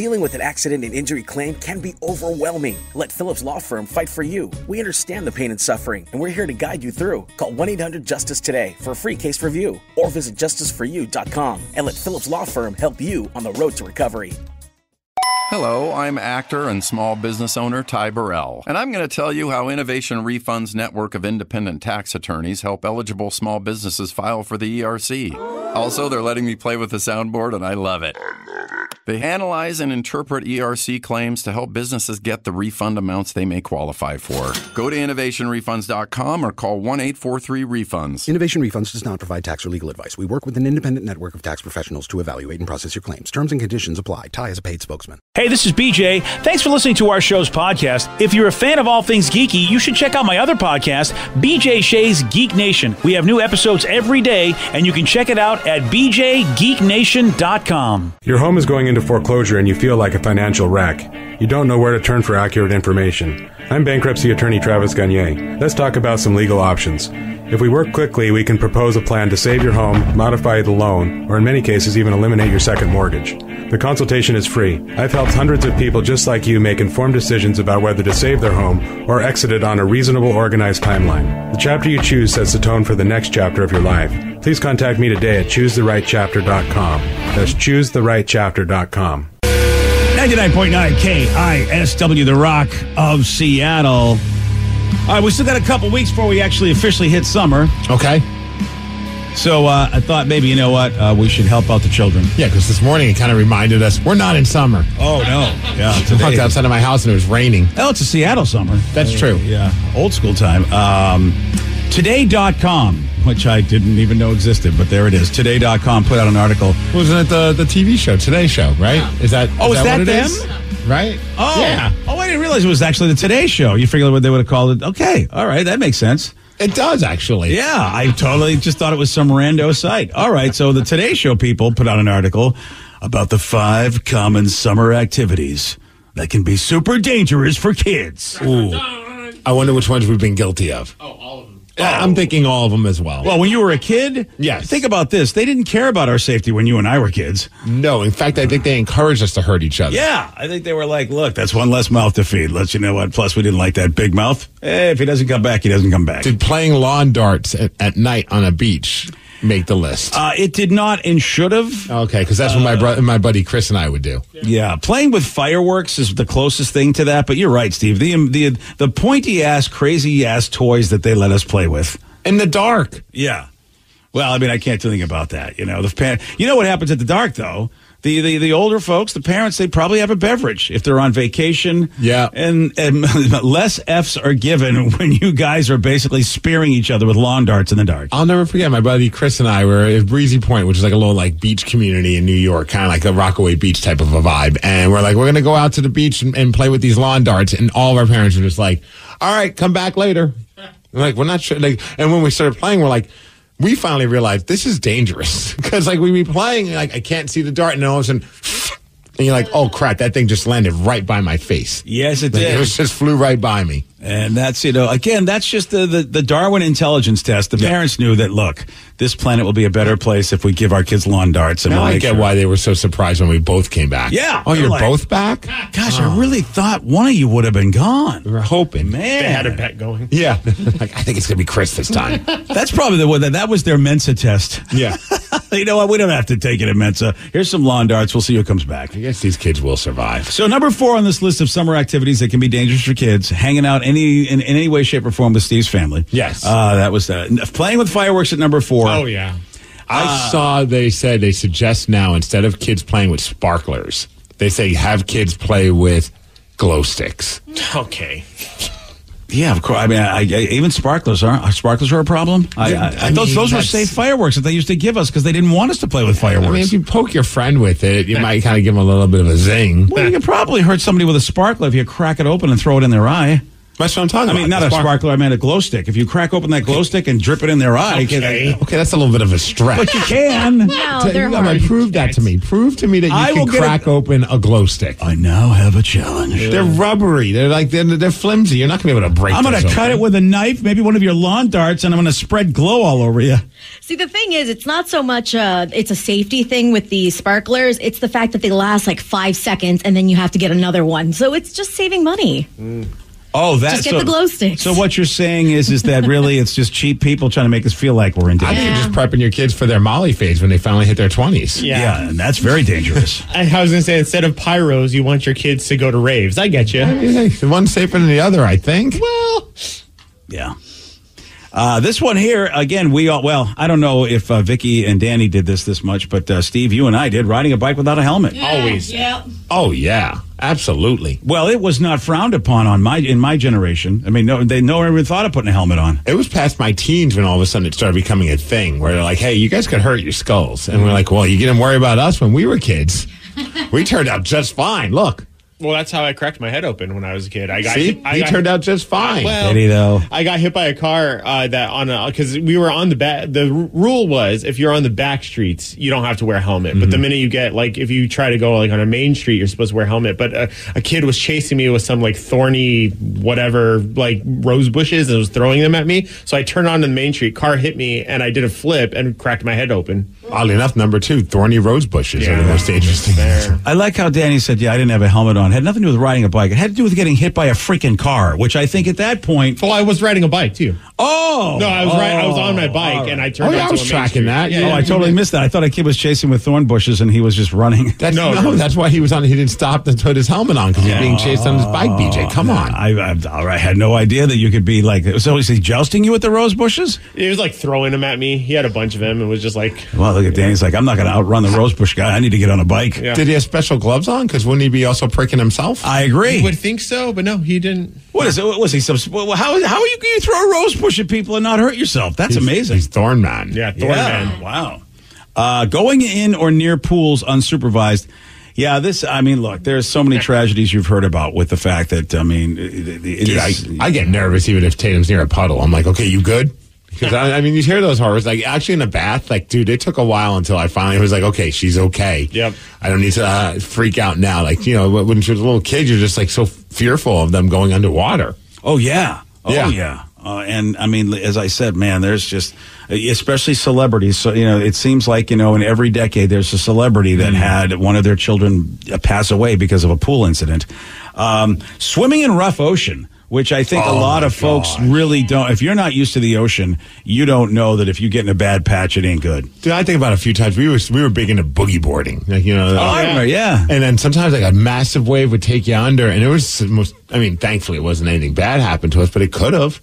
Dealing with an accident and injury claim can be overwhelming. Let Phillips Law Firm fight for you. We understand the pain and suffering, and we're here to guide you through. Call 1 800 Justice today for a free case review or visit justiceforyou.com and let Phillips Law Firm help you on the road to recovery. Hello, I'm actor and small business owner Ty Burrell, and I'm going to tell you how Innovation Refund's network of independent tax attorneys help eligible small businesses file for the ERC. Also, they're letting me play with the soundboard, and I love it. They analyze and interpret ERC claims to help businesses get the refund amounts they may qualify for. Go to innovationrefunds.com or call 1 843 Refunds. Innovation Refunds does not provide tax or legal advice. We work with an independent network of tax professionals to evaluate and process your claims. Terms and conditions apply. Ty is a paid spokesman. Hey, this is BJ. Thanks for listening to our show's podcast. If you're a fan of all things geeky, you should check out my other podcast, BJ Shea's Geek Nation. We have new episodes every day, and you can check it out at bjgeeknation.com. Your home is going into foreclosure and you feel like a financial wreck. You don't know where to turn for accurate information. I'm bankruptcy attorney Travis Gagne. Let's talk about some legal options. If we work quickly, we can propose a plan to save your home, modify the loan, or in many cases, even eliminate your second mortgage. The consultation is free. I've helped hundreds of people just like you make informed decisions about whether to save their home or exit it on a reasonable, organized timeline. The chapter you choose sets the tone for the next chapter of your life. Please contact me today at choosetherightchapter.com. That's choosetherightchapter.com. 99.9 KISW, The Rock of Seattle. All right, we still got a couple weeks before we actually officially hit summer. Okay. So uh, I thought maybe, you know what, uh, we should help out the children. Yeah, because this morning it kind of reminded us we're not in summer. Oh, no. Yeah, I walked outside of my house and it was raining. Oh, it's a Seattle summer. That's true. Yeah, old school time. Um, today.com, which I didn't even know existed, but there it is. Today.com put out an article. Wasn't it the, the TV show, Today Show, right? Is that Oh, is that what it them? is? Right? Oh, Yeah. Oh, I didn't realize it was actually the Today Show. You figured what they would have called it. Okay, all right, that makes sense. It does, actually. Yeah, I totally just thought it was some rando site. All right, so the Today Show people put out an article about the five common summer activities that can be super dangerous for kids. Ooh. I wonder which ones we've been guilty of. Oh, all of them. I'm thinking all of them as well. Well, when you were a kid, Yes. Think about this: they didn't care about our safety when you and I were kids. no, in fact, I think they encouraged us to hurt each other. Yeah, I think they were like, "Look, that's one less mouth to feed." Let's you know what. Plus, we didn't like that big mouth. Hey, if he doesn't come back, he doesn't come back. Did playing lawn darts at, at night on a beach make the list? Uh, it did not and should have. okay, because that's what my brother, my buddy Chris and I would do. Yeah, playing with fireworks is the closest thing to that. But you're right, Steve. The the the pointy ass, crazy ass toys that they let us play with. In the dark. Yeah. Well, I mean, I can't do anything about that. You know, the pan- you know what happens at the dark though. The, the the older folks, the parents, they probably have a beverage if they're on vacation. Yeah. and and less f's are given when you guys are basically spearing each other with lawn darts in the dark. I'll never forget my buddy Chris and I were at Breezy Point, which is like a little like beach community in New York, kind of like a Rockaway Beach type of a vibe. And we're like, we're gonna go out to the beach and, and play with these lawn darts, and all of our parents were just like, "All right, come back later." We're like, we're not sure. Like, and when we started playing, we're like. We finally realized this is dangerous because, like, we be playing, like, I can't see the dart, and all of a sudden, and you're like, "Oh crap!" That thing just landed right by my face. Yes, it Like, did. it just flew right by me. And that's, you know, again, that's just the, the, the Darwin intelligence test. The parents knew that, look, this planet will be a better place if we give our kids lawn darts. And Now we'll I get sure- why they were so surprised when we both came back. Yeah, Oh, you're like- both back? Gosh, I oh. really thought one of you would have been gone. We were hoping. Man. They had a bet going. Yeah. like, I think it's going to be Chris this time. That's probably the one that, that was their Mensa test. yeah. you know what? We don't have to take it at Mensa. Here's some lawn darts. We'll see who comes back. I guess these kids will survive. So number four on this list of summer activities that can be dangerous for kids: hanging out any in, in any way, shape, or form with Steve's family. Yes. uh, that was uh, playing with fireworks at number four. Oh yeah. I saw they said they suggest now instead of kids playing with sparklers, they say have kids play with glow sticks. Okay. Yeah, of course. I mean, I, I, even sparklers are are sparklers are a problem. I, I, I, I those mean, those were safe fireworks that they used to give us because they didn't want us to play with fireworks. I mean, if you poke your friend with it, you might kind of give them a little bit of a zing. well, you could probably hurt somebody with a sparkler if you crack it open and throw it in their eye. That's what I'm talking I about. mean, not the a spark- sparkler. I meant a glow stick. If you crack open that glow stick and drip it in their eye, Okay. okay, that's a little bit of a stretch. but you can. No, Tell- they're you gotta hard. prove that to me. Prove to me that you I can get a- crack open a glow stick. I now have a challenge. They're rubbery. They're like they're, they're flimsy. You're not going to be able to break. I'm going to cut open. it with a knife, maybe one of your lawn darts, and I'm going to spread glow all over you. See, the thing is, it's not so much uh, it's a safety thing with the sparklers. It's the fact that they last like five seconds and then you have to get another one. So it's just saving money. Oh, that's Just get the glow sticks. So what you're saying is, is that really it's just cheap people trying to make us feel like we're in I danger. think you're just prepping your kids for their Molly phase when they finally hit their 20s. Yeah. Yeah, and that's very dangerous. I I was going to say, instead of pyros, you want your kids to go to raves. I get you. The one's safer than the other, I think. Well, Yeah. Uh, this one here again. We all well. I don't know if uh, Vicky and Danny did this this much, but uh, Steve, you and I did riding a bike without a helmet. always. Oh yeah, absolutely. Well, it was not frowned upon on my in my generation. I mean, no, they no one even thought of putting a helmet on. It was past my teens when all of a sudden it started becoming a thing where they're like, "Hey, you guys could hurt your skulls," and we're like, "Well, you didn't worry about us when we were kids. we turned out just fine. Look, Well, that's how I cracked my head open when I was a kid. I got see, I he got, turned out just fine." Well, Did he though? I got hit by a car uh, that on a because we were on the back. The r- rule was if you're on the back streets, you don't have to wear a helmet. But the Mm-hmm. minute you get like if you try to go like on a main street, you're supposed to wear a helmet. But a, a kid was chasing me with some like thorny whatever like rose bushes and was throwing them at me. So I turned onto the main street. Car hit me and I did a flip and cracked my head open. Oddly enough, number two, thorny rose bushes are the most dangerous thing. I like how Danny said, "Yeah, I didn't have a helmet on. It had nothing to do with riding a bike. It had to do with getting hit by a freaking car." Which I think at that point, Well, I was riding a bike too. oh No, I was right. I was on my Oh, bike all and. I turned. Oh, yeah, I was a tracking that. Yeah, oh, Yeah. Oh, I totally missed that. I thought a kid was chasing with thorn bushes and he was just running. That's No, no, no. that's why he was on. He didn't stop to put his helmet on because he's being chased on his bike. BJ, oh, come on. I, I, I had no idea that you could be like. So is he jousting you with the rose bushes? He was like throwing them at me. He had a bunch of them and was just like, Well, look at Danny's like, I'm not going to outrun the rose bush guy. I need to get on a bike. Yeah. Did he have special gloves on? Because wouldn't he be also pricking himself? I agree. you would think so, but no, he didn't. What is it? What Was he some? well, How how are you can you throw a rose bush at people and not hurt yourself? That's amazing. He's Thorn Man. Yeah, Thorn Man. Wow. Uh, going in or near pools unsupervised. Yeah, this. I mean, look. There's so many tragedies you've heard about with the fact that I mean, it, it, it Dude, I, I get nervous even if Tatum's near a puddle. I'm like, okay, you good? Because I, I mean, you hear those horrors. Like actually in a bath, like dude, it took a while until I finally was like, okay, she's okay. Yep. I don't need to uh, freak out now. Like you know, when she was a little kid, you're just like so fearful of them going underwater. Oh yeah. Oh Yeah. yeah. Uh, and I mean, as I said, man, there's just, especially celebrities. So you know, it seems like you know, in every decade, there's a celebrity that had one of their children uh, pass away because of a pool incident. Um, swimming in rough ocean. Which I think a Oh, lot my of folks gosh. really don't. If you're not used to the ocean, you don't know that if you get in a bad patch, it ain't good. Dude, I think about it a few times. We were we were big into boogie boarding, like you know. I remember, yeah. And then sometimes like a massive wave would take you under, and it was most. I mean, thankfully it wasn't anything bad happened to us, but it could have.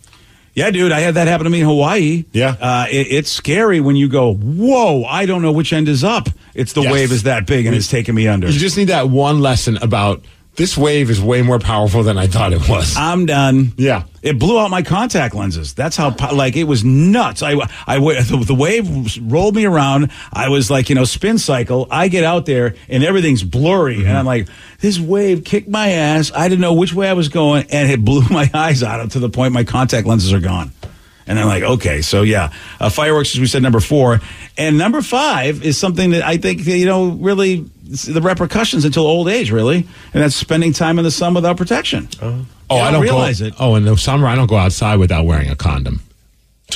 Yeah, dude, I had that happen to me in Hawaii. Yeah. uh, it, it's scary when you go, "Whoa, I don't know which end is up." It's the Yes. wave is that big and it's taking me under. You just need that one lesson about this wave is way more powerful than I thought it was. I'm done. Yeah. It blew out my contact lenses. That's how, like, it was nuts. I, I, the, the wave rolled me around. I was like, you know, spin cycle. I get out there and everything's blurry. And I'm like, this wave kicked my ass. I didn't know which way I was going and it blew my eyes out to the point my contact lenses are gone. And I'm like, okay, so yeah, uh, fireworks, as we said, number four. And number five is something that I think, you know, really the repercussions until old age, really. And that's spending time in the sun without protection. Oh, You I don't realize go, it. Oh, in the summer I don't go outside without wearing a condom.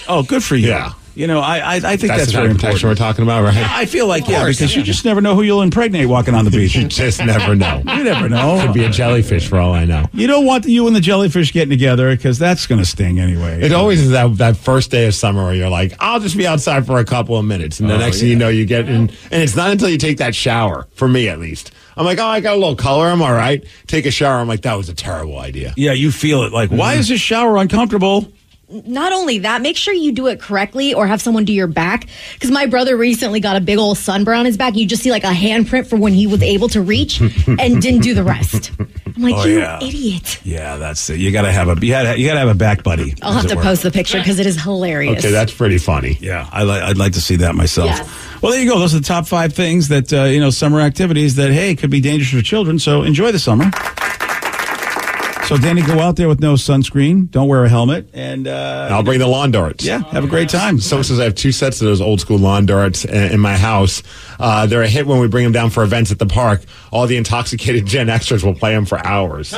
Oh, good for you. Yeah. You know, I I, I think that's, the very important. we're talking about, right? I feel like yeah, because yeah. you just never know who you'll impregnate walking on the beach. You just never know. you never know. Could be a jellyfish for all I know. You don't want you and the jellyfish getting together because that's going to sting anyway. It always is that that first day of summer where you're like, I'll just be outside for a couple of minutes, and the Oh, next thing you know, you get in, and it's not until you take that shower. For me, at least, I'm like, oh, I got a little color. I'm all right. Take a shower. I'm like, that was a terrible idea. yeah, you feel it. Like, why mm-hmm. is this shower uncomfortable? Not only that, make sure you do it correctly or have someone do your back. Because my brother recently got a big old sunburn on his back. You just see like a handprint for when he was able to reach and didn't do the rest. I'm like, Oh, you yeah. idiot. Yeah, that's it. You got to have a you gotta, you got to have a back buddy. I'll have to were. post the picture because it is hilarious. Okay, that's pretty funny. Yeah, I li- I'd like to see that myself. Yes. Well, there you go. Those are the top five things that uh, you know summer activities that hey could be dangerous for children. So enjoy the summer. So, Danny, go out there with no sunscreen. Don't wear a helmet, and uh, I'll bring the lawn darts. yeah, have a great time. So says I have two sets of those old school lawn darts in in my house. Uh, they're a hit when we bring them down for events at the park. All the intoxicated Gen Xers will play them for hours.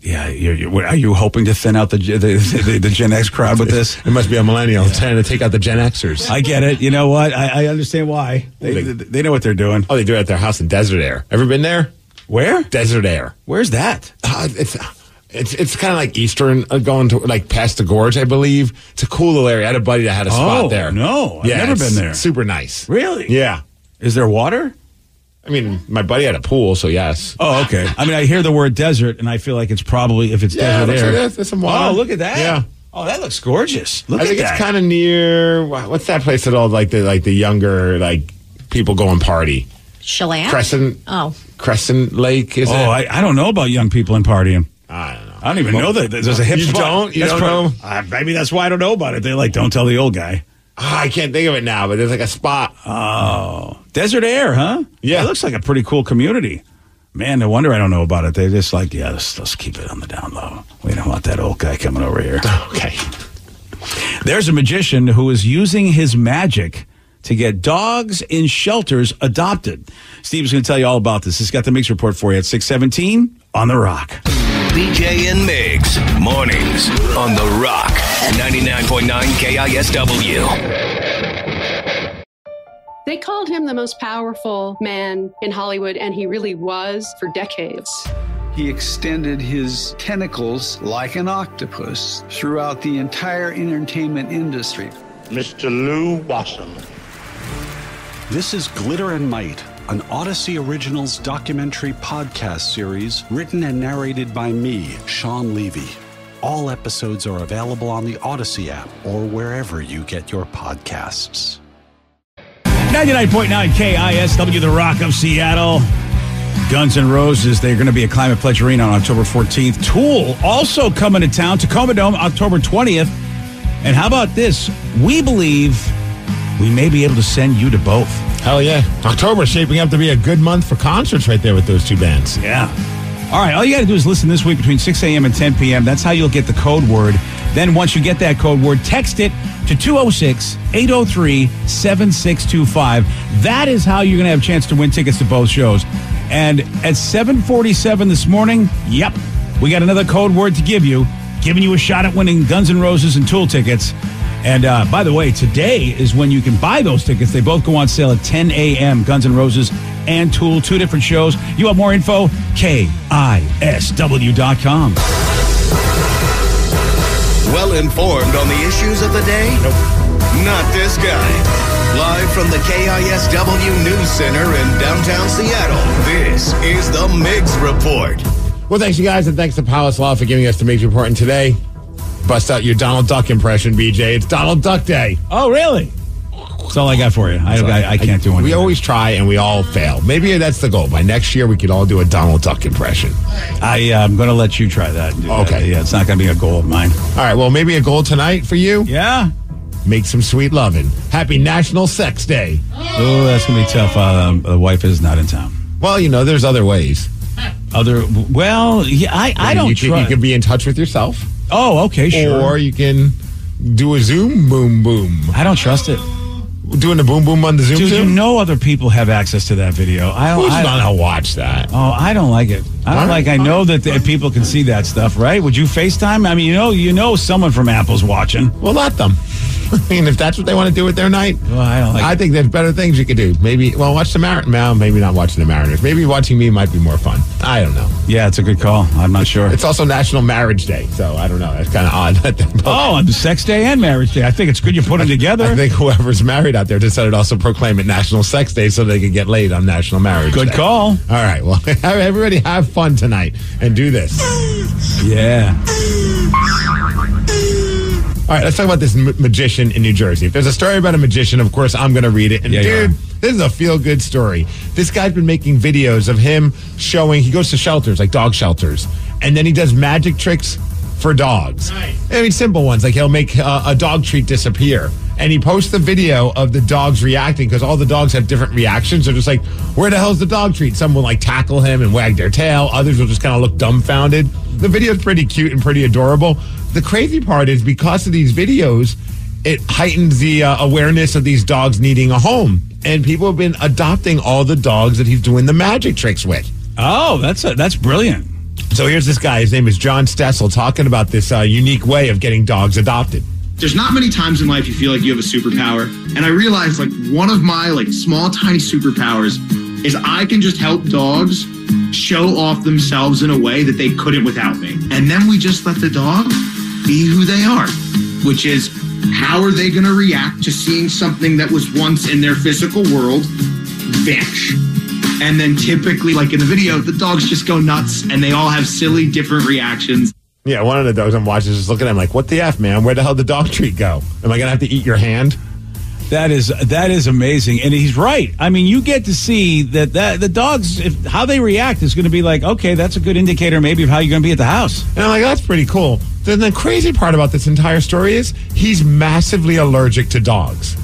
Yeah, you're, you're, are you hoping to thin out the, the, the, the Gen X crowd with this? It must be a millennial trying to take out the Gen Xers. I get it. You know what? I, I understand why. They, They- they know what they're doing. oh, they do it at their house in Desert Aire. Ever been there? Where? Desert Aire. Where's that? Uh, it's it's it's kind of like Eastern, uh, going to like past the gorge, I believe. It's a cool little area. I had a buddy that had a spot Oh, there. no. I've never it's been there. Super nice. Really? Yeah. Is there water? I mean, my buddy had a pool, so yes. Oh, okay. I mean, I hear the word desert, and I feel like it's probably if it's Yeah, desert looks air. like there's- there's some water. Oh, look at that. Yeah. Oh, that looks gorgeous. Look I at think that. it's kind of near. What's that place that all like the like the younger like people go and party? Chelan? Crescent Oh. Crescent Lake is Oh, it? I, I don't know about young people and partying. I don't know. I don't even know that there's a hip You spot. don't? You That's don't pro- know? Uh, maybe that's why I don't know about it. They're like, don't tell the old guy. Ah, I can't think of it now, but there's like a spot. Oh, desert air, huh? Yeah. it looks like a pretty cool community. Man, no wonder I don't know about it. They're just like, yeah, let's, let's keep it on the down low. We don't want that old guy coming over here. Okay. There's a magician who is using his magic to get dogs in shelters adopted. Steve's going to tell you all about this. He's got the mix report for you at 617 on The Rock. BJ and Migs, mornings on The Rock, 99.9 KISW. They called him the most powerful man in Hollywood, and he really was for decades. He extended his tentacles like an octopus throughout the entire entertainment industry. Mr. Lew Wasserman. This is Glitter and Might, an Audacy Originals documentary podcast series written and narrated by me, Sean Levy. All episodes are available on the Audacy app or wherever you get your podcasts. 99.9 KISW, The Rock of Seattle. Guns N' Roses, they're going to be at Climate Pledge Arena on October 14th. Tool also coming to town, Tacoma Dome, October 20th. And how about this? We believe we may be able to send you to both. Hell yeah. October's shaping up to be a good month for concerts right there with those two bands. Yeah. All right, all you got to do is listen this week between 6 a.m. and 10 p.m. That's how you'll get the code word. Then, once you get that code word, text it to 206 803 7625. That is how you're going to have a chance to win tickets to both shows. And at 747 this morning, yep, we got another code word to give you, giving you a shot at winning Guns N' Roses and Tool tickets. And uh, by the way, today is when you can buy those tickets. They both go on sale at 10 a.m. Guns N' Roses and Tool, two different shows. You have more info? KISW.com. Well informed on the issues of the day? Nope. Not this guy. Live from the KISW News Center in downtown Seattle, this is the Migs Report. Well, thanks, you guys, and thanks to Palace Law for giving us the Mix Report. And today, bust out your Donald Duck impression, BJ. It's Donald Duck Day. Oh, really? That's all I got for you. I, I, I can't do anything. We always try and we all fail. Maybe that's the goal. By next year, we could all do a Donald Duck impression. I, uh, I'm going to let you try that. and do that. Okay. Yeah, it's not going to be a goal of mine. All right. Well, maybe a goal tonight for you. Yeah. Make some sweet loving. Happy National Sex Day. Oh, that's going to be tough. Um, the wife is not in town. Well, you know, there's other ways. Other, well, yeah, I, I don't You can, you can be in touch with yourself, oh, okay, sure. or you can do a Zoom boom boom. I don't trust it. Doing the boom boom on the Zoom. Dude, you know other people have access to that video. I don't, Who's I, gonna watch that? Oh, I don't like it. I don't like. I know that the, people can see that stuff, right? Would you FaceTime? I mean, you know, you know, someone from Apple's watching. Well, let them. I mean, if that's what they want to do with their night, Well, I don't like. I it. think there's better things you could do. Maybe, well, watch the Mariners. Well, maybe not watching the Mariners. Maybe watching me might be more fun. I don't know. Yeah, it's a good call. I'm not sure. It's also National Marriage Day, so I don't know. That's kind of odd. that they both- oh, on the sex day and marriage day. I think it's good you put them together. I think whoever's married out there decided to also proclaim it National Sex Day so they could get laid on National Marriage Day. good Day. call. All right. Well, everybody have fun tonight and do this. Yeah. All right, let's talk about this ma- magician in New Jersey. If there's a story about a magician, of course, I'm going to read it. And Yeah, you dude, are. this is a feel good story. This guy's been making videos of him showing, he goes to shelters, like dog shelters, and then he does magic tricks for dogs. I mean, simple ones like he'll make uh, a dog treat disappear. And he posts the video of the dogs reacting because all the dogs have different reactions. They're just like, where the hell's the dog treat? Some will like tackle him and wag their tail. Others will just kind of look dumbfounded. The video's pretty cute and pretty adorable. The crazy part is because of these videos, it heightens the uh, awareness of these dogs needing a home. And people have been adopting all the dogs that he's doing the magic tricks with. Oh, that's a, that's brilliant. So here's this guy. His name is John Stessel talking about this uh, unique way of getting dogs adopted. There's not many times in life you feel like you have a superpower, and I realized like one of my like small tiny superpowers is I can just help dogs show off themselves in a way that they couldn't without me. And then we just let the dog be who they are, which is how are they going to react to seeing something that was once in their physical world vanish? And then typically, like in the video, the dogs just go nuts and they all have silly different reactions. Yeah, one of the dogs I'm watching is just looking at him like, what the F, man? Where the hell did the dog treat go? Am I going to have to eat your hand? That is that is amazing, and he's right. I mean, you get to see that, that the dogs, if, how they react is going to be like, okay, that's a good indicator maybe of how you're going to be at the house. And I'm like, that's pretty cool. Then the crazy part about this entire story is he's massively allergic to dogs.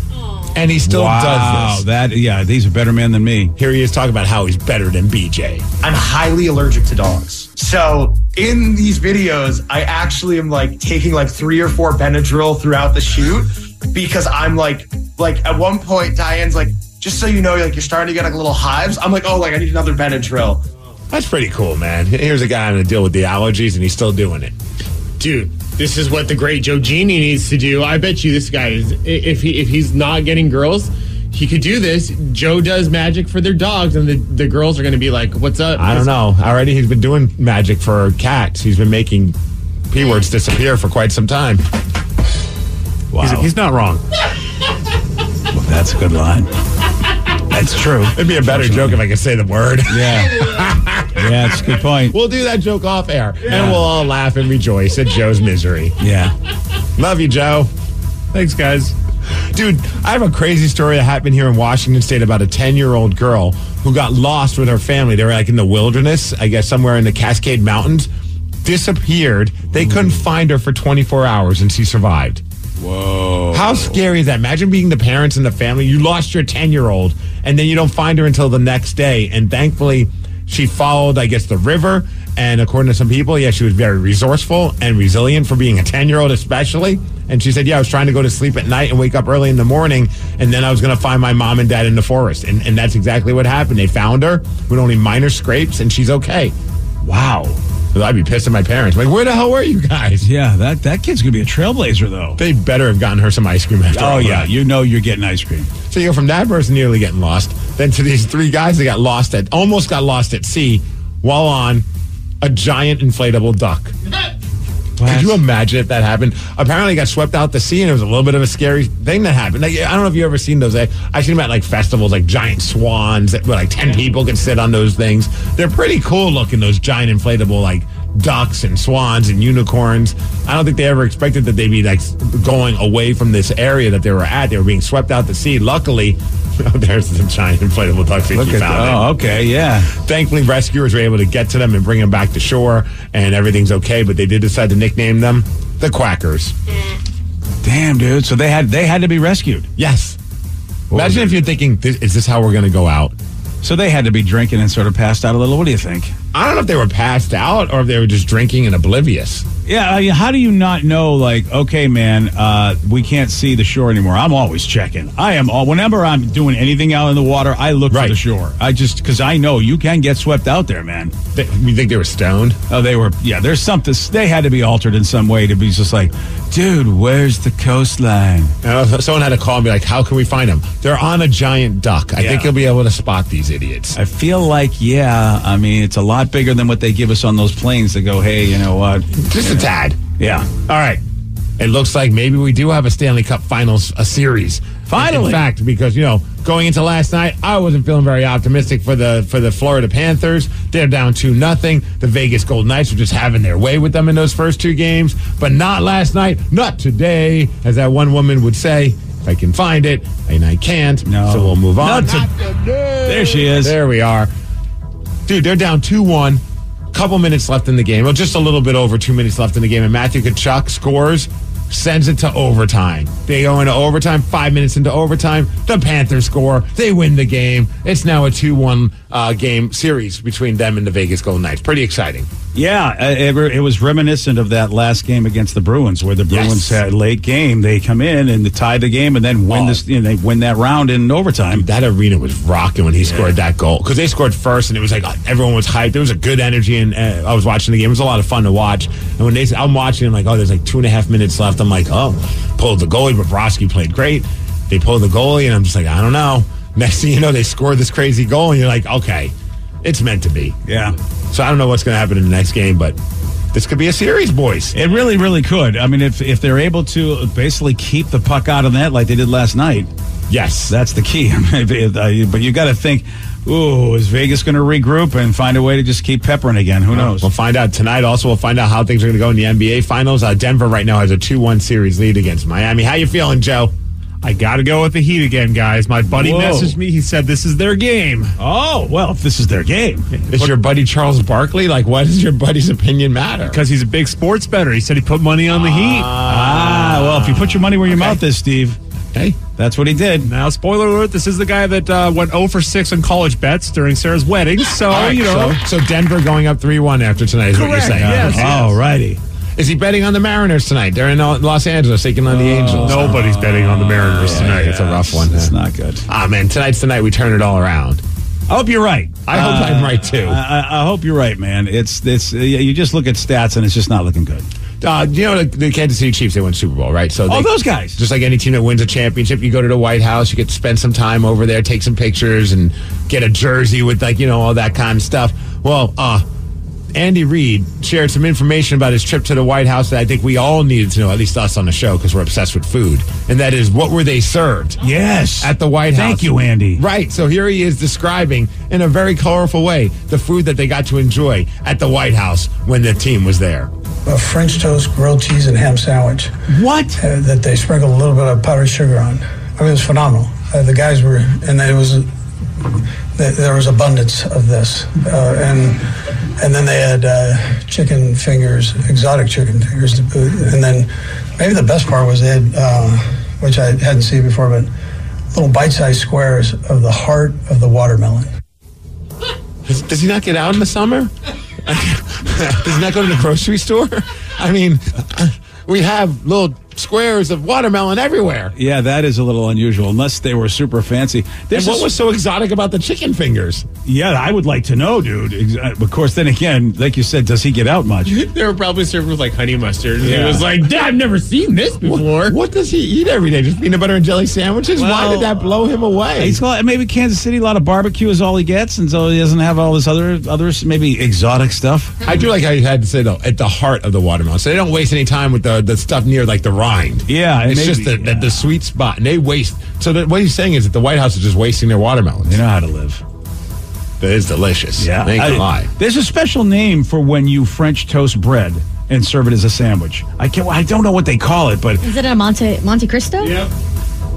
And he still wow, does this. That yeah, he's a better man than me. Here he is talking about how he's better than BJ. I'm highly allergic to dogs. So in these videos, I actually am like taking like three or four Benadryl throughout the shoot because I'm like, like at one point, Diane's like, just so you know, like you're starting to get like little hives. I'm like, oh, like I need another Benadryl. That's pretty cool, man. Here's a guy having to deal with the allergies, and he's still doing it. Dude, this is what the great Joe Genie needs to do. I bet you this guy is if he if he's not getting girls, he could do this. Joe does magic for their dogs, and the, the girls are going to be like, "What's up?" I don't know. Already, he's been doing magic for cats. He's been making p words disappear for quite some time. Wow, he's, he's not wrong. Well, that's a good line. That's true. It'd be a better joke if I could say the word. Yeah. yeah, it's a good point. We'll do that joke off air, and we'll all laugh and rejoice at Joe's misery. Yeah. Love you, Joe. Thanks, guys. Dude, I have a crazy story that happened here in Washington State about a 10 year old girl who got lost with her family. They were like in the wilderness, I guess somewhere in the Cascade Mountains, disappeared. They couldn't find her for 24 hours and she survived. Whoa. How scary is that? Imagine being the parents and the family. You lost your 10 year old and then you don't find her until the next day. And thankfully, she followed, I guess, the river. And according to some people, yeah, she was very resourceful and resilient for being a 10 year old, especially. And she said, Yeah, I was trying to go to sleep at night and wake up early in the morning. And then I was going to find my mom and dad in the forest. And, and that's exactly what happened. They found her with only minor scrapes and she's okay. Wow. So I'd be pissing my parents. Like, where the hell were you guys? Yeah, that, that kid's going to be a trailblazer, though. They better have gotten her some ice cream after Oh, all yeah. that. You know you're getting ice cream. So you go from that person nearly getting lost, then to these three guys that got lost at almost got lost at sea while on a giant inflatable duck. Could you imagine if that happened? Apparently, it got swept out the sea, and it was a little bit of a scary thing that happened. Like, I don't know if you ever seen those. I, I've seen them at like festivals, like giant swans that where like ten people can sit on those things. They're pretty cool looking. Those giant inflatable like ducks and swans and unicorns. I don't think they ever expected that they'd be like going away from this area that they were at. They were being swept out to sea. Luckily, oh, there's the giant inflatable ducks Look at found. Oh, okay. Yeah. Thankfully, rescuers were able to get to them and bring them back to shore, and everything's okay. But they did decide to nickname them the Quackers. Damn, dude. So they had they had to be rescued. Yes. Imagine if you're thinking, "This- "Is this how we're going to go out?" So they had to be drinking and sort of passed out a little. What do you think? I don't know if they were passed out or if they were just drinking and oblivious. Yeah, I mean, how do you not know? Like, okay, man, uh, we can't see the shore anymore. I'm always checking. I am all whenever I'm doing anything out in the water, I look for Right. the shore. I just because I know you can get swept out there, man. They, you think they were stoned? Oh, they were. Yeah, there's something. They had to be altered in some way to be just like, dude, where's the coastline? Uh, someone had to call and be like, "How can we find them?" They're on a giant duck. I Yeah. think you'll be able to spot these idiots. I feel like, yeah. I mean, it's a lot bigger than what they give us on those planes that go, hey, you know what? Just a tad. Yeah. All right. It looks like maybe we do have a Stanley Cup Finals a series. Finally. in fact, because you know, going into last night, I wasn't feeling very optimistic for the for the Florida Panthers. They're down two nothing. The Vegas Golden Knights are just having their way with them in those first two games, but not last night, not today, as that one woman would say. If I can find it, and I can't, No. so we'll move on. Not to- There she is. There we are. Dude, they're down 2 1. Couple minutes left in the game. Well, just a little bit over two minutes left in the game, and Matthew Tkachuk scores. Sends it to overtime. They go into overtime. Five minutes into overtime, the Panthers score. They win the game. It's now a two-one uh, game series between them and the Vegas Golden Knights. Pretty exciting. Yeah, uh, it, it was reminiscent of that last game against the Bruins, where the Bruins Yes. had late game. They come in and they tie the game, and then win Oh. this. You know, they win that round in overtime. That arena was rocking when he scored that goal because they scored first, and it was like uh, everyone was hyped. There was a good energy, and uh, I was watching the game. It was a lot of fun to watch. And when they, I'm watching, I'm like, oh, there's like two and a half minutes left. I'm like, oh, pulled the goalie. Bobrovsky played great. They pulled the goalie, and I'm just like, I don't know. Next thing you know, they scored this crazy goal, and you're like, okay, it's meant to be. Yeah. So I don't know what's going to happen in the next game, but this could be a series, boys. It really, really could. I mean, if if they're able to basically keep the puck out of net like they did last night, yes, that's the key. I mean, if- uh, but you got to think, ooh, is Vegas going to regroup and find a way to just keep peppering again? Who knows? We'll find out tonight. Also, we'll find out how things are going to go in the NBA Finals. Uh, Denver right now has a two-one series lead against Miami. How you feeling, Joe? I got to go with the Heat again, guys. My buddy Whoa. messaged me. He said this is their game. Oh well, if this is their game, Is your buddy Charles Barkley? Like, why does your buddy's opinion matter? Because he's a big sports better. He said he put money on the Heat. Ah, well, if you put your money where your mouth is, Steve. Hey, that's what he did. Now, spoiler alert: this is the guy that uh, went 0 for 6 on college bets during Sarah's wedding. So right, you know, so, so Denver going up three-one after tonight is what you're saying. yes, yes. All righty. Is he betting on the Mariners tonight? They're in Los Angeles taking on the Angels. nobody's betting on the Mariners tonight. It's a rough one. It's not good. Ah, man, tonight's the night we turn it all around. I hope you're right. I hope Uh, I'm right too. I, I- I hope you're right, man. It's it's uh, you just look at stats and it's just not looking good. Uh, you know the, the Kansas City Chiefs? They won Super Bowl, right? So Oh, they- those guys. Just like any team that wins a championship, you go to the White House, you get to spend some time over there, take some pictures, and get a jersey with like you know all that kind of stuff. Well, uh, Andy Reid shared some information about his trip to the White House that I think we all needed to know, at least us on the show, because we're obsessed with food. And that is, what were they served? Yes. At the White House. Thank you, Andy. Right. So here he is describing in a very colorful way the food that they got to enjoy at the White House when the team was there. a French toast, grilled cheese, and ham sandwich. What? Uh, that they sprinkled a little bit of powdered sugar on. I mean, it was phenomenal. Uh, the guys were, and it was, th- there was abundance of this, uh, and and then they had uh, chicken fingers, exotic chicken fingers, to boot. and then maybe the best part was they had, uh, which I hadn't seen before, but little bite-sized squares of the heart of the watermelon. Does, does he not get out in the summer? does he not go to the grocery store? I mean, we have little squares of watermelon everywhere. Yeah, that is a little unusual, unless they were super fancy. And what was so exotic about the chicken fingers? Yeah, I would like to know, dude. Uh, Of course, then again, like you said, does he get out much? They were probably served with like honey mustard. And Yeah. He was like, "Dad, I've never seen this before. What does he eat every day? Just peanut butter and jelly sandwiches? Why did that blow him away? He's got, maybe Kansas City, a lot of barbecue is all he gets, and so he doesn't have all this other others, maybe exotic stuff. I do like how you had to say though at the heart of the watermelon, so they don't waste any time with the, the stuff near like the rind. Yeah, it's maybe- just the, the, the sweet spot, and they waste. So that, what he's saying is that the White House is just wasting their watermelons. They know how to live. That is delicious. Yeah, they ain't I- lie. There's a special name for when you French toast bread and serve it as a sandwich. I can't. I don't know what they call it, but Is it a Monte Monte Cristo? Yeah.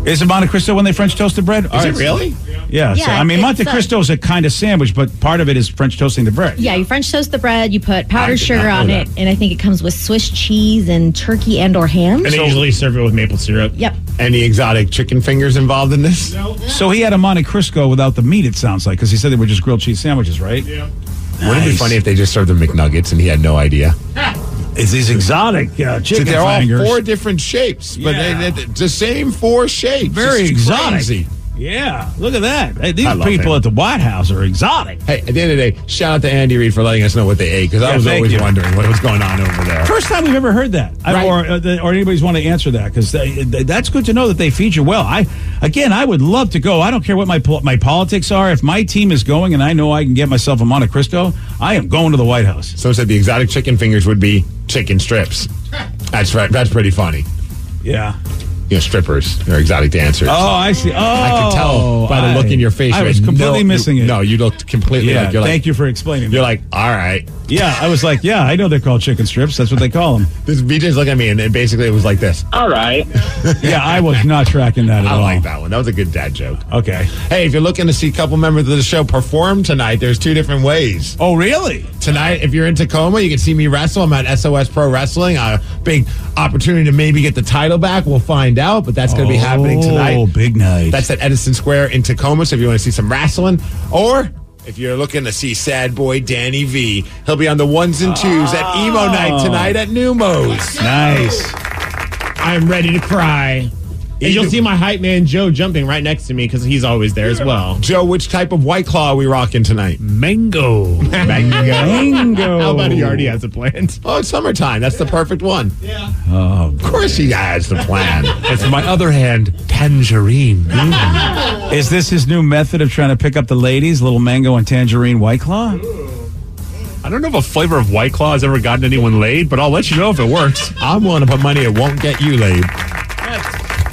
Is it Monte Cristo when they French toast the bread? Is it really? Yeah. so, Yeah, I mean, Monte Cristo is a kind of sandwich, but part of it is French toasting the bread. Yeah, you French toast the bread. You put powdered sugar on know it, and I think it comes with Swiss cheese and turkey and or ham. And they usually serve it with maple syrup. Yep. Any exotic chicken fingers involved in this? No. So he had a Monte Cristo without the meat. It sounds like because he said they were just grilled cheese sandwiches, right? Yeah. Wouldn't it be funny if they just served them McNuggets and he had no idea? It's these exotic uh, So chicken they're all four different shapes, but Yeah. they, they, the same four shapes. Very It's exotic. crazy. Yeah, look at that. Hey, these people him. at the White House are exotic. Hey, at the end of the day, shout out to Andy Reid for letting us know what they ate because I Yeah, was always you. wondering what was going on over there. First time we've ever heard that, I- Right. or uh, or anybody's want to answer that because that's good to know that they feed you well. I again, I would love to go. I don't care what my my politics are. If my team is going and I know I can get myself a Monte Cristo, I am going to the White House. Someone said the exotic chicken fingers would be chicken strips. That's right. That's pretty funny. Yeah. You know, strippers or exotic dancers. Oh, I see. Oh, I could tell by the I- look in your face. I was completely no- missing you- it. No, you looked completely Yeah, like you're thank like you for explaining. you're that. like all right. Yeah, I was like, yeah, I know they're called chicken strips. That's what they call them. This BJ's looking at me, and it basically it was like this. All right. Yeah, I was not tracking that at all. I all. like that one. That was a good dad joke. Okay. Hey, if you're looking to see a couple members of the show perform tonight, there's two different ways. Oh, really? Tonight, if you're in Tacoma, you can see me wrestle. I'm at SOS Pro Wrestling. A big opportunity to maybe get the title back. We'll find out, but that's going to be happening tonight. Oh, big night. That's at Edison Square in Tacoma. So if you want to see some wrestling, or if you're looking to see sad boy Danny V, he'll be on the ones and twos at Emo Night tonight at Neumos. Nice. I'm ready to cry. And you'll see my hype man Joe jumping right next to me because he's always there as well. Joe, which type of White Claw are we rocking tonight? Mango. Mango. Mango. How about he already has a plan? Oh, it's summertime. That's the perfect one. Yeah. Oh, Of course he has the plan. And for my other hand, tangerine. Is this his new method of trying to pick up the ladies? Little mango and tangerine white claw? I don't know if a flavor of White Claw has ever gotten anyone laid, but I'll let you know if it works. I'm willing to put money it won't get you laid.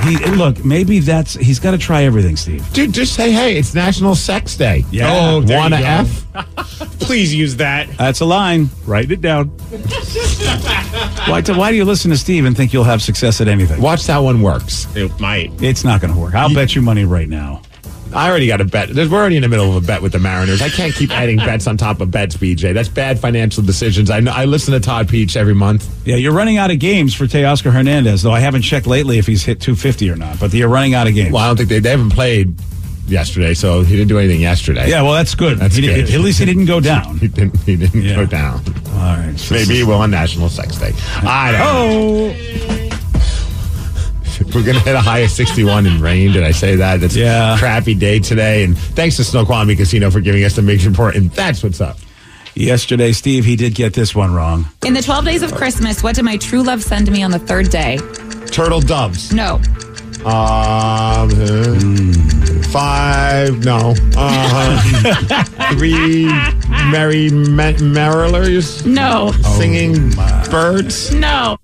He look, maybe that's he's got to try everything, Steve. Dude, just say, hey, it's National Sex Day. Yeah. Oh, there Wanna you go. F? Please use that. That's a line. Write it down. Why, do- why do you listen to Steve and think you'll have success at anything? Watch that one works. It might. It's not going to work. I'll bet you money right now. I already got a bet. We're already in the middle of a bet with the Mariners. I can't keep adding bets on top of bets, BJ. That's bad financial decisions. I know. I listen to Todd Peach every month. Yeah, you're running out of games for Teoscar Hernandez, though I haven't checked lately if he's hit 250 or not. But you're running out of games. Well, I don't think they, they haven't played yesterday, so he didn't do anything yesterday. Yeah, well, that's good. That's He good. At least he didn't go down. He didn't. He didn't Yeah. go down. All right. so Maybe he will on National Sex Day. I don't know. Oh, We're going to hit a high of 61 in rain. Did I say that? That's Yeah. a crappy day today. And thanks to Snoqualmie Casino for giving us the mix report. And that's what's up. yesterday, Steve, he did get this one wrong. In the 12 days of Christmas, what did my true love send to me on the third day? Turtle doves. No. Um, uh, five, no. Uh, three merry me- merrillers No. singing birds. No.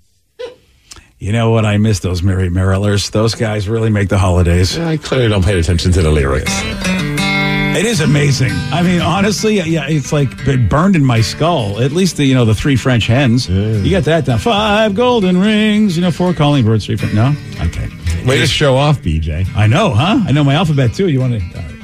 You know what? I miss those Merry Merrillers. Those guys really make the holidays. I clearly don't pay attention to the lyrics. It is amazing. I mean, honestly, yeah, it's like burned in my skull. At least the you know the three French hens. You got that down. Five golden rings. You know, four calling birds. Three. Fren- No. Okay. Way to show off, BJ. I know, huh? I know my alphabet too. You want to?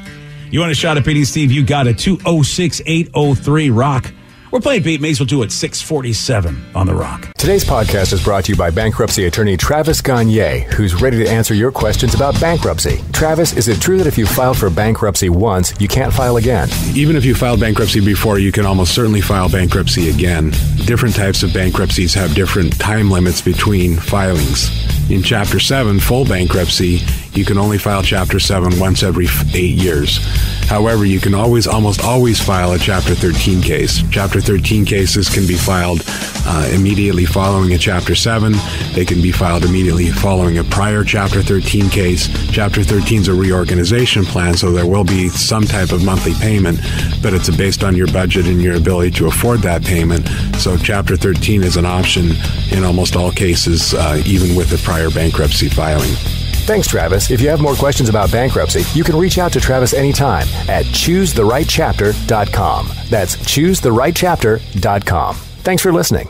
You want a shot at beating Steve? You got it. Two oh six eight oh three rock. We're playing beat me. So we'll do it six forty seven on the rock. Today's podcast is brought to you by bankruptcy attorney Travis Gagne, who's ready to answer your questions about bankruptcy. Travis, is it true that if you filed for bankruptcy once, you can't file again? Even if you filed bankruptcy before, you can almost certainly file bankruptcy again. Different types of bankruptcies have different time limits between filings. In Chapter 7, full bankruptcy, you can only file Chapter 7 once every eight years. However, you can always, almost always file a Chapter 13 case. Chapter 13 cases can be filed uh, immediately following a Chapter 7. They can be filed immediately following a prior Chapter 13 case. Chapter 13 is a reorganization plan, so there will be some type of monthly payment, but it's based on your budget and your ability to afford that payment. So Chapter 13 is an option in almost all cases, uh, even with a prior bankruptcy filing. Thanks, Travis. If you have more questions about bankruptcy, you can reach out to Travis anytime at choosetherightchapter.com. That's choosetherightchapter.com. Thanks for listening.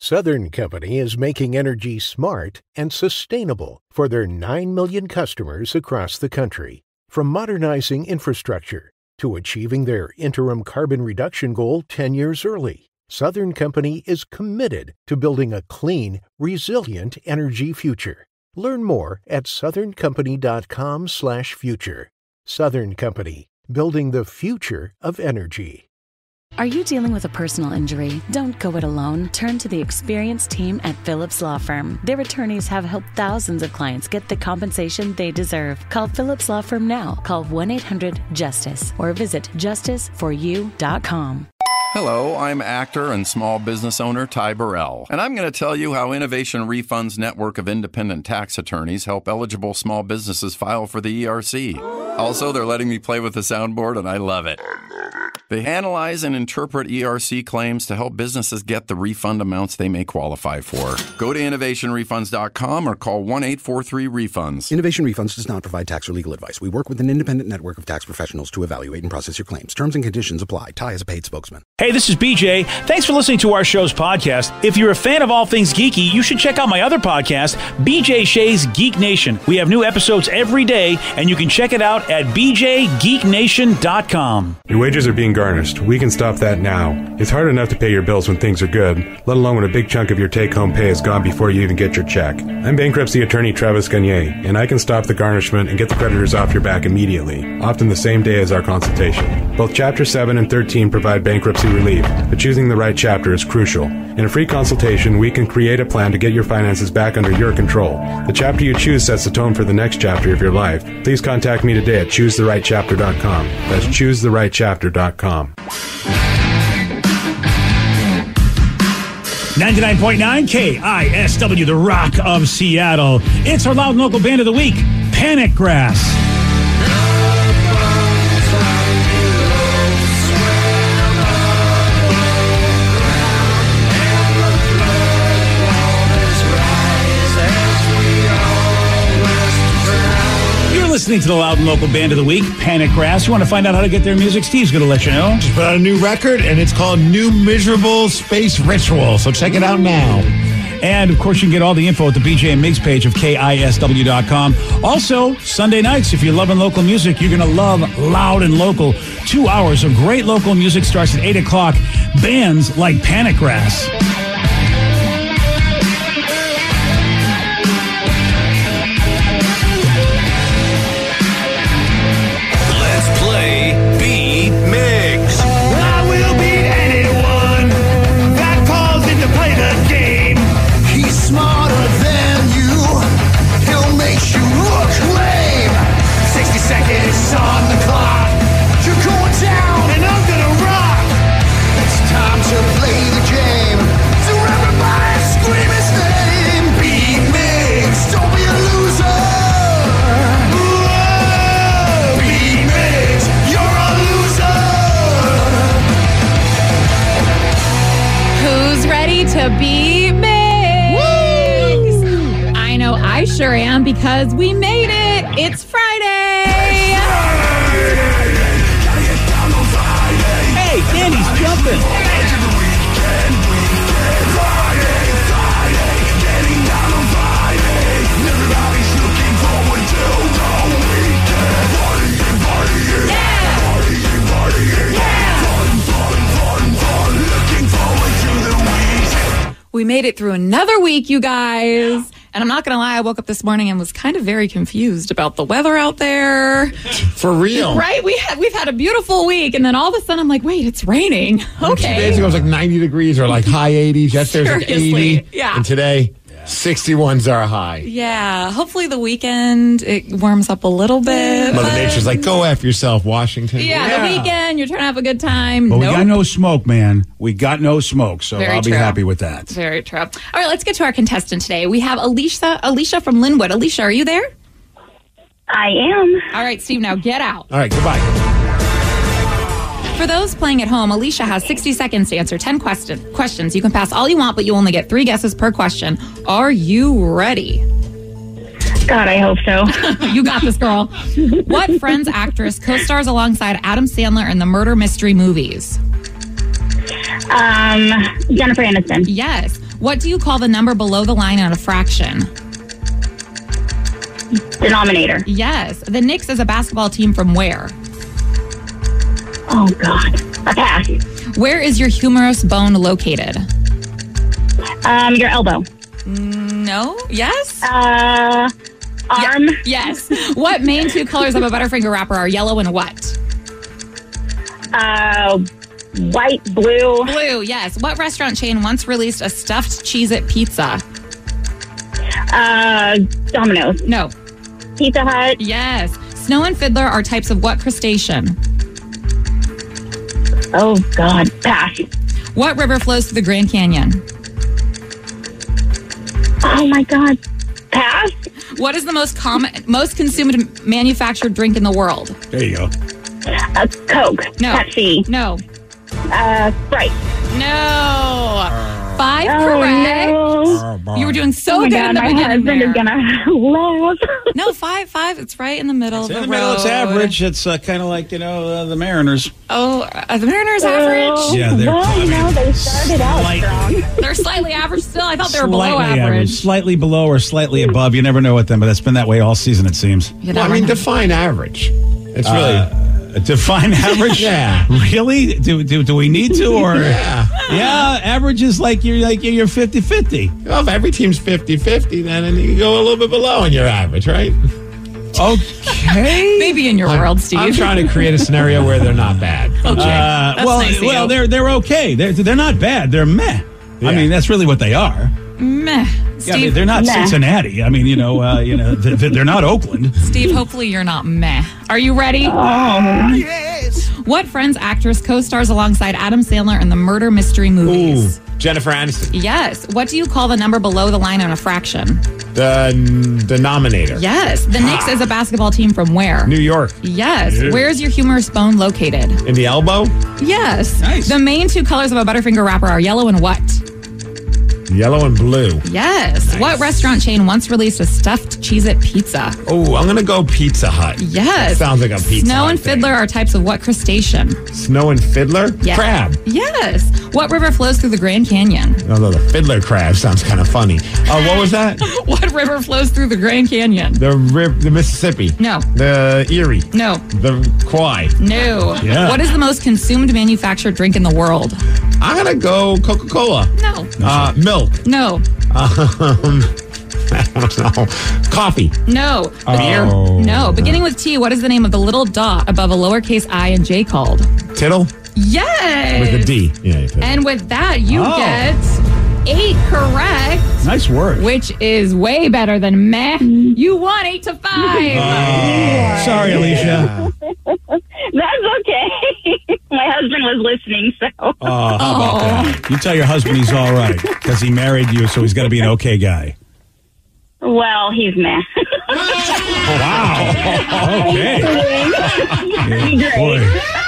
Southern Company is making energy smart and sustainable for their 9 million customers across the country. From modernizing infrastructure to achieving their interim carbon reduction goal 10 years early, Southern Company is committed to building a clean, resilient energy future. Learn more at southerncompany.com/future. Southern Company, building the future of energy. Are you dealing with a personal injury? Don't go it alone. Turn to the experienced team at Phillips Law Firm. Their attorneys have helped thousands of clients get the compensation they deserve. Call Phillips Law Firm now. Call 1 800 Justice or visit justiceforyou.com. Hello, I'm actor and small business owner Ty Burrell, and I'm going to tell you how Innovation Refunds network of independent tax attorneys help eligible small businesses file for the ERC. Also, they're letting me play with the soundboard, and I love it. They analyze and interpret ERC claims to help businesses get the refund amounts they may qualify for. Go to innovationrefunds.com or call 1 843 refunds. Innovation Refunds does not provide tax or legal advice. We work with an independent network of tax professionals to evaluate and process your claims. Terms and conditions apply. Ty is a paid spokesman. Hey, this is BJ. Thanks for listening to our show's podcast. If you're a fan of all things geeky, you should check out my other podcast, BJ Shea's Geek Nation. We have new episodes every day, and you can check it out at bjgeeknation.com. Your wages are being garnished. We can stop that now. It's hard enough to pay your bills when things are good, let alone when a big chunk of your take home pay is gone before you even get your check. I'm bankruptcy attorney Travis Gagne, and I can stop the garnishment and get the creditors off your back immediately, often the same day as our consultation. Both Chapter 7 and 13 provide bankruptcy relief, but choosing the right chapter is crucial. In a free consultation, we can create a plan to get your finances back under your control. The chapter you choose sets the tone for the next chapter of your life. Please contact me today at choosetherightchapter.com. That's choosetherightchapter.com. 99.9 KISW, the Rock of Seattle. It's our loud and local band of the week, Panic Grass. Listening to the loud and local band of the week, Panic Grass. You want to find out how to get their music? Steve's going to let you know. Just put out a new record, and it's called New Miserable Space Ritual. So check it out now. And of course, you can get all the info at the BJ and Migs page of KISW.com. Also, Sunday nights, if you're loving local music, you're going to love Loud and Local. Two hours of great local music starts at 8 o'clock. Bands like Panic Grass. Because we made it. It's Friday. Hey, Danny's jumping. We made it through another week, you guys. And I'm not going to lie, I woke up this morning and was kind of very confused about the weather out there. For real. Right? We had we've had a beautiful week and then all of a sudden I'm like, "Wait, it's raining." Okay. Two days ago, it was like 90 degrees or like high 80s. Yesterday's like Seriously, 80. yeah. And today, 61's are high. Yeah, hopefully the weekend it warms up a little bit. Mother Nature's like, go F yourself, Washington. yeah, the weekend you're trying to have a good time. But we got no smoke, man. We got no smoke, so Very I'll be happy with that. Very true. All right, let's get to our contestant today. We have Alicia. Alicia from Lynnwood. Alicia, are you there? I am. All right, Steve. Now get out. All right, goodbye. For those playing at home, Alicia has 60 seconds to answer 10 question- questions. You can pass all you want, but you only get three guesses per question. Are you ready? God, I hope so. you got this, girl. what Friends actress co stars alongside Adam Sandler in the murder mystery movies? Um, Jennifer Aniston. Yes. What do you call the number below the line in a fraction? Denominator. Yes. The Knicks is a basketball team from where? Oh, God. A pass. Where is your humerus bone located? Um, your elbow. No. Yes. Uh, arm. Yes. What main two colors of a Butterfinger wrapper are yellow and what? Uh, white, blue. Blue. Yes. What restaurant chain once released a stuffed Cheez-It pizza? Uh, Domino's. No. Pizza Hut. Yes. Snow and fiddler are types of what crustacean? Oh, God. Pass. What river flows through the Grand Canyon? Oh, my God. Pass. What is the most common, most consumed manufactured drink in the world? There you go. Uh, Coke. No. Pepsi. No. Uh, Sprite. No. Five Oh, correct. no. You were doing so Oh my good God, in the my beginning. husband there. is gonna laugh. No, five, five. It's right in the middle It's of in the, the middle. It's average. It's uh, kind of like you know uh, the Mariners. Oh, are the Mariners average? Yeah, they're well, you know, they started out strong. They're slightly average still. I thought they were below slightly average. slightly below or slightly above. You never know with them, but that's been that way all season. It seems. Well, I mean, define average. It's really. Define average. Yeah. Really? Do, do do we need to or? Yeah. Yeah, average is like you're like you're 50-50. Well, if every team's 50 50, then and you go a little bit below in your average, right? Okay. Maybe in your world, Steve. I'm trying to create a scenario where they're not bad. Okay. Uh, That's well, nice of well, you. they're they're okay. They're they're not bad. They're meh. Yeah. I mean, that's really what they are. Meh. Yeah, I mean, they're not Meh. Cincinnati. I mean, you know, uh, you know, th- th- they're not Oakland. Steve, hopefully you're not meh. Are you ready? Oh, yes. What Friends actress co-stars alongside Adam Sandler in the murder mystery Ooh, movies? Jennifer Aniston, Yes. What do you call the number below the line on a fraction? the denominator. Yes. The Knicks is a basketball team from where? New York, Yes. Yeah. Where's your humerus bone located? in the elbow, Yes. Nice. The main two colors of a Butterfinger wrapper are yellow and what? Yellow and blue. Yes. What restaurant chain once released a stuffed Cheez-It pizza? Oh, I'm gonna go Pizza Hut. Yes. Sounds like a pizza. Snow Hut and thing. Fiddler are types of what crustacean? Snow and Fiddler. Yes. Crab. Yes. What river flows through the Grand Canyon? Although the Fiddler crab sounds kind of funny. Oh, what was that? What river flows through the Grand Canyon? The rip, the Mississippi. No. The Erie. No. The Kwai. No. Yeah. What is the most consumed manufactured drink in the world? I'm gonna go Coca Cola. No. Uh, milk. No. Um, I don't know. Coffee. No. Beer. No. Beginning with T, what is the name of the little dot above a lowercase i and j called? Tittle Yes. with a D. Yeah. And with that, you Oh. get eight correct, Nice work. which is way better than meh. Mm-hmm. You won eight to five. Oh, sorry, Alicia. that's okay. My husband was listening, so. Oh, how about that? You tell your husband he's all right because he married you, so he's got to be an okay guy. Well, he's meh. Wow. Okay. Yeah, boy.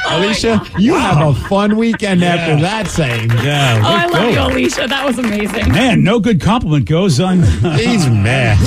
Alicia, you have a fun weekend after that saying. Yeah. Oh, I let's love you. Alicia. That was amazing. Man, no good compliment goes on. He's mad.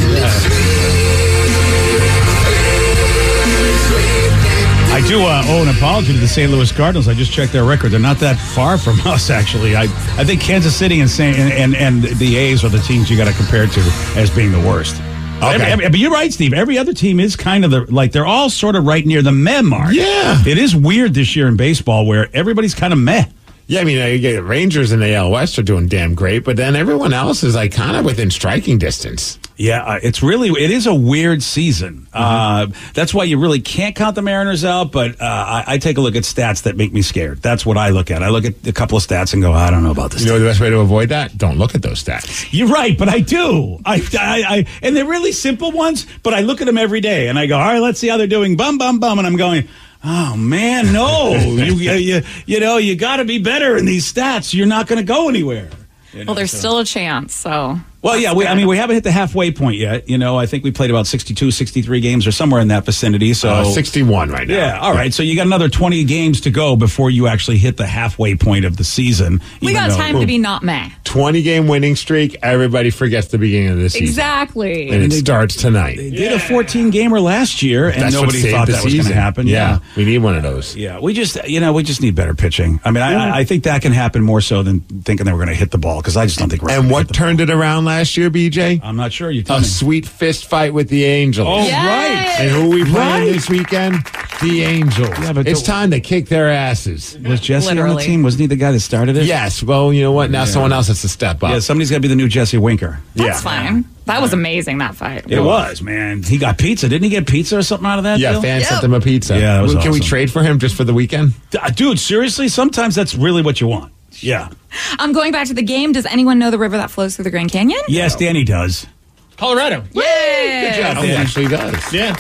I do uh, owe an apology to the St. Louis Cardinals. I just checked their record. They're not that far from us, actually. I, I think Kansas City and, Saint, and, and and the A's are the teams you got to compare to as being the worst. Okay. Every- every- but you're right, Steve. Every other team is kind of the like they're all sort of right near the meh mark. Yeah. it is weird this year in baseball where everybody's kind of meh. Yeah, I mean, you get Rangers and AL West are doing damn great, but then everyone else is like kind of within striking distance. Yeah, uh, it's really it is a weird season. Uh, that's why you really can't count the Mariners out. But uh, I, I take a look at stats that make me scared. That's what I look at. I look at a couple of stats and go, I don't know about this. You know the best way to avoid that? Don't look at those stats. You're right, but I do. I, I, I, and they're really simple ones, but I look at them every day and I go, all right, let's see how they're doing. Bum, bum, bum. And I'm going, oh man, no. you, you, you, you know, you got to be better in these stats. You're not going to go anywhere. You know, Well, there's so- still a chance. So. Well, yeah, we, I mean, we haven't hit the halfway point yet. You know, I think we played about 62, 63 games or somewhere in that vicinity. So Uh, 61 right now. Yeah, all right. So you got another 20 games to go before you actually hit the halfway point of the season. We got though- time to be not meh. 20 game winning streak. Everybody forgets the beginning of the season. Exactly. And it starts tonight. They did a 14 gamer last year, and That's nobody thought the that was going to happen. Yeah, Yeah. we need one of those. Yeah, we just, you know, we just need better pitching. I mean, I, I, I think that can happen more so than thinking they were going to hit the ball because I just don't think we're. And what turned it around last year, BJ? I'm not sure. You tell A me. sweet fist fight with the Angels. Oh, right. And who are we playing Right. this weekend? The Angels. Yeah, but it's the- time to kick their asses. Was Jesse on the Literally. team? Wasn't he the guy that started it? Yes. Well, you know what? Now Yeah. someone else has to step up. Yeah, somebody's got to be the new Jesse Winker. That's fine. That was amazing. That fight. It was, man. He got pizza. Didn't he get pizza or something out of that? Yeah, deal? fans sent him a pizza. Yeah, that was Can we awesome. trade for him just for the weekend? Dude, seriously, sometimes that's really what you want. Yeah. I'm going back to the game. Does anyone know the river that flows through the Grand Canyon? Yes, Danny does. Colorado. Yay! Good job. He actually does. Yeah.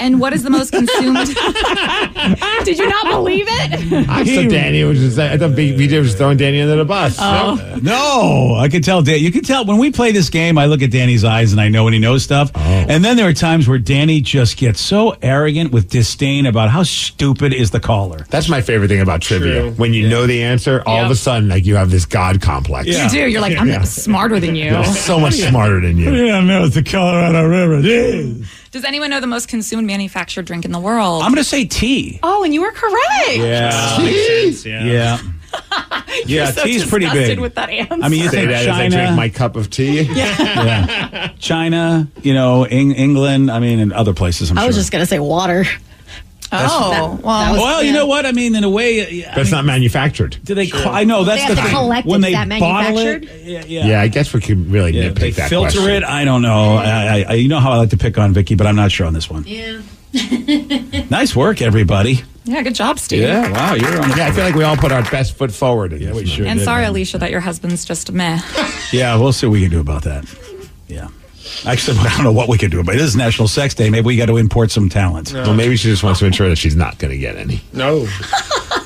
And what is the most consumed? Did you not believe it? I thought Danny was just. I thought BJ was throwing Danny under the bus. Oh. Uh, no, I can tell. Dan, you can tell when we play this game. I look at Danny's eyes and I know when he knows stuff. Oh. And then there are times where Danny just gets so arrogant with disdain about how stupid is the caller. That's my favorite thing about trivia. When you know the answer, all of a Yep. sudden, like you have this god complex. You do. You're like, I'm Yeah. smarter than you. You're so much smarter than you. Yeah, no, it's the Colorado River. It is. Does anyone know the most consumed manufactured drink in the world? I'm going to say tea. Oh, and you were correct. Yeah. Makes sense, yeah. Yeah. yeah, so tea's pretty disgusted big. with that answer. I mean, you Say think that as I China, drink my cup of tea. yeah. China, you know, Eng- England. I mean, and other places. I'm I was sure. just gonna say water. Oh, well. well, you know what? I mean, in a way, uh, I But it's mean, not manufactured. do they? Call, I know that's They have the to thing. collect it. when Is they that bottle it. manufactured? Yeah, yeah. Yeah, I guess we could really Yeah, nitpick they that filter question. it. I don't know. I, I, you know how I like to pick on Vicky, but I'm not sure on this one. Yeah. Nice work, everybody. Yeah, good job, Steve. Yeah, wow, you're on. The, Yeah, I feel like we all put our best foot forward. Yeah, we sure And did. sorry, Alicia, that your husband's just a meh. Yeah, we'll see what we can do about that. Yeah. Actually, I don't know what we can do but it. This is National Sex Day. Maybe we got to import some talent. Well, maybe she just wants to ensure that she's not going to get any. No.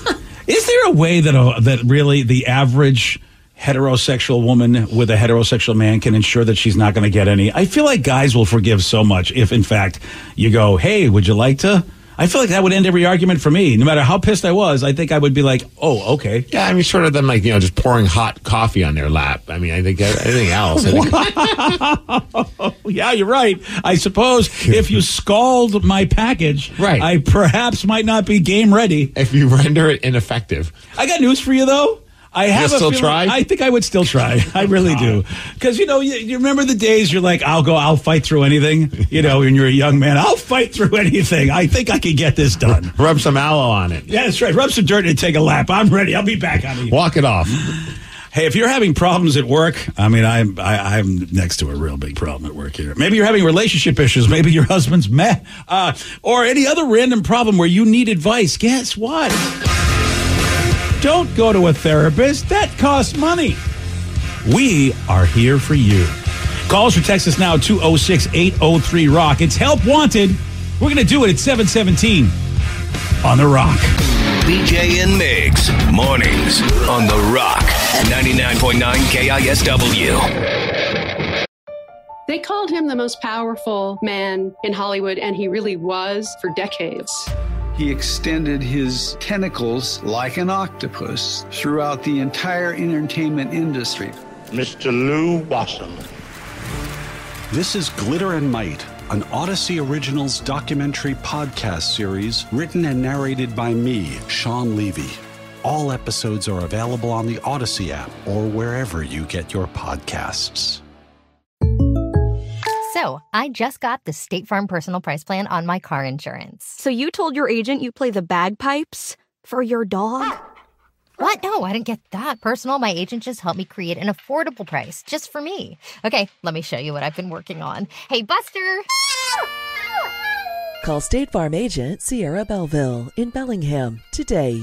Is there a way that a, that really the average heterosexual woman with a heterosexual man can ensure that she's not going to get any? I feel like guys will forgive so much if, in fact, you go, "Hey, would you like to?" I feel like that would end every argument for me. No matter how pissed I was, I think I would be like, "Oh, okay." Yeah, I mean, short of them, like, you know, just pouring hot coffee on their lap. I mean, I think anything else. I think, yeah, you're right. I suppose if you scald my package, Right. I perhaps might not be game ready. if you render it ineffective. I got news for you though. I have a still feeling- try? I think I would still try. I really do. Because you know, you, you remember the days you're like, I'll go, I'll fight through anything. You know, when you're a young man, I'll fight through anything. I think I can get this done. Rub some aloe on it. Yeah, that's right. Rub some dirt and take a lap. I'm ready. I'll be back on you. Walk it off. Hey, if you're having problems at work, I mean, I'm I, I'm next to a real big problem at work here. Maybe you're having relationship issues. Maybe your husband's meh, uh, or any other random problem where you need advice. Guess what? Don't go to a therapist. That costs money. We are here for you. Calls or text us now 206 803 Rock. It's Help Wanted. We're going to do it at 717 on The Rock. BJ and Migs, mornings on The Rock, 99.9 KISW. They called him the most powerful man in Hollywood, and he really was for decades. He extended his tentacles like an octopus throughout the entire entertainment industry. Mr. Lew Wasserman. This is Glitter and Might, an Audacy Originals documentary podcast series written and narrated by me, Sean Levy. All episodes are available on the Audacy app or wherever you get your podcasts. So, I just got the State Farm personal price plan on my car insurance. So you told your agent you play the bagpipes for your dog? Ah! What? No, I didn't get that personal. My agent just helped me create an affordable price just for me. Okay, let me show you what I've been working on. Hey, Buster! Call State Farm agent Sierra Belville in Bellingham today.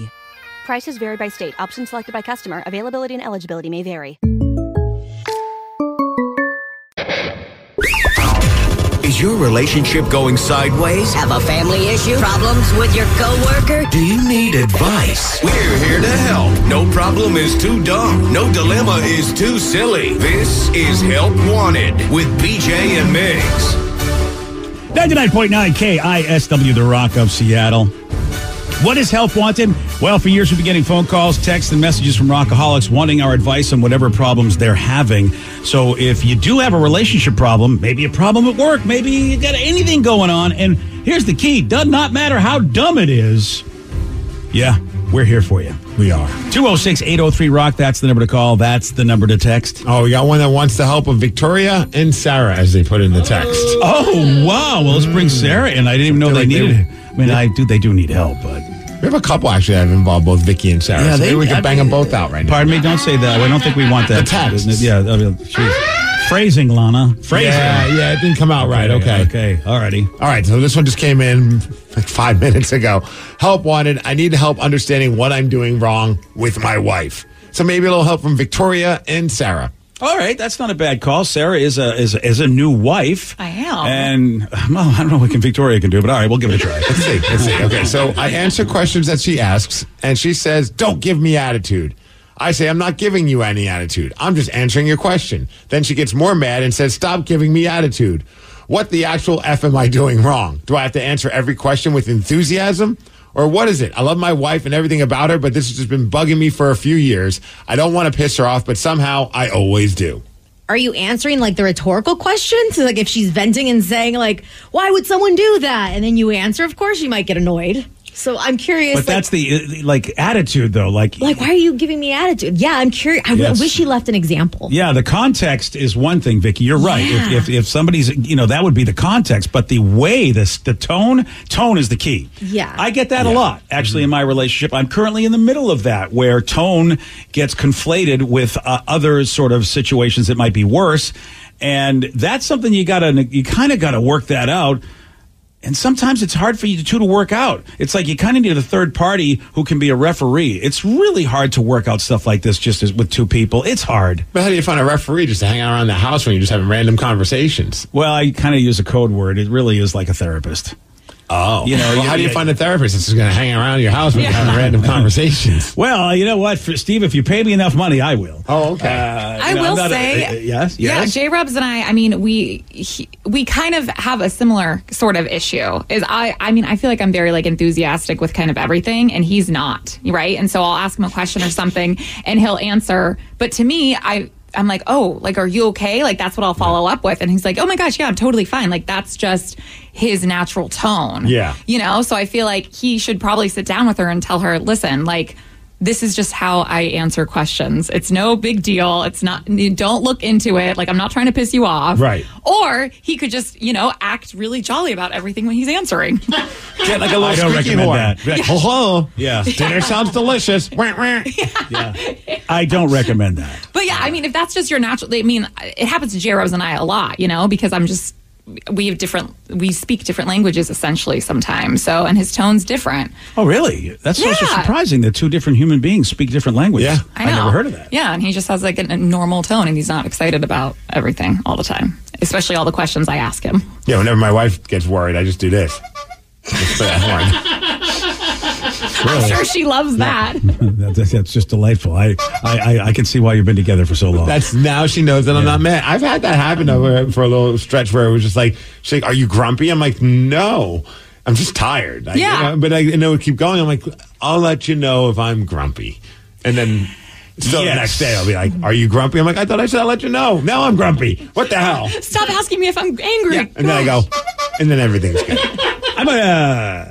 Prices vary by state. Options selected by customer. Availability and eligibility may vary. Is your relationship going sideways? Have a family issue? Problems with your coworker? Do you need advice? We're here to help. No problem is too dumb. No dilemma is too silly. This is Help Wanted with BJ and Migs. 99.9 KISW, The Rock of Seattle. What is help wanted? Well, for years we've been getting phone calls, texts, and messages from rockaholics wanting our advice on whatever problems they're having. So if you do have a relationship problem, maybe a problem at work, maybe you got anything going on, and here's the key does not matter how dumb it is. Yeah, we're here for you. We are. 206 803 Rock. That's the number to call. That's the number to text. Oh, we got one that wants the help of Victoria and Sarah, as they put in the text. Oh, wow. Well, let's bring Sarah in. I didn't even know they like they- needed I mean, I do. They do need help, but We have a couple actually that have involved both Vicky and Sarah. Yeah, so they- maybe we I can bang them both out right now. Pardon me, don't say that. I don't think we want that. The text. Yeah, I mean, phrasing, Lana. Phrasing. Yeah, yeah, it didn't come out right. Okay. Okay. Alrighty. All right. So this one just came in like five minutes ago. Help wanted. I need help understanding what I'm doing wrong with my wife. So maybe a little help from Victoria and Sarah. All right, that's not a bad call. Sarah is a is a, is a new wife. I am. And well, I don't know what can Victoria can do, but all right, we'll give it a try. Let's see. Let's see. Okay, so I answer questions that she asks, and she says, "Don't give me attitude." I say, "I'm not giving you any attitude. I'm just answering your question." Then she gets more mad and says, "Stop giving me attitude." What the actual f am I doing wrong? Do I have to answer every question with enthusiasm? Or what is it? I love my wife and everything about her, but this has just been bugging me for a few years. I don't want to piss her off, but somehow I always do. Are you answering like the rhetorical questions? Like if she's venting and saying like, "Why would someone do that?" and then you answer, of course you might get annoyed. So I'm curious. But like, that's the uh, like attitude though. Like like, why are you giving me attitude? Yeah, I'm curious. I Yes. wish he left an example. Yeah, the context is one thing, Vicky. You're right. If, Yeah. if if somebody's, you know, that would be the context. But the way, this the tone, tone is the key. Yeah. I get that a lot actually in my relationship. I'm currently in the middle of that where tone gets conflated with uh, other sort of situations that might be worse, and that's something you gotta you kind of gotta work that out. And sometimes it's hard for you two to work out. It's like you kind of need a third party who can be a referee. It's really hard to work out stuff like this just as, with two people. It's hard. But how do you find a referee just to hang out around the house when you're just having random conversations? Well, I kind of use a code word. It really is like a therapist. Oh, You know, Well, you- how do you you- find a therapist that's just going to hang around your house when you're having random conversations? Well, you know what, For Steve, if you pay me enough money, I will. Oh, okay. I know, will I'm not a- say, uh, uh, yes, yeah, yes. J Rubs and I. I mean, we he, we kind of have a similar sort of issue. Is I I mean, I feel like I'm very like enthusiastic with kind of everything, and he's not right. And so I'll ask him a question or something, and he'll answer. But to me, I. I'm like, oh, like, are you okay? Like, that's what I'll follow up with. And he's like, oh my gosh, yeah, I'm totally fine. Like, that's just his natural tone. Yeah. You know, so I feel like he should probably sit down with her and tell her, listen, like, this is just how I answer questions. It's no big deal. It's not, you don't look into it. Like, I'm not trying to piss you off. Right. Or he could just, you know, act really jolly about everything when he's answering. Get like a little I don't squeaky recommend horn. that. Be like, ho ho. Yeah. Dinner sounds delicious. Wah, wah. I don't recommend that. but yeah, I mean, if that's just your natural, I mean, it happens to J Rose and I a lot, you know, because I'm just, we have different, we speak different languages essentially sometimes. So, and his tone's different. Oh, really? That's so surprising that two different human beings speak different languages. Yeah. I know. never heard of that. Yeah, and he just has like a, a normal tone, and he's not excited about everything all the time, especially all the questions I ask him. Yeah, whenever my wife gets worried, I just do this. Just play that horn. I'm sure she loves that. That- that's just delightful. I, I, I, I can see why you've been together for so long. That's now she knows that I'm not mad. I've had that happen over for a little stretch where it was just like, she's like, "Are you grumpy?" I'm like, "No, I'm just tired." Like, Yeah. you know, but I and it would keep going. I'm like, "I'll let you know if I'm grumpy," and then. So the Yes. next day I'll be like, "Are you grumpy?" I'm like, "I thought I said I'll let you know." Now I'm grumpy. What the hell? Stop asking me if I'm angry. And then I go, and then everything's good. I'm uh,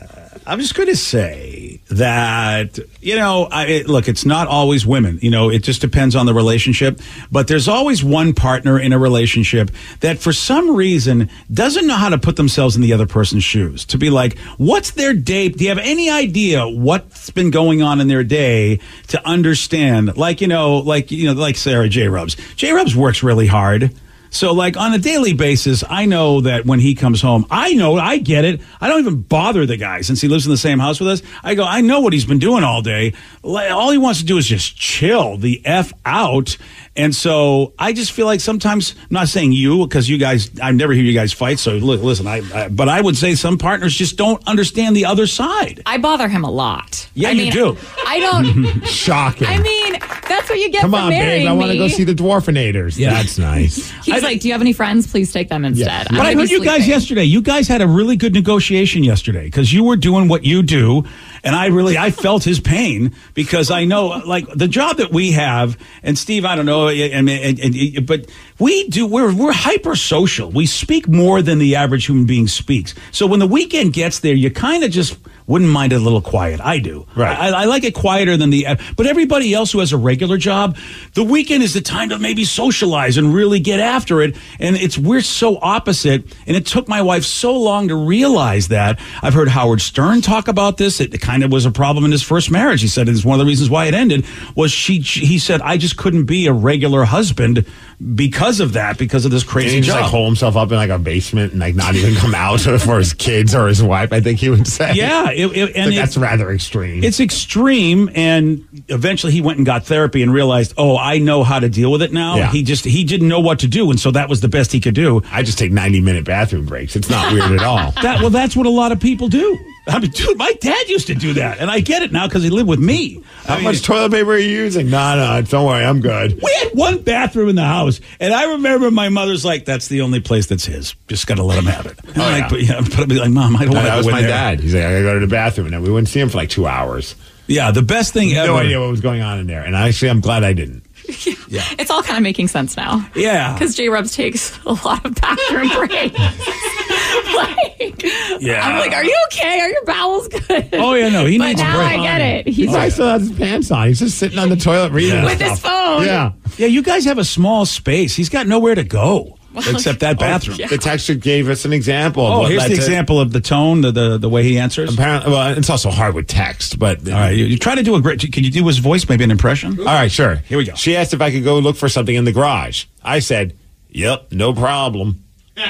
I'm just going to say that you know, I, it, look, it's not always women. You know, it just depends on the relationship. But there's always one partner in a relationship that, for some reason, doesn't know how to put themselves in the other person's shoes. To be like, what's their day? Do you have any idea what's been going on in their day to understand? Like you know, like you know, like Sarah J. Rubs. J. Rubs works really hard. So, like on a daily basis, I know that when he comes home, I know, I get it. I don't even bother the guy since he lives in the same house with us. I go, I know what he's been doing all day. All he wants to do is just chill the F out. And so I just feel like sometimes, I'm not saying you, because you guys, I never hear you guys fight. So li- listen, I, I, but I would say some partners just don't understand the other side. I bother him a lot. Yeah, I you mean, do. I don't. Shocking. I mean, that's what you get Come for on, marrying babe. I want to go see the Dwarfinators. Yeah. That's nice. He's like, "Do you have any friends? Please take them instead." I'm But I heard you guys yesterday. You guys had a really good negotiation yesterday because you were doing what you do, and I really I felt his pain because I know like the job that we have. And Steve, I don't know, and, and, and- but we do we're we're hyper social. We speak more than the average human being speaks. So when the weekend gets there, you kind of just wouldn't mind it a little quiet. I do. Right. I, I like it quieter than the. But everybody else who has a regular job, the weekend is the time to maybe socialize and really get after it. And it's we're so opposite. And it took my wife so long to realize that. I've heard Howard Stern talk about this. It kind of was a problem in his first marriage. He said it's one of the reasons why it ended was she. He said I just couldn't be a regular husband because of that, because of this crazy he just job. like hole himself up in like a basement and like not even come out for his kids or his wife? I think he would say. Yeah, it- it- and like, it- that's rather extreme. It's extreme, and eventually he went and got therapy and realized, oh, I know how to deal with it now. Yeah. He just he didn't know what to do, and so that was the best he could do. I just take ninety minute bathroom breaks. It's not weird at all. That well, that's what a lot of people do. I mean, dude, my dad used to do that, and I get it now because he lived with me. How I mean, much toilet paper are you using? No, no, don't worry, I'm good. We had one bathroom in the house, and I remember my mother's like, "That's the only place that's his. Just got to let him have it." And I'm Oh, like, yeah. but, yeah, but I'd be like, "Mom, I don't want that to was go in my there." dad. He's like, I gotta go to the bathroom, and then we wouldn't see him for like two hours. Yeah, the best thing ever. No idea what was going on in there, and actually, I'm glad I didn't. Yeah. It's all kind of making sense now. Yeah. Because J Rubs takes a lot of bathroom breaks. like, Yeah. I'm like, are you okay? Are your bowels good? Oh, yeah, no, he but needs a now break. I get it. He's He still has his pants on. He's just sitting on the toilet reading With his phone. Yeah. Yeah, you guys have a small space. He's got nowhere to go except that oh, bathroom. The texter gave us an example. of Oh, here's the to- example of the tone, the, the the way he answers. Apparently, well, it's also hard with text, but All right, you, you try to do a great. Can you do his voice? Maybe an impression. All right, sure. Here we go. She asked if I could go look for something in the garage. I said, "Yep, no problem."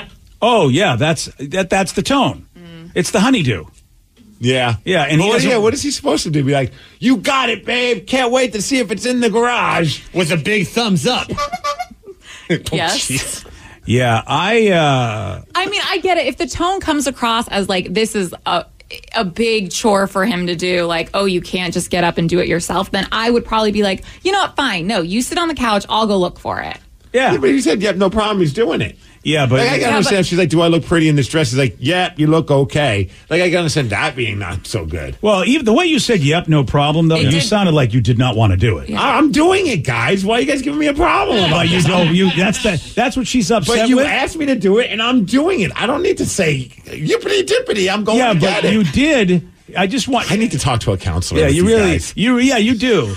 Oh yeah, that's that. That's the tone. It's the honeydew. Yeah, Yeah, and well, doesn't- yeah. What is he supposed to do? Be like, "You got it, babe. Can't wait to see if it's in the garage." With a big thumbs up. Yes. Yeah, I. uh I mean, I get it. If the tone comes across as like this is a a big chore for him to do, like, oh, you can't just get up and do it yourself, then I would probably be like, you know what, fine. No, you sit on the couch, I'll go look for it. Yeah, but he said, "Yep, no problem." He's doing it. Yeah, but like, I can Yeah, understand. but- she's like, "Do I look pretty in this dress?" He's like, "Yep, you look okay." Like I gotta understand that being not so good. well, even the way you said "yep, no problem," though, It you did- sounded like you did not want to do it. I- I'm doing it, guys. Why are you guys giving me a problem? about But you this? don't. You that's that. That's what she's upset But you with. asked me to do it, and I'm doing it. I don't need to say yippity dippity. I'm going yeah, to but get it. you did. I just want. I need to talk to a counselor. Yeah, with you really, guys. you yeah, you do.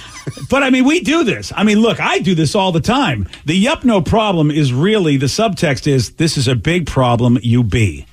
But I mean, we do this. I mean, look, I do this all the time. The yup, no problem is really the subtext is this is a big problem. You be.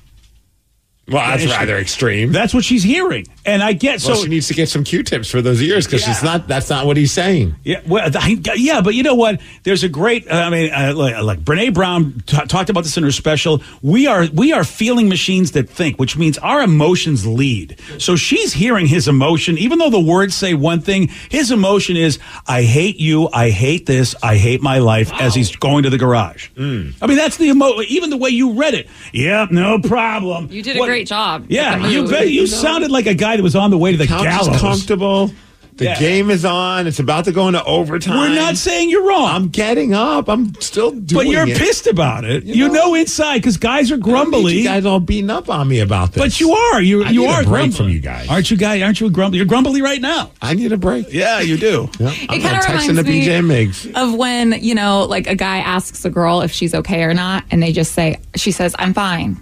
Well, that's Yeah, rather extreme. That's what she's hearing, and I get well, so. she needs to get some Q-tips for those ears because she's not. That's not what he's saying. Yeah, well, I- yeah, but you know what? There's a great. I mean, uh, like, like Brene Brown t- talked about this in her special. We are we are feeling machines that think, which means our emotions lead. So she's hearing his emotion, even though the words say one thing. His emotion is, "I hate you. I hate this. I hate my life." As he's going to the garage. Mm. I mean, that's the emo. Even the way you read it. Yep, no problem. You did a What- great job. Yeah, you bet. You sounded like a guy that was on the way to the Couch is gallows. comfortable. The Yeah. game is on. It's about to go into overtime. We're not saying you're wrong. I'm getting up. I'm still doing But you're it. pissed about it. You, You know, know- inside because guys are grumbly. You guys all beating up on me about this. but you are. You I you need a are break grumbly. from you guys. aren't you? Guy, aren't you grumbly? You're grumbly right now. I need a break. Yeah, you do. Yep. I'm kinda texting reminds the me- BJ Migs. of when you know like a guy asks a girl if she's okay or not and they just say she says i'm fine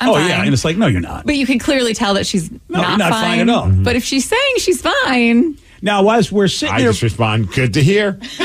i'm oh fine yeah, and it's like no, you're not. but you can clearly tell that she's No, not, you're not fine at all. but if she's saying she's fine Now, as we're sitting I there, just respond, good to hear.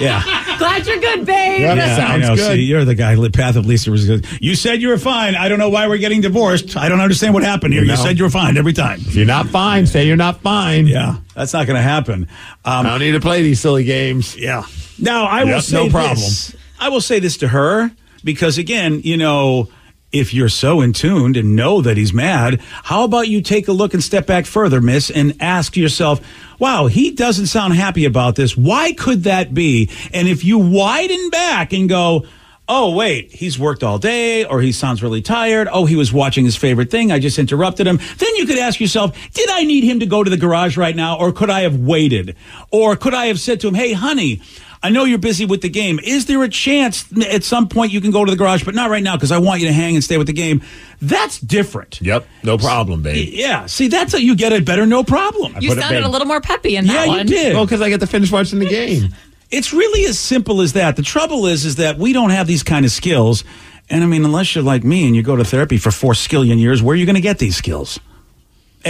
yeah, glad you're good babe Yep. yeah, I Sounds know. good. See, you're the guy. Path of Lisa was good. You said you were fine. I don't know why we're getting divorced. I don't understand what happened here. You, know. said you were fine every time. If you're not fine, say you're not fine. Yeah, that's not going to happen. Um, I don't need to play these silly games. Yeah. Now I will say no problem. this. I will say this to her because again, you know, if you're so in tuned and know that he's mad, how about you take a look and step back further, miss, and ask yourself, wow, he doesn't sound happy about this. Why could that be? And if you widen back and go, Oh, wait, he's worked all day, or he sounds really tired. Oh, he was watching his favorite thing. I just interrupted him. Then you could ask yourself, did I need him to go to the garage right now, or could I have waited? Or could I have said to him, hey, honey, I know you're busy with the game. Is there a chance at some point you can go to the garage, but not right now because I want you to hang and stay with the game? That's different. Yep, no problem, babe. Yeah, see, that's how you get it better, no problem. you put it sounded back. a little more peppy in that Yeah, you did. Well, because I get to finish watching the game. It's really as simple as that. The trouble is, is that we don't have these kind of skills. And I mean, unless you're like me and you go to therapy for four skillion years, where are you going to get these skills?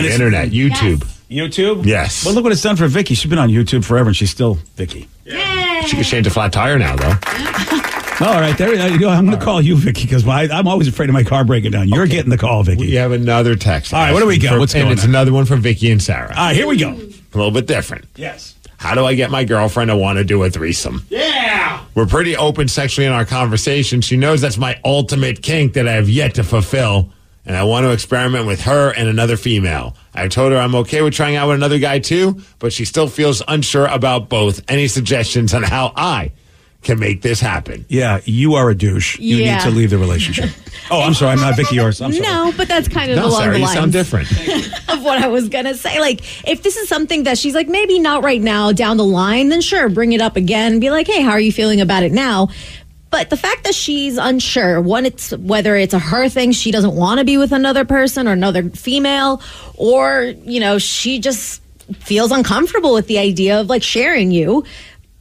The it's- internet, YouTube. YouTube? Yes. Well, look what it's done for Vicky. She's been on YouTube forever and she's still Vicky. She can change a flat tire now, though. All right, there. You know, I'm going to call you, Vicky, because I'm always afraid of my car breaking down. You're getting the call, Vicky. We have another text. All right, what do we got? For- What's and going it's another one from Vicky and Sarah. All right, here we go. A little bit different. Yes. How do I get my girlfriend to want to do a threesome? Yeah. We're pretty open sexually in our conversation. She knows that's my ultimate kink that I have yet to fulfill. And I want to experiment with her and another female. I told her I'm okay with trying out with another guy too, but she still feels unsure about both. Any suggestions on how I can make this happen? Yeah, you are a douche. You Yeah. need to leave the relationship. oh, I'm sorry. I'm not Vicky yours. I'm sorry. No, but that's kind of No, along Sarah, the you sound different. of what I was gonna say. Like, if this is something that she's like, maybe not right now, down the line, then sure, bring it up again. Be like, hey, how are you feeling about it now? But the fact that she's unsure, one, it's whether it's a her thing, she doesn't want to be with another person or another female, or you know, she just feels uncomfortable with the idea of like sharing you.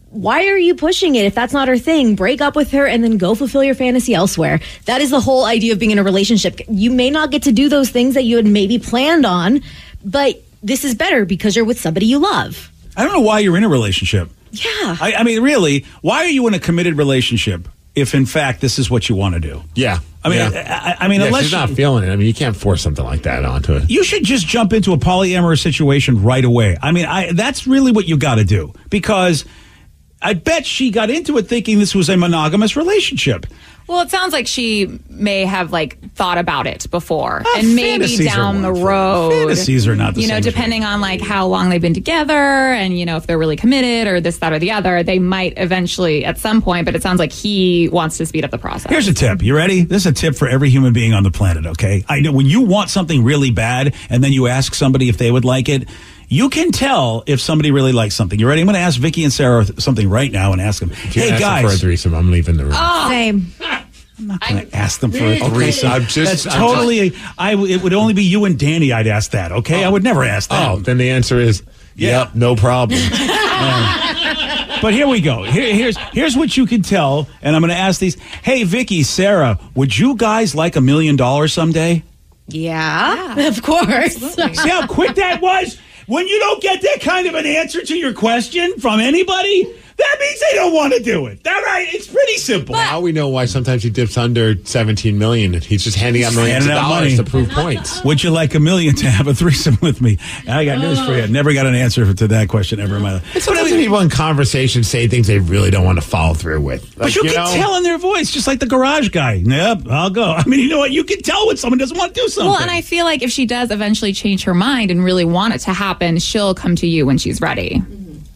Why are you pushing it if that's not her thing? Break up with her and then go fulfill your fantasy elsewhere. That is the whole idea of being in a relationship. You may not get to do those things that you had maybe planned on, but this is better because you're with somebody you love. I don't know why you're in a relationship. Yeah. I, I mean, really, why are you in a committed relationship if, in fact, this is what you want to do? Yeah. I mean, Yeah. I, I mean, Yeah, unless she's not you- feeling it. I mean, you can't force something like that onto it. You should just jump into a polyamorous situation right away. I mean, I that's really what you got to do because I bet she got into it thinking this was a monogamous relationship. Well, it sounds like she may have like thought about it before, Ah, and maybe down the thing. road. Fantasies are not you know, depending on like how long they've been together, and you know if they're really committed or this, that, or the other. They might eventually at some point, but it sounds like he wants to speed up the process. Here's a tip. You ready? This is a tip for every human being on the planet, okay? I know when you want something really bad and then you ask somebody if they would like it, you can tell if somebody really likes something. You ready? I'm going to ask Vicky and Sarah something right now and ask them, If you hey, ask her guys. for a threesome, I'm leaving the room. Oh, same. I'm not going to ask them for a Okay, threesome. I'm just- That's I'm totally. I w- it would only be you and Danny. I'd ask that. Okay, I would never ask that. Oh, then the answer is, yep, no problem. But here we go. Here, here's here's what you can tell, and I'm going to ask these. Hey, Vicky, Sarah, would you guys like a million dollars someday? Yeah, of course. See how quick that was? When you don't get that kind of an answer to your question from anybody, that means they don't want to do it. That right? It's pretty simple. now we know why sometimes he dips under 17 million. He's just handing out millions Handing of out dollars money. to prove points. Would you like a million to have a threesome with me? And I got news for you. Never got an answer to that question ever in my life. And sometimes people in conversation say things they really don't want to follow through with. But Like, you, can know, tell in their voice, just like the garage guy. Yep, I'll go. I mean, you know what? You can tell when someone doesn't want to do something. Well, and I feel like if she does eventually change her mind and really want it to happen, she'll come to you when she's ready.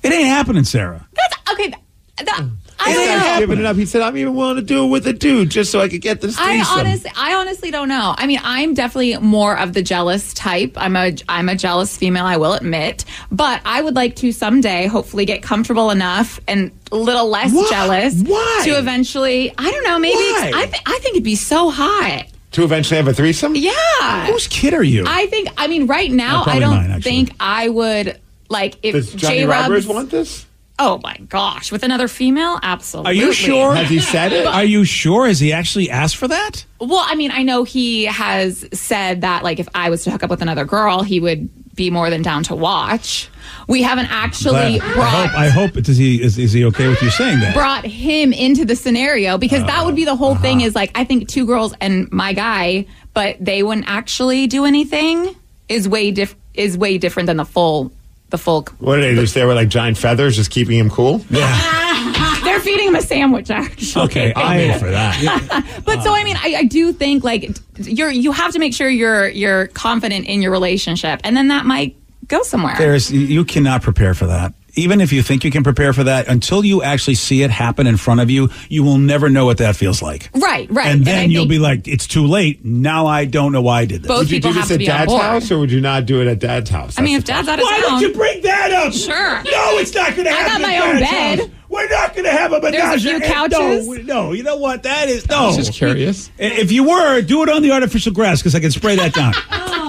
It ain't happening, Sarah. That's okay. That, mm. I He's don't know. giving it up. He said, "I'm even willing to do it with a dude just so I could get this I threesome." honestly, I honestly don't know. I mean, I'm definitely more of the jealous type. I'm a, I'm a jealous female. I will admit, but I would like to someday, hopefully, get comfortable enough and a little less Why? jealous Why? to eventually. I don't know. Maybe Why? I, th- I think it'd be so hot. to eventually have a threesome. Yeah. Whose kid are you? I think. I mean, right now, oh, probably I don't mine, actually. think I would like if Does Johnny J Roberts want this? Oh my gosh, with another female, absolutely. Are you sure? Has he said it? Are you sure? Has he actually asked for that? Well, I mean, I know he has said that, like, if I was to hook up with another girl, he would be more than down to watch. We haven't actually Glad- I brought hope. I hope. Does he? Is, is he okay with you saying that? brought him into the scenario because that would be the whole Uh-huh. thing. Is like I think two girls and my guy, but they wouldn't actually do anything. Is way diff is way different than the full the full. What are they just there with like giant feathers, just keeping him cool? Yeah. They're feeding him a sandwich, actually. Okay. I'm I, in for that. But so I mean, I, I do think like you're you have to make sure you're you're confident in your relationship, and then that might go somewhere. There's you cannot prepare for that. Even if you think you can prepare for that, until you actually see it happen in front of you, you will never know what that feels like. right, right. And then I you'll be like, "It's too late. Now I don't know why I did this." both Would you people do this to at dad's house, or would you not do it at dad's house? I mean, if That's dad's out of Why town, would you bring that up? Sure. No, it's not going to happen. I happen. got my own bed. house. We're not going to have a There's a menage. few couches. No, no, you know what? That is no. I was just curious. If you were, do it on the artificial grass because I can spray that down.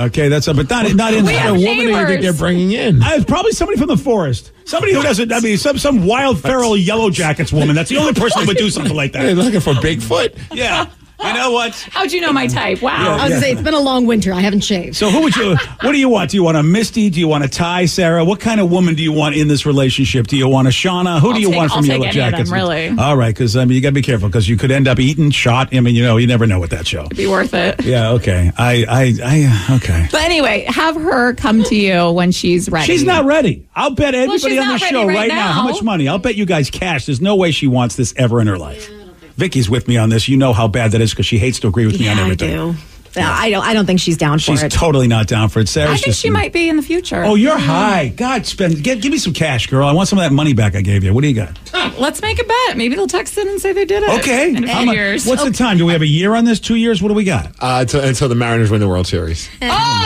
Okay, that's a, but not not in We the have What woman do you think they're bringing in? Uh, it's probably somebody from the forest. Somebody who doesn't. I mean, some some wild feral yellow jackets woman. That's the only person who would do something like that. They're looking for Bigfoot. Yeah. You know what? How'd you know my type? Wow. I was Yeah. gonna say it's been a long winter. I haven't shaved. So who would you? What do you want? Do you want a Misty? Do you want a Ty, Sarah? What kind of woman do you want in this relationship? Do you want a Shauna? Who I'll do you take- want from I'll take Yellow any of them, really. All right, because I mean you got to be careful because you could end up eaten, shot. I mean, you know, you never know with that show. Be worth it. Yeah. Okay. I. I. I. Okay. But anyway, have her come to you when she's ready. She's not ready. I'll bet Well, everybody she's on the show right right now. How much money? I'll bet you guys cash. There's no way she wants this ever in her life. Vicky's with me on this. You know how bad that is because she hates to agree with me on Yeah, I everything. Do. I don't. I don't think she's down for it. She's it. totally not down for it. Sarah's I think just she might be in the future. Oh, you're high. God, spend. Get, give me some cash, girl. I want some of that money back I gave you. What do you got? Let's make a bet. Maybe they'll text in and say they did it. Okay. In a How mu- years. What's the time? Do we have a year on this? Two years? What do we got? Uh, until, until the Mariners win the World Series.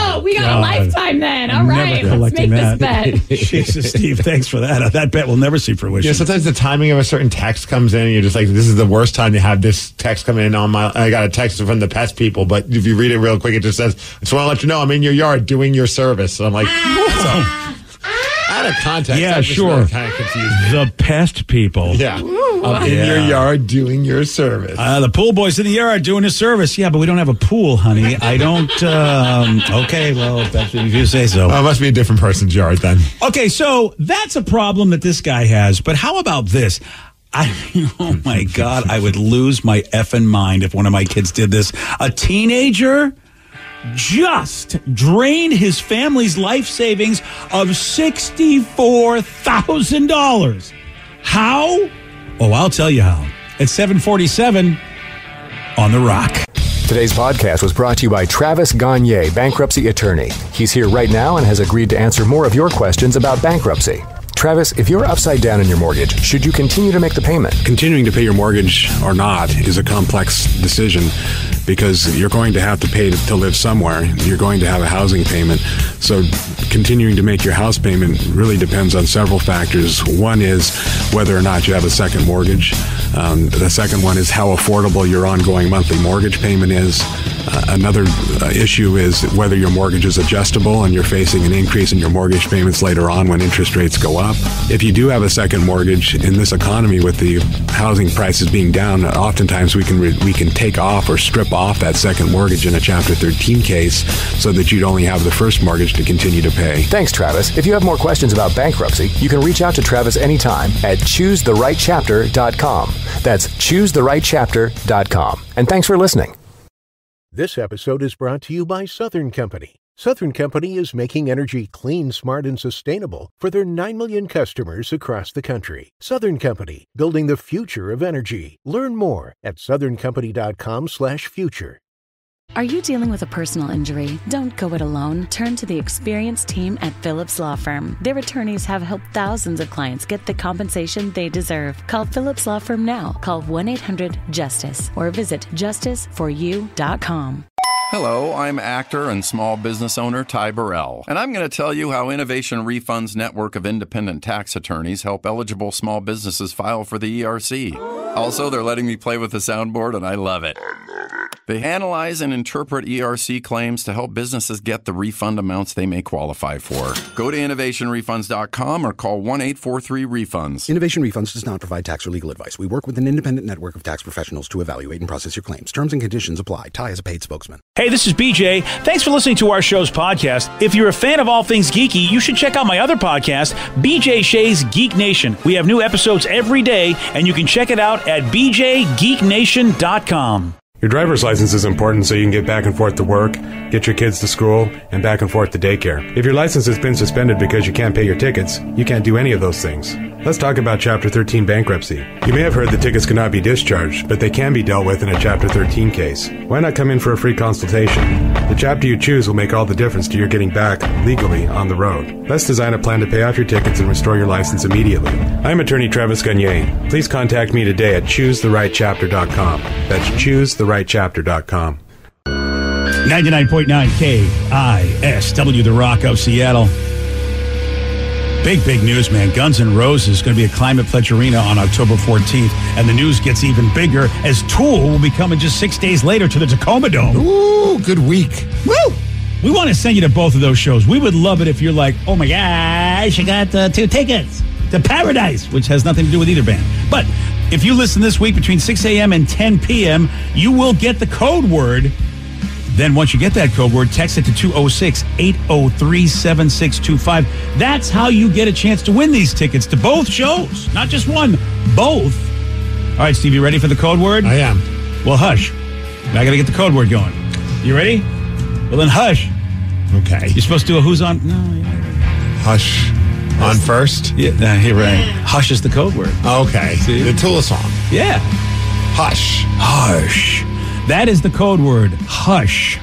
Oh, we got God. a lifetime then. All I'm right. never Let's make collecting this bet. Jesus, Steve, thanks for that. Uh, That bet will never see fruition. Yeah, sometimes the timing of a certain text comes in, and you're just like, "This is the worst time to have this text come in on my." I got a text from the pest people, but if you read it real quick, it just says, "I just want to let you know I'm in your yard doing your service." So I'm like, so, out of context, Yeah, sure. really kind of confused the pest people. Yeah, I'm in Yeah. your yard doing your service. Uh, the pool boys in the yard doing his service. Yeah, but we don't have a pool, honey. I don't. Um, okay, well, if that's you say so. Oh, it must be a different person's yard then. Okay, so that's a problem that this guy has. But how about this? I, oh my God, I would lose my effing mind if one of my kids did this. A teenager just drained his family's life savings of $64,000. How? Oh, I'll tell you how. At 747 on The Rock. Today's podcast was brought to you by Travis Gagne, bankruptcy attorney. He's here right now and has agreed to answer more of your questions about bankruptcy. Travis, if you're upside down in your mortgage, should you continue to make the payment? Continuing to pay your mortgage or not is a complex decision because you're going to have to pay to, live somewhere. You're going to have a housing payment. So continuing to make your house payment really depends on several factors. One is whether or not you have a second mortgage. Um, the second one is how affordable your ongoing monthly mortgage payment is. Uh, another uh, issue is whether your mortgage is adjustable and you're facing an increase in your mortgage payments later on when interest rates go up. If you do have a second mortgage in this economy with the housing prices being down, oftentimes we can we can take off or strip off that second mortgage in a Chapter 13 case so that you'd only have the first mortgage to continue to pay. Thanks, Travis. If you have more questions about bankruptcy, you can reach out to Travis anytime at choosetherightchapter.com. That's choosetherightchapter.com. And thanks for listening. This episode is brought to you by Southern Company. Southern Company is making energy clean, smart, and sustainable for their 9 million customers across the country. Southern Company, building the future of energy. Learn more at southerncompany.com/future. Are you dealing with a personal injury? Don't go it alone. Turn to the experienced team at Phillips Law Firm. Their attorneys have helped thousands of clients get the compensation they deserve. Call Phillips Law Firm now. Call 1 800 Justice or visit justiceforyou.com. Hello, I'm actor and small business owner Ty Burrell, and I'm going to tell you how Innovation Refunds network of independent tax attorneys help eligible small businesses file for the ERC. Also, they're letting me play with the soundboard, and I love it. They analyze and interpret ERC claims to help businesses get the refund amounts they may qualify for. Go to innovationrefunds.com or call 1 843 refunds. Innovation Refunds does not provide tax or legal advice. We work with an independent network of tax professionals to evaluate and process your claims. Terms and conditions apply. Ty is a paid spokesman. Hey, this is BJ. Thanks for listening to our show's podcast. If you're a fan of all things geeky, you should check out my other podcast, BJ Shea's Geek Nation. We have new episodes every day, and you can check it out at bjgeeknation.com. Your driver's license is important so you can get back and forth to work, get your kids to school, and back and forth to daycare. If your license has been suspended because you can't pay your tickets, you can't do any of those things. Let's talk about Chapter 13 bankruptcy. You may have heard that tickets cannot be discharged, but they can be dealt with in a Chapter 13 case. Why not come in for a free consultation? The chapter you choose will make all the difference to your getting back legally on the road. Let's design a plan to pay off your tickets and restore your license immediately. I'm attorney Travis Gagne. Please contact me today at choosetherightchapter.com. That's choosetherightchapter.com. 99.9 KISW, The Rock of Seattle. Big, big news, man. Guns N' Roses is going to be at Climate Pledge Arena on October 14th. And the news gets even bigger as Tool will be coming just six days later to the Tacoma Dome. Ooh, good week. Woo! We want to send you to both of those shows. We would love it if you're like, oh my gosh, I got uh, two tickets to Paradise, which has nothing to do with either band. But If you listen this week between 6 a.m. and 10 p.m., you will get the code word. Then, once you get that code word, text it to 206 803 7625. That's how you get a chance to win these tickets to both shows. Not just one, both. All right, Steve, you ready for the code word? I am. Well, hush. Now I got to get the code word going. You ready? Well, then hush. Okay. You're supposed to do a who's on. No, Hush. On first? Yeah, nah, you're right. Hush is the code word. Okay. See? The Tool song. Yeah. Hush. Hush. That is the code word. Hush.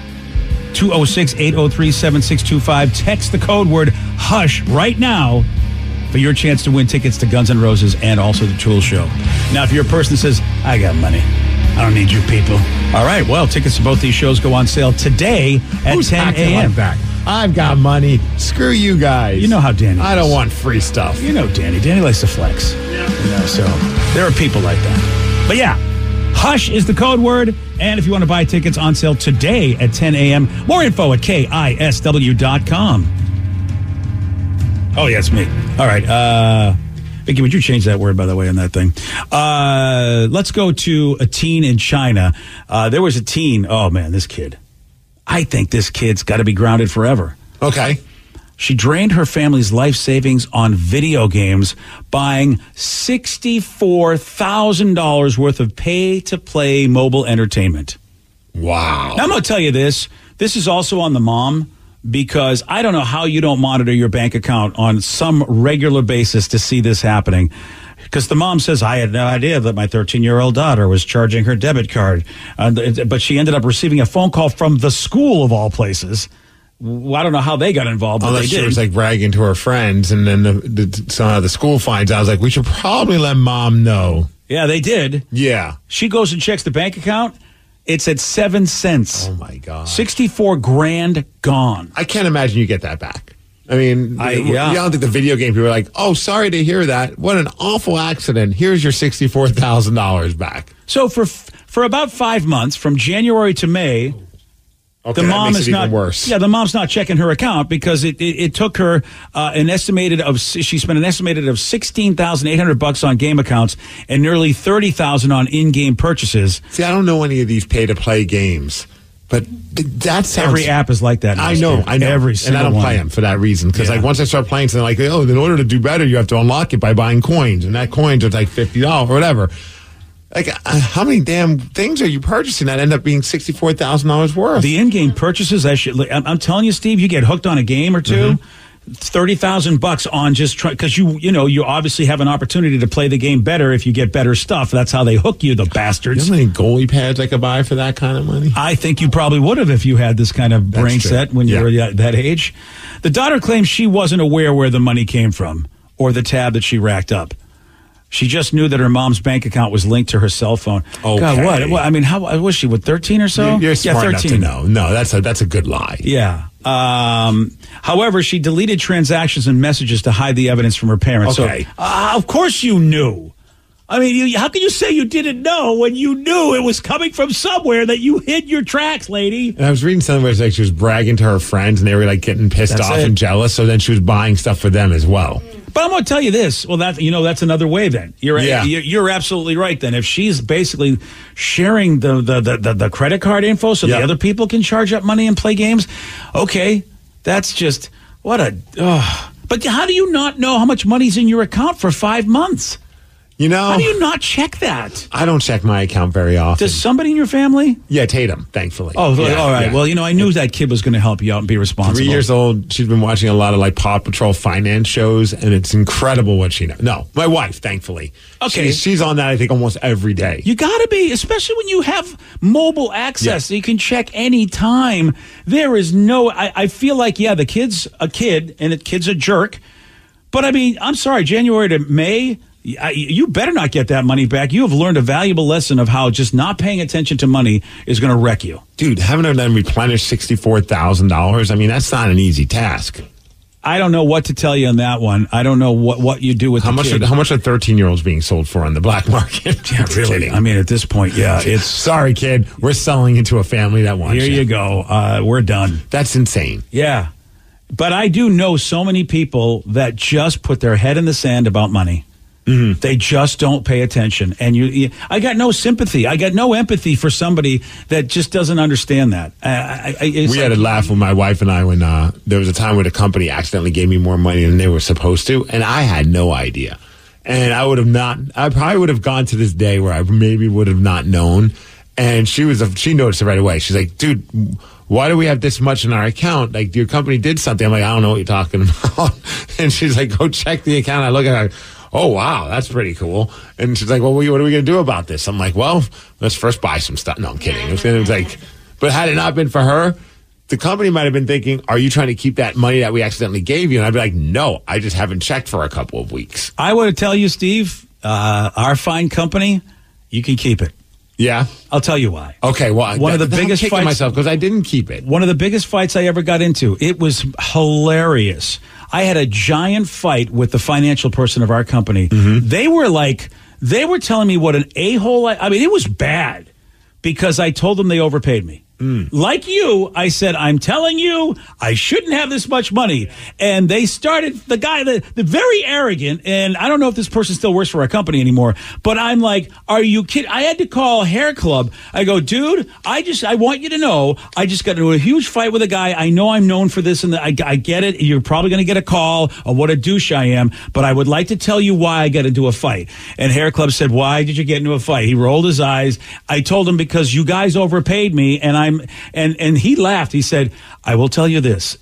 206 803 7625. Text the code word hush right now for your chance to win tickets to Guns N' Roses and also the Tool Show. Now, if you're a person that says, I got money, I don't need you people. All right, well, tickets to both these shows go on sale today at Who's 10 acting a.m. like that? I've got money. Screw you guys. You know how Danny I don't want free stuff. You know Danny. Danny likes to flex. Yeah. You know, so there are people like that. But yeah, hush is the code word. And if you want to buy tickets on sale today at 10 a.m., more info at KISW.com. Oh, yeah, me. All right. Uh, Vicky, would you change that word, by the way, on that thing? Uh, let's go to a teen in China. Uh, there was a teen. Oh, man, this kid. I think this kid's got to be grounded forever. Okay. She drained her family's life savings on video games, buying $64,000 worth of pay to play mobile entertainment. Wow. Now, I'm going to tell you this. This is also on the mom because I don't know how you don't monitor your bank account on some regular basis to see this happening. Because the mom says, I had no idea that my 13 year old daughter was charging her debit card. Uh, but she ended up receiving a phone call from the school of all places. Well, I don't know how they got involved, but Unless they she was like bragging to her friends, and then the, the, somehow the school finds out. I was like, we should probably let mom know. yeah, they did. Yeah. She goes and checks the bank account. It's at seven cents. Oh my god. 64 grand gone. I can't imagine you get that back. I mean, I- I, don't think the video game people are like, oh, sorry to hear that. What an awful accident. Here's your sixty-four thousand dollars back. So for for about five months, from January to May, Okay, the mom is not worse. Yeah, the mom's not checking her account because it it, it took her uh, an estimated of she spent an estimated of sixteen thousand eight hundred bucks on game accounts and nearly thirty thousand on in game purchases. See, I don't know any of these pay-to-play games, but th- that sounds. Every app is like that. now, I know. I know, Every and I don't one. play them for that reason because Yeah. like once I start playing, something like oh, in order to do better, you have to unlock it by buying coins, and that coins are like fifty dollars or whatever. Like, uh, how many damn things are you purchasing that end up being sixty-four thousand dollars worth? The in-game purchases, I should. I'm, I'm telling you, Steve, you get hooked on a game or 2 Mm-hmm. Thirty thousand bucks on just try because you you know you obviously have an opportunity to play the game better if you get better stuff. That's how they hook you, the you bastards. know how many goalie pads I could buy for that kind of money? I think you probably would have if you had this kind of brain true. set when you were that age. The daughter claims she wasn't aware where the money came from or the tab that she racked up. She just knew that her mom's bank account was linked to her cell phone. God, Okay. what? what? I mean, how was she? What, 13 or so? You're, smart yeah, enough to know. No, that's a that's a good lie. Yeah. Um, however, she deleted transactions and messages to hide the evidence from her parents. Okay. So, uh, of course, you knew. I mean, you, how can you say you didn't know when you knew it was coming from somewhere that you hid your tracks, lady? And I was reading something where it's like she was bragging to her friends and they were like getting pissed That's off it. and jealous. So then she was buying stuff for them as well. But I'm going to tell you this. Well, that you know, that's another way. Then you're Yeah. you're, you're absolutely right. Then if she's basically sharing the the the, the, the credit card info so Yeah. the other people can charge up money and play games, okay, that's just what a. ugh. But how do you not know how much money's in your account for five months? You know, How do you not check that? I don't check my account very often. Does somebody in your family? yeah, Tatum, thankfully. Oh, Yeah, all right. yeah. Well, you know, I knew that kid was going to help you out and be responsible. Three years old. She's been watching a lot of like Paw Patrol finance shows, and it's incredible what she knows. No, my wife, thankfully. Okay. She's, she's on that, I think, almost every day. You got to be, especially when you have mobile access. Yeah. So you can check any time. There is no. I, I feel like yeah, the kid's a kid and the kid's a jerk. But I mean, I'm sorry, January to May. You better not get that money back. You have learned a valuable lesson of how just not paying attention to money is going to wreck you. Dude, having her then replenish $64,000, I mean, that's not an easy task. I don't know what to tell you on that one. I don't know what, what you do with How the much, are, how much are 13 year olds being sold for on the black market? yeah, really. kidding. I mean, at this point, yeah, it's Sorry, kid. We're selling into a family that wants here you go. Uh, we're done. That's insane. Yeah. But I do know so many people that just put their head in the sand about money. They just don't pay attention, and you, you. I got no sympathy. I got no empathy for somebody that just doesn't understand that. I, I, I- we had a laugh with my wife and I when uh, there was a time where the company accidentally gave me more money than they were supposed to, and I had no idea. And I would have not. I probably would have gone to this day where I maybe would have not known. And she was. She noticed it right away. She's like, "Dude, why do we have this much in our account? Like your company did something." I'm like, "I don't know what you're talking about." and she's like, "Go check the account." I look at her. Oh wow, that's pretty cool. And she's like, "Well, what are we going to do about this?" I'm like, "Well, let's first buy some stuff." No, I'm kidding. It was, it was like, but had it not been for her, the company might have been thinking, "Are you trying to keep that money that we accidentally gave you?" And I'd be like, "No, I just haven't checked for a couple of weeks." I want to tell you, Steve, uh, our fine company, you can keep it. Yeah, I'll tell you why. Okay, well, one of the biggest fights myself because I didn't keep it. One of the biggest fights I ever got into. It was hilarious. I had a giant fight with the financial person of our company. Mm-hmm. They were like, they were telling me what an a hole. I, I mean, it was bad because I told them they overpaid me. Mm. Like you, I said, I'm telling you, I shouldn't have this much money. And they started, the guy, the, the very arrogant, and I don't know if this person still works for our company anymore, but I'm like, are you kidding? I had to call Hair Club. I go, dude, I just, I want you to know, I just got into a huge fight with a guy. I know I'm known for this and I, I get it. You're probably going to get a call of what a douche I am, but I would like to tell you why I got into a fight. And Hair Club said, why did you get into a fight? He rolled his eyes. I told him because you guys overpaid me and I'm, and, and he laughed. He said, I will tell you this.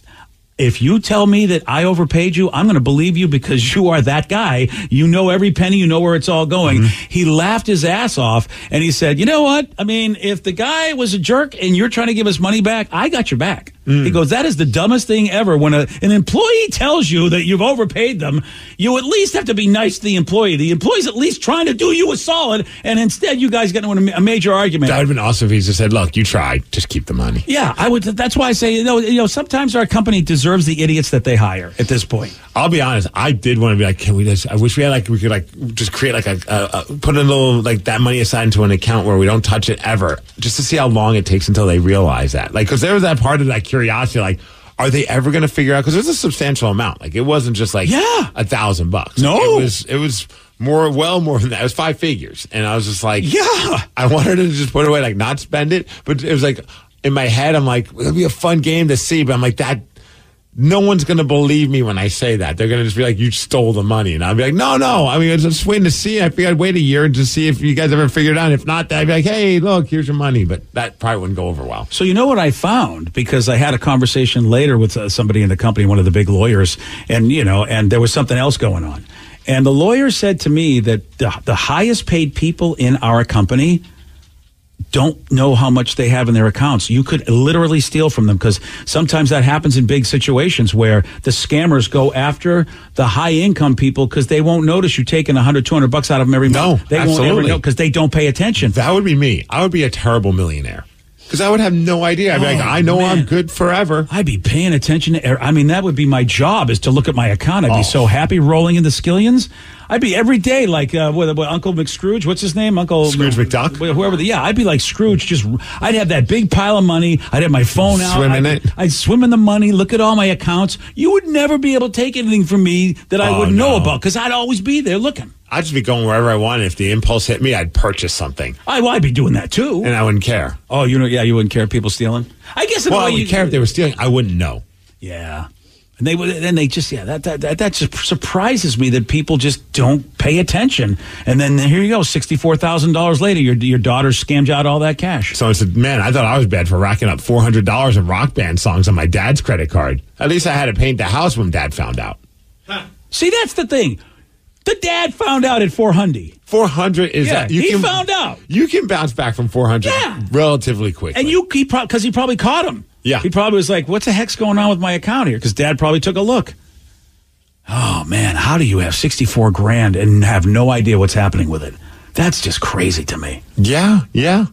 If you tell me that I overpaid you, I'm going to believe you because you are that guy. You know every penny, you know where it's all going. Mm-hmm. He laughed his ass off and he said, You know what? I mean, if the guy was a jerk and you're trying to give us money back, I got your back. Mm. He goes, That is the dumbest thing ever. When a, an employee tells you that you've overpaid them, you at least have to be nice to the employee. The employee's at least trying to do you a solid, and instead you guys get into a a major argument. That would have been awesome if he just said, "Look, you tried. Just keep the money." Yeah, I would. That's why I say you know, you know, sometimes our company deserves the idiots that they hire at this point. I'll be honest. I did want to be like, can we just? I wish we had like we could like just create like a, a, a put a little like that money aside into an account where we don't touch it ever, just to see how long it takes until they realize that. Like, because there was that part of that curiosity, like. Are they ever going to figure out? Because it was a substantial amount. Like it wasn't just like Yeah. a thousand bucks. No. it was it was more, well more than that. It was five figures, and I was just like, Yeah. I wanted to just put it away, like not spend it. But it was like in my head, I'm like, it'll be a fun game to see. But I'm like, that no one's going to believe me when I say that. They're going to just be like, you stole the money. And I'll be like, no, no. I mean, it's just waiting to see. I figured I'd wait a year to see if you guys ever figured out. If not, I'd be like, hey, look, here's your money. But that probably wouldn't go over well. So you know what I found because I had a conversation later with uh, somebody in the company, one of the big lawyers, and you know, and there was something else going on. And the lawyer said to me that the, the highest paid people in our company don't know how much they have in their accounts. You could literally steal from them because sometimes that happens in big situations where the scammers go after the high income people because they won't notice you taking 100, 200 bucks out of them every No, month. They won't ever absolutely. know because they don't pay attention. That would be me. I would be a terrible millionaire because I would have no idea. I'd be like, Oh, I know I'm good forever. I'd be paying attention to. I mean, that would be my job is to look at my account. I'd Oh. be so happy rolling in the skillions. I'd be every day like uh, what, what, Uncle McScrooge. What's his name? Uncle Scrooge McDuck? Whoever. The, yeah, I'd be like Scrooge. Just I'd have that big pile of money. I'd have my phone out. Swim in I'd, it? I'd swim in the money. Look at all my accounts. You would never be able to take anything from me that I Oh, would know no. about because I'd always be there looking. I'd just be going wherever I wanted. If the impulse hit me, I'd purchase something, I, well, I'd be doing that too. and I wouldn't care. oh, you know, yeah, you wouldn't care if people stealing. I guess in a Well, I way would you care if they were stealing. I wouldn't know. Yeah. And they would, and they just, yeah, that, that, that, that just surprises me that people just don't pay attention. And then here you go, $64,000 later, your, your daughter scammed you out all that cash. So I said, man, I thought I was bad for racking up four hundred dollars in rock band songs on my dad's credit card. At least I had to paint the house when dad found out. See, that's the thing. The dad found out at 400. Four hundred is Yeah, that he found out. You can bounce back from four hundred Yeah. relatively quick. And you, he probably, because he probably caught him. Yeah. He probably was like, what the heck's going on with my account here? Because dad probably took a look. Oh, man, how do you have 64 grand and have no idea what's happening with it? That's just crazy to me. Yeah, yeah.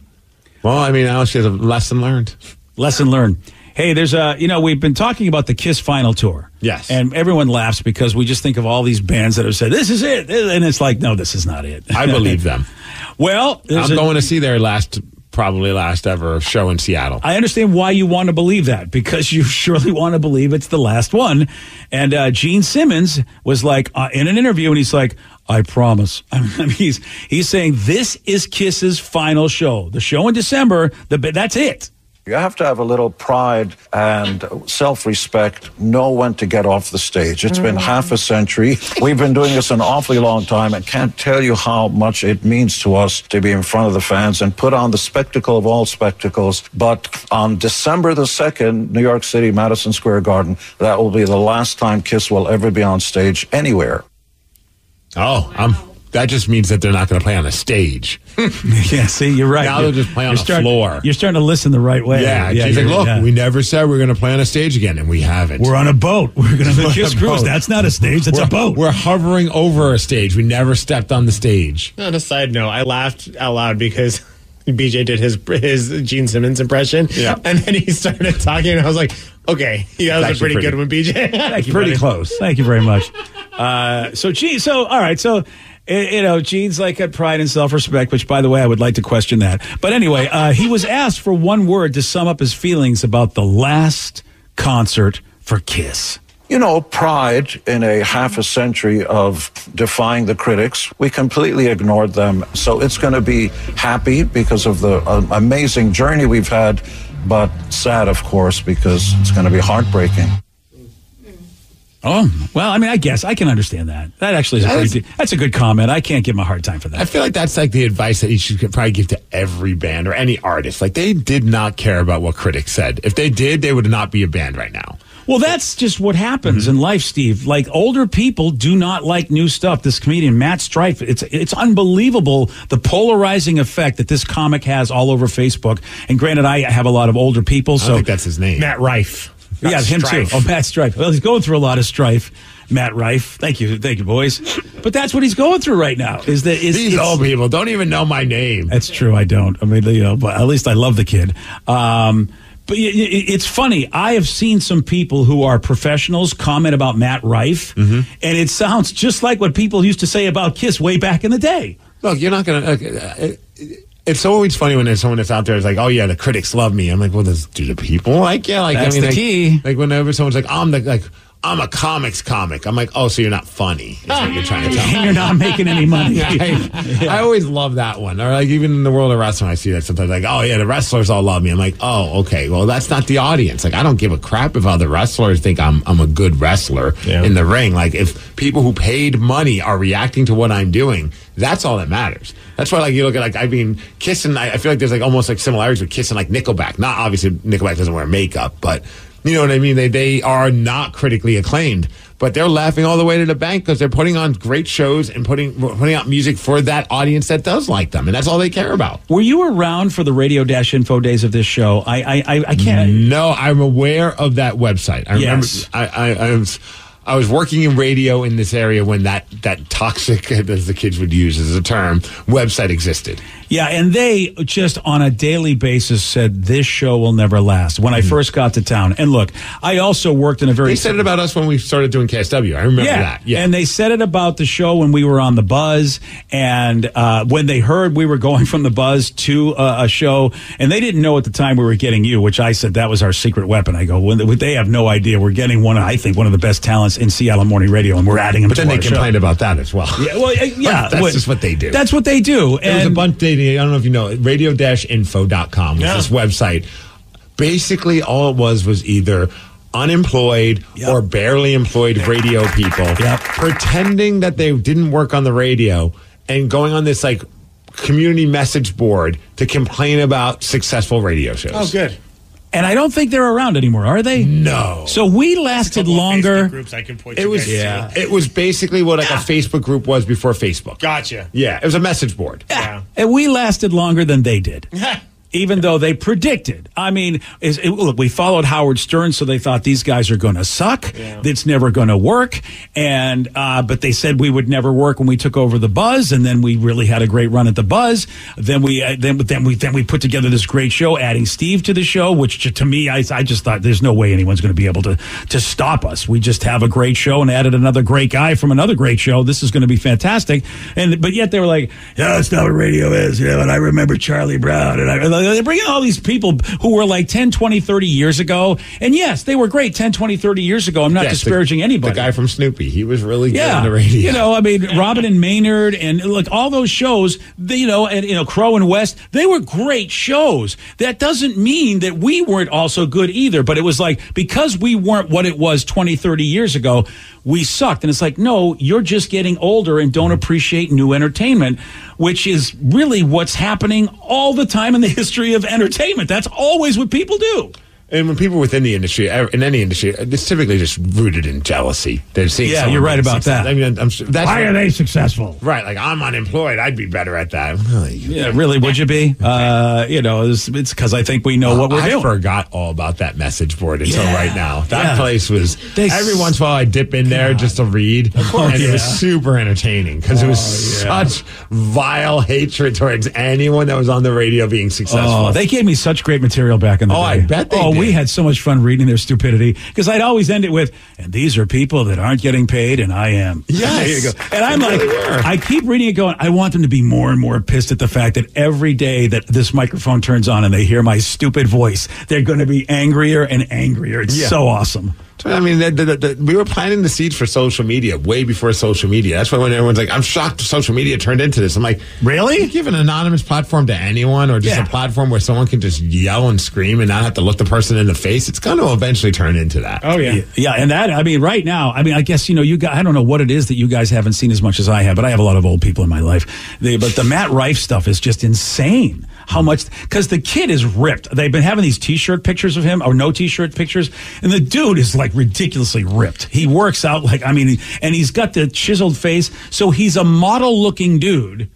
Well, I mean, now it's just a lesson learned. Lesson learned. Hey, there's a, you know, we've been talking about the Kiss final tour. Yes. And everyone laughs because we just think of all these bands that have said, this is it. And it's like, no, this is not it. I believe them. well, I'm a- going to see their last probably last ever show in Seattle. I understand why you want to believe that because you surely want to believe it's the last one. And uh, Gene Simmons was like uh, in an interview, and he's like, "I promise." I mean, he's he's saying this is Kiss's final show. The show in December. The that's it. You have to have a little pride and self respect, know when to get off the stage. It's been half a century. We've been doing this an awfully long time and can't tell you how much it means to us to be in front of the fans and put on the spectacle of all spectacles. But on December the 2nd, New York City, Madison Square Garden, that will be the last time Kiss will ever be on stage anywhere. Oh, I'm. That just means that they're not going to play on a stage. yeah, see, you're right. Now they'll just play on You're a starting- floor. You're starting to listen the right way. Yeah, she's like, you're- look, yeah. we never said we are going to play on a stage again, and we haven't. We're on a boat. We're going to We're on Kiss a Cruise. boat. That's not a stage. That's we're, a boat. We're hovering over a stage. We never stepped on the stage. On a side note, I laughed out loud because BJ did his his Gene Simmons impression. Yeah. And then he started talking, and I was like, okay, yeah, that was a pretty, pretty- good one, BJ. Thank you, Pretty buddy. close. Thank you very much. Uh, so, Gene, so all right, so uh, you know, Gene's like had pride and self-respect, which, by the way, I would like to question that. But anyway, uh, he was asked for one word to sum up his feelings about the last concert for Kiss. You know, pride in a half a century of defying the critics. We completely ignored them. So it's going to be happy because of the uh, amazing journey we've had, but sad, of course, because it's going to be heartbreaking. Oh well, I mean, I guess I can understand that. That actually is a That pretty, that's a good comment. I can't give him a hard time for that. I feel like that's like the advice that you should probably give to every band or any artist. Like they did not care about what critics said. If they did, they would not be a band right now. Well, that's just what happens in life, Steve. Like older people do not like new stuff. This comedian Matt Strife, it's it's unbelievable the polarizing effect that this comic has all over Facebook. And granted, I have a lot of older people, so don't think that's his name. Matt Rife. Yeah, Not him Strife. too. Oh, Matt Strife. Well, he's going through a lot of strife. Matt Rife. Thank you, thank you, boys. But that's what he's going through right now. Is that is These old people don't even know my name. That's true. I don't. I mean, you know, but at least I love the kid. Um, but it's funny. I have seen some people who are professionals comment about Matt Rife, Mm-hmm. and it sounds just like what people used to say about Kiss way back in the day. Look, you're not gonna. Uh, it's always funny when there's someone that's out there is like, oh yeah, the critics love me. I'm like, well, does do the people like yeah? Like That's I mean, the like, key. Like whenever someone's like, I'm the like. I'm a comics comic. I'm like, oh, so you're not funny? Is what you're trying to tell me. And you're not making any money. Yeah, I, I always love that one. Or like even in the world of wrestling, I see that sometimes. Like, oh yeah, the wrestlers all love me. I'm like, oh okay, well that's not the audience. Like I don't give a crap if other wrestlers think I'm I'm a good wrestler Yeah. in the ring. Like if people who paid money are reacting to what I'm doing, that's all that matters. That's why like you look at like I mean kissing. I, I feel like there's like almost like similarities with kissing like Nickelback. Not obviously Nickelback doesn't wear makeup, but. You know what I mean? They they are not critically acclaimed, but they're laughing all the way to the bank because they're putting on great shows and putting putting out music for that audience that does like them, and that's all they care about. Were you around for the radio dash info days of this show? I I I, I can't. No, I'm aware of that website. I remember. Yes. I, I, I was. I was working in radio in this area when that, that toxic, as the kids would use as a term, website existed. Yeah, and they just on a daily basis said this show will never last. When I first got to town, and look, I also worked in a very They said it about us when we started doing KISW. I remember yeah. that. Yeah. And they said it about the show when we were on the buzz. And uh, when they heard we were going from the buzz to uh, a show, and they didn't know at the time we were getting you, which I said that was our secret weapon. I go, when they have no idea. We're getting one, I think, one of the best talents in Seattle morning radio, and we're adding them. but to then they our show. complained about that as well. Yeah, well, uh, yeah, that's what- just what they do. That's what they do. There was a bunch dating. I don't know if you know it. Radio-info.com was Yeah. this website. Basically, all it was was either unemployed or barely employed radio people pretending that they didn't work on the radio and going on this like community message board to complain about successful radio shows. Oh, good. And I don't think they're around anymore, are they? No. So we lasted longer. Groups I can point It you was guys to. it was basically what like a ah. Facebook group was before Facebook. Gotcha. Yeah, it was a message board. Yeah. And we lasted longer than they did. Even though they predicted, I mean, is, it, look, we followed Howard Stern, so they thought these guys are going to suck. It's never going to work, and uh, but they said we would never work when we took over the Buzz, and then we really had a great run at the Buzz. Then we uh, then then we then we put together this great show, adding Steve to the show, which to- to me, I, I just thought there's no way anyone's going to be able to to stop us. We just have a great show and added another great guy from another great show. This is going to be fantastic. And but yet they were like, yeah, that's not what radio is. You know, and I remember Charlie Brown, and I They bring in all these people who were like 10, 20, 30 years ago. And yes, they were great 10, 20, 30 years ago. I'm not Yes, the- disparaging anybody. The guy from Snoopy, he was really good yeah, on the radio. you know, I mean, Robin and Maynard, and like all those shows, they, you know, and you know, Crow and West, they were great shows. That doesn't mean that we weren't also good either. But it was like because we weren't what it was 20, 30 years ago, we sucked. And it's like, no, you're just getting older and don't appreciate new entertainment, which is really what's happening all the time in the history of entertainment. That's always what people do. And when people within the industry, uh, in any industry, it's typically just rooted in jealousy. They're seeing. Yeah, you're right about success- that. I mean, I'm, sure- that's Why are they successful? Right, like I'm unemployed. I'd be better at that. Really? Yeah, really, would you be? Uh, you know, it's because I think we know what we're I doing. I forgot all about that message board until Yeah. right now. That Yeah. place was They every s- once in a while I dip in there just to read, course, and it was super entertaining because it was Oh, yeah. such vile hatred towards anyone that was on the radio being successful. Oh, they gave me such great material back in the day. Oh, day. I bet they Oh, we had so much fun reading their stupidity because I'd always end it with, "And these are people that aren't getting paid, and I am." Yes. there you go. And I'm They like, really. I keep reading it, going, I want them to be more and more pissed at the fact that every day that this microphone turns on and they hear my stupid voice, they're going to be angrier and angrier. It's Yeah. so awesome. So, I mean, the, the, the, we were planting the seeds for social media way before social media. That's why when everyone's like, "I'm shocked social media turned into this," I'm like, "Really? You give an anonymous platform to anyone, or just Yeah. a platform where someone can just yell and scream and not have to look the person in the face? It's going to eventually turn into that. Oh yeah. Yeah, and that I mean, right now, I mean, I guess you know, you guys. I don't know what it is that you guys haven't seen as much as I have, but I have a lot of old people in my life. They, but the Matt Rife stuff is just insane. How much? Because the kid is ripped. They've been having these T-shirt pictures of him, or no T-shirt pictures, and the dude is like ridiculously ripped. He works out like I mean, and he's got the chiseled face, so he's a model-looking dude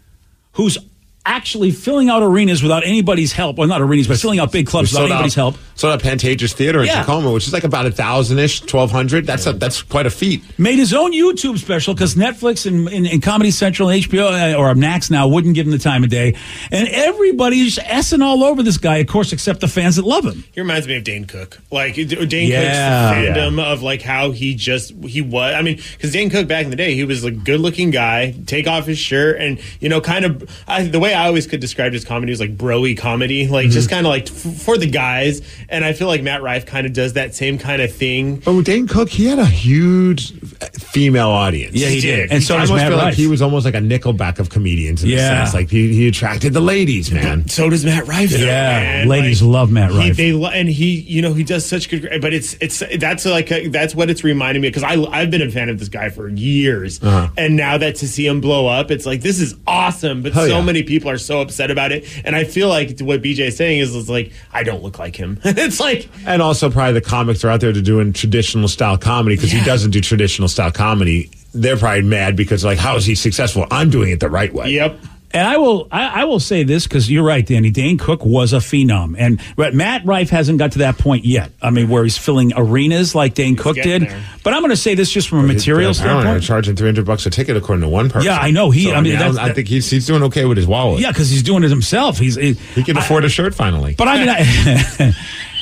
who's actually filling out arenas without anybody's help. Well, not arenas, but filling out big clubs without sold out- anybody's help. Sold out Pantages Theater in Yeah. Tacoma, which is like about a thousand ish, twelve hundred. That's a, that's quite a feat. made his own YouTube special because Netflix and, and, and Comedy Central and HBO uh, or Max now wouldn't give him the time of day, and everybody's essing all over this guy, of course, except the fans that love him. He reminds me of Dane Cook. Like Dane Yeah. Cook's fandom of like how he just he was. I mean, because Dane Cook back in the day, he was a good looking guy. Take off his shirt and you know, kind of I, the way I always could describe his comedy was like broy comedy, like just kind of like f- for the guys. And I feel like Matt Rife kind of does that same kind of thing. But with Dane Cook, he had a huge female audience. Yeah, he did. And so I does almost Matt feel like he was almost like a Nickelback of comedians in a Yeah. sense. Like he, he attracted the ladies, man. So does Matt Rife. though, Yeah, man. ladies Like, love Matt he- Rife. they lo- and he, you know, he does such good. But it's it's that's like a, that's what it's reminding me because I I've been a fan of this guy for years, Uh-huh. and now that to see him blow up, it's like this is awesome. But Hell so yeah. many people are so upset about it, and I feel like what BJ is saying is, is like I don't look like him. it's like And also, probably the comics are out there to doing traditional style comedy because he doesn't do traditional style comedy. They're probably mad because like, how is he successful? I'm doing it the right way. Yep. And I will, I, I will say this because you're right, Danny. Dane Cook was a phenom, and but Matt Rife hasn't got to that point yet. I mean, where he's filling arenas like Dane Cook did. there. But I'm going to say this just from a material Apparently, They're charging 300 bucks a ticket according to one person. Yeah, I know. He- So, I mean, that's- I think he's he's doing okay with his wallet. Yeah, because he's doing it himself. He's he, he can afford a shirt finally. But I mean, I,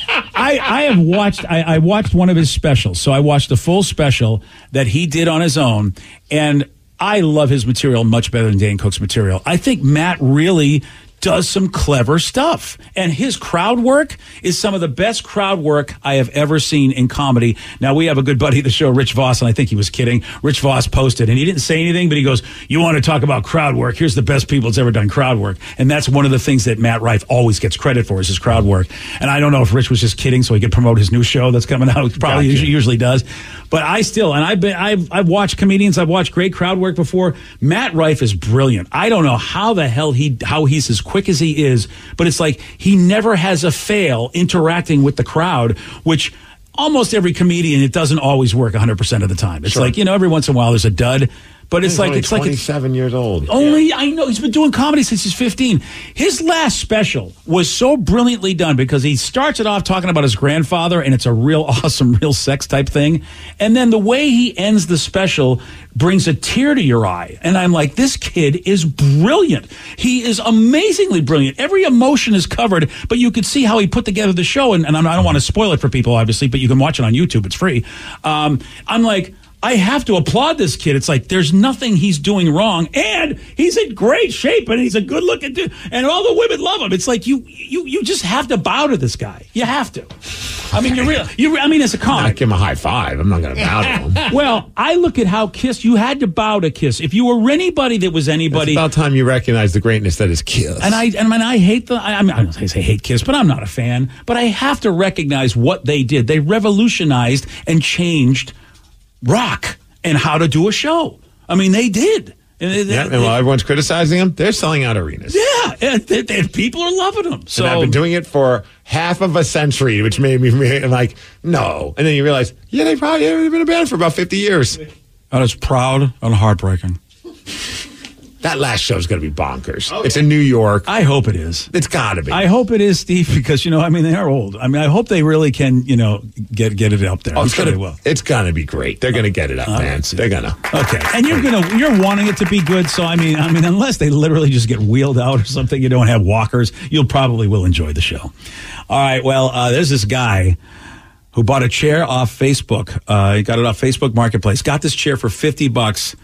I, I have watched. I, I watched one of his specials. So I watched the full special that he did on his own, and I love his material much better than Dan Cook's material. I think Matt really does some clever stuff, and his crowd work is some of the best crowd work I have ever seen in comedy. Now we have a good buddy of the show, Rich Voss, and I think he was kidding. Rich Voss posted, and he didn't say anything, but he goes, "You want to talk about crowd work? Here's the best people that's ever done crowd work," and that's one of the things that Matt Rife always gets credit for is his crowd work. And I don't know if Rich was just kidding so he could promote his new show that's coming out. Probably Gotcha. usually, does, but I still and I've been I've I've watched comedians. I've watched great crowd work before. Matt Rife is brilliant. I don't know how the hell he how he's as quick as he is, but it's like he never has a fail interacting with the crowd, which. Almost every comedian, it doesn't always work 100% of the time. It's Sure. like, you know, every once in a while there's a dud, but it's He's like, it's like, it's, 27 years old. only I know he's been doing comedy since he's 15. His last special was so brilliantly done because he starts it off talking about his grandfather and it's a real awesome real sex type thing. And then the way he ends the special brings a tear to your eye. And I'm like this kid is brilliant. He is amazingly brilliant. Every emotion is covered, but you could see how he put together the show and, and I'm- I don't want to spoil it for people obviously, but you can watch it on YouTube. It's free. Um, I'm like I have to applaud this kid. It's like there's nothing he's doing wrong, and he's in great shape, and he's a good looking dude, and all the women love him. It's like you you you just have to bow to this guy. You have to. I mean, you're real. You, I mean, it's a Not comic. give him a high five. I'm not going to bow to him. well, I look at how Kiss. You had to bow to Kiss. If you were anybody that was anybody, It's about time you recognize the greatness that is Kiss. and I and I, mean, I hate the. I, I mean, I don't say hate Kiss, but I'm not a fan. But I have to recognize what they did. They revolutionized and changed rock and how to do a show. I mean, they did. And they- yeah, and while everyone's criticizing them, they're selling out arenas. yeah, and, they- they- people are loving them. So and I've been doing it for half of a century, which made me like, no. And then you realize, yeah, they probably have been a band for about 50 years. that is proud and heartbreaking. That last show is going to be bonkers. It's in New York. I hope it is. It's got to be. I hope it is, Steve, because you know, I mean, they are old. I mean, I hope they really can, you know, get get it up there. Oh, it's sure gonna, will. It's gonna be great. They're gonna get it up, All man. They're gonna. Okay, and you're gonna you're wanting it to be good. So I mean, I mean, unless they literally just get wheeled out or something, you don't have walkers. You'll probably will enjoy the show. All right. Well, uh, there's this guy who bought a chair off Facebook. Uh, he got it off Facebook Marketplace. Got this chair for fifty bucks,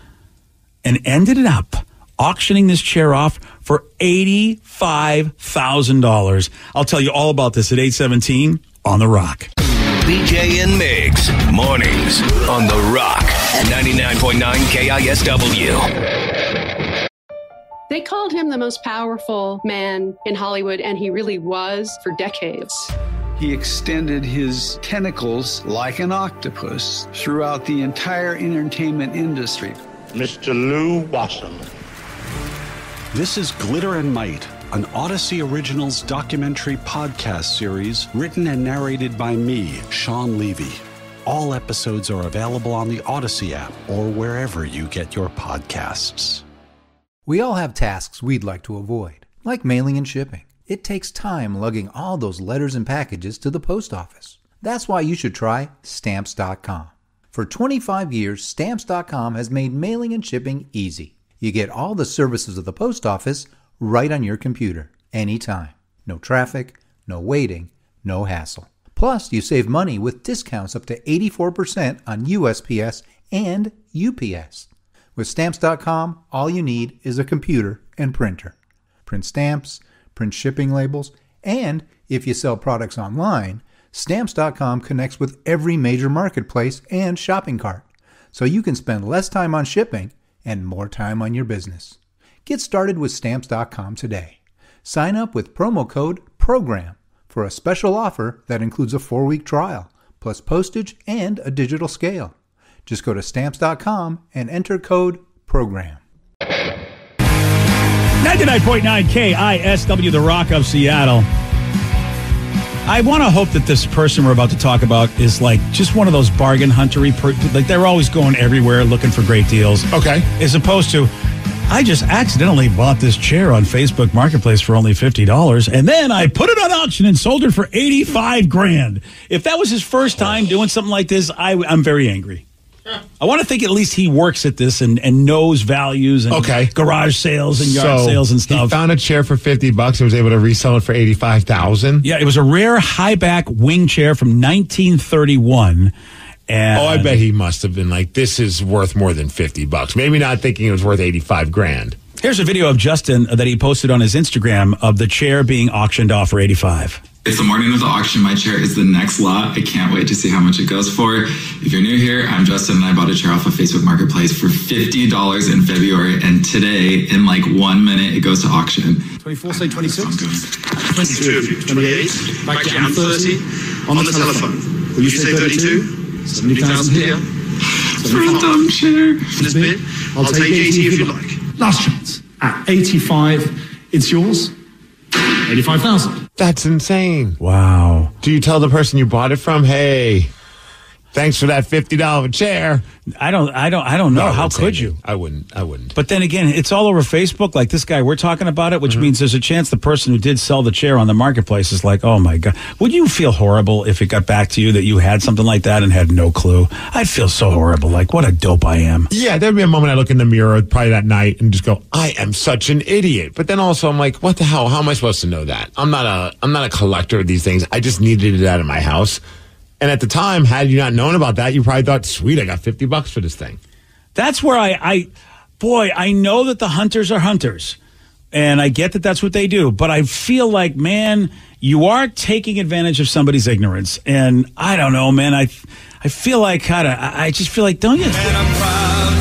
and ended it up auctioning this chair off for eighty five thousand dollars. I'll tell you all about this at eight seventeen on the Rock. BJ and Migs, mornings on The Rock, 99.9 KISW. They called him the most powerful man in Hollywood, and he really was for decades. He extended his tentacles like an octopus throughout the entire entertainment industry. Mr. Lew Wasserman. This is Glitter and Might, an Audacy Originals documentary podcast series written and narrated by me, Sean Levy. All episodes are available on the Audacy app or wherever you get your podcasts. We all have tasks we'd like to avoid, like mailing and shipping. It takes time lugging all those letters and packages to the post office. That's why you should try Stamps.com. For 25 years, Stamps.com has made mailing and shipping easy. You get all the services of the post office right on your computer, anytime. No traffic, no waiting, no hassle. Plus, you save money with discounts up to 84% on USPS and UPS. With Stamps.com, all you need is a computer and printer. Print stamps, print shipping labels, and if you sell products online, Stamps.com connects with every major marketplace and shopping cart, so you can spend less time on shipping and more time on your business. Get started with Stamps.com today. Sign up with promo code PROGRAM for a special offer that includes a four week trial, plus postage and a digital scale. Just go to Stamps.com and enter code PROGRAM. 99.9 KISW, The Rock of Seattle. I want to hope that this person we're about to talk about is like just one of those bargain huntery, per- like they're always going everywhere looking for great deals. Okay. As opposed to, I just accidentally bought this chair on Facebook Marketplace for only $50 and then I put it on auction and sold it for 85 grand. If that was his first time doing something like this, I, I'm very angry. I want to think at least he works at this and, and knows values and Okay. garage sales and yard So, sales and stuff. He found a chair for 50 bucks and was able to resell it for 85,000. Yeah, it was a rare high back wing chair from 1931. And Oh, I bet he must have been like, this is worth more than 50 bucks. Maybe not thinking it was worth 85 grand. Here's a video of Justin that he posted on his Instagram of the chair being auctioned off for 85. It's the morning of the auction. My chair is the next lot. I can't wait to see how much it goes for. If you're new here, I'm Justin and I bought a chair off of Facebook Marketplace for $50 in February. And today, in like one minute, it goes to auction. 24, say 26. 22, 28, back down 30 on the telephone. Will you say 32? 70,000 here. For a dumb chair. This bid, I'll take 80 if you like. Last chance. At 85, it's yours. 85,000. That's insane. Wow. Do you tell the person you bought it from, hey, thanks for that $50 chair? I don't, I don't, I don't know. No, I How could you? I wouldn't. I wouldn't. But then again, it's all over Facebook. Like this guy, we're talking about it, which Mm-hmm. means there's a chance the person who did sell the chair on the marketplace is like, oh my God. Would you feel horrible if it got back to you that you had something like that and had no clue? I'd feel so horrible. Like, what a dope I am. Yeah, there'd be a moment I look in the mirror probably that night and just go, I am such an idiot. But then also I'm like, what the hell? How am I supposed to know that? I'm not a I'm not a collector of these things. I just needed it out of my house. And at the time, had you not known about that, you probably thought, sweet, I got 50 bucks for this thing. That's where I, I, boy, I know that the hunters are hunters, and I get that that's what they do. But I feel like, man, you are taking advantage of somebody's ignorance, and I don't know, man. I, I feel like kind of, I I just feel like, don't you?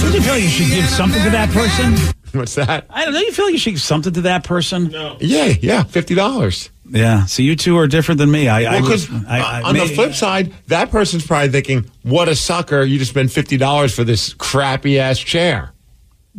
Don't you feel like you should give something to that person? What's that? I don't know. You feel like you should give something to that person? No. Yeah, yeah, $50. Yeah. So you two are different than me. I, I Well, was- because on the flip side, that person's probably thinking, "What a sucker! You just spent fifty dollars for this crappy ass chair."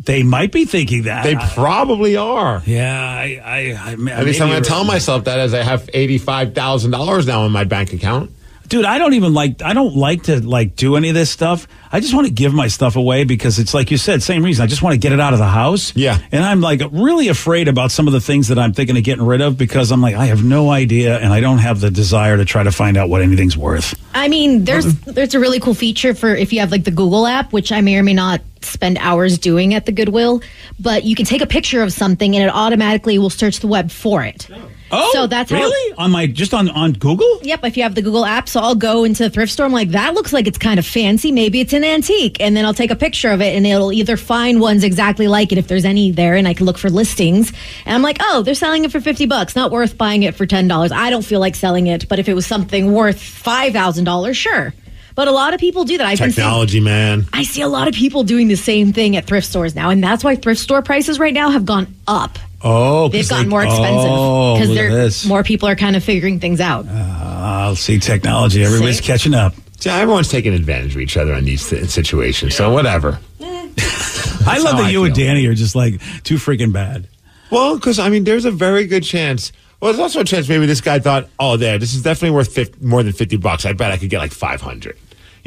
They might be thinking that. They probably are. Yeah, I, I, I, At least I'm going to tell myself that as I have eighty-five thousand dollars now in my bank account. Dude i don't even like i don't like to like do any of this stuff. I just want to give my stuff away because it's like you said same reason. I just want to get it out of the house. Yeah. and i'm like really afraid about some of the things that i'm thinking of getting rid of because i'm like i have no idea and i don't have the desire to try to find out what anything's worth. I mean, there's there's a really cool feature for if you have like the Google app, which I may or may not spend hours doing at the Goodwill, but you can take a picture of something and it automatically will search the web for it. oh Oh, so that's how- really on my just on on google Yep, if you have the Google app, so I'll go into the thrift store. I'm like, that looks like it's kind of fancy. Maybe it's an antique. And then I'll take a picture of it and it'll either find ones exactly like it if there's any there and I can look for listings. And I'm like, oh, they're selling it for 50 bucks. Not worth buying it for $10. I don't feel like selling it, but if it was something worth $5,000, sure. But a lot of people do that. I've been seeing- Technology, man. I see a lot of people doing the same thing at thrift stores now, and that's why thrift store prices right now have gone up. Oh They've 'cause gotten they- more expensive oh because look at they're this more people are kind of figuring things out. Ah, i'll see technology everybody's catching up See, everyone's taking advantage of each other in these th- situations. So whatever. i love that I you and danny are just like too freaking bad Well, because I mean, there's a very good chance. Well, there's also a chance maybe this guy thought, "Oh, there, this is definitely worth 50, more than fifty bucks. I bet I could get like five hundred.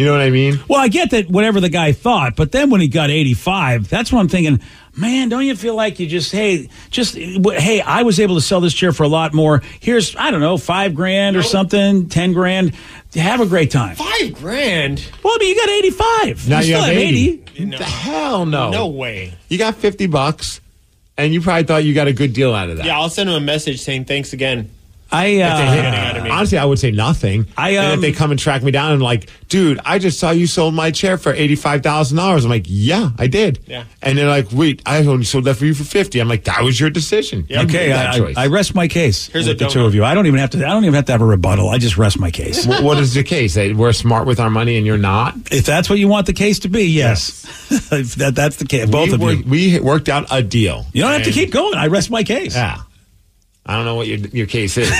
You know what I mean? Well, I get that whatever the guy thought, but then when he got 85, that's when I'm thinking, man, don't you feel like you just, hey, just, hey, I was able to sell this chair for a lot more. Here's, I don't know, five grand or something, 10 grand. Have a great time. Five grand. Well, but you got 85. Now you you still have have 80. 80. The hell no. No way. You got fifty bucks, and you probably thought you got a good deal out of that. Yeah, I'll send him a message saying thanks again. I, If they hit- uh, honestly, I would say nothing. I, and if um, they come and track me down and like, dude, I just saw you sold my chair for eighty five thousand dollars. I'm like, yeah, I did. Yeah. And they're like, wait, I only sold that for you for fifty. I'm like, that was your decision. You Okay, I. I, I rest my case Here's with a the two of you. I don't even have to. I don't even have to have a rebuttal. I just rest my case. Wh- what is the case? That we're smart with our money and you're not. if that's what you want the case to be, yes, if that that's the case. Both we, of you. we worked out a deal. You don't have to keep going. I rest my case. Yeah. I don't know what your your case is, but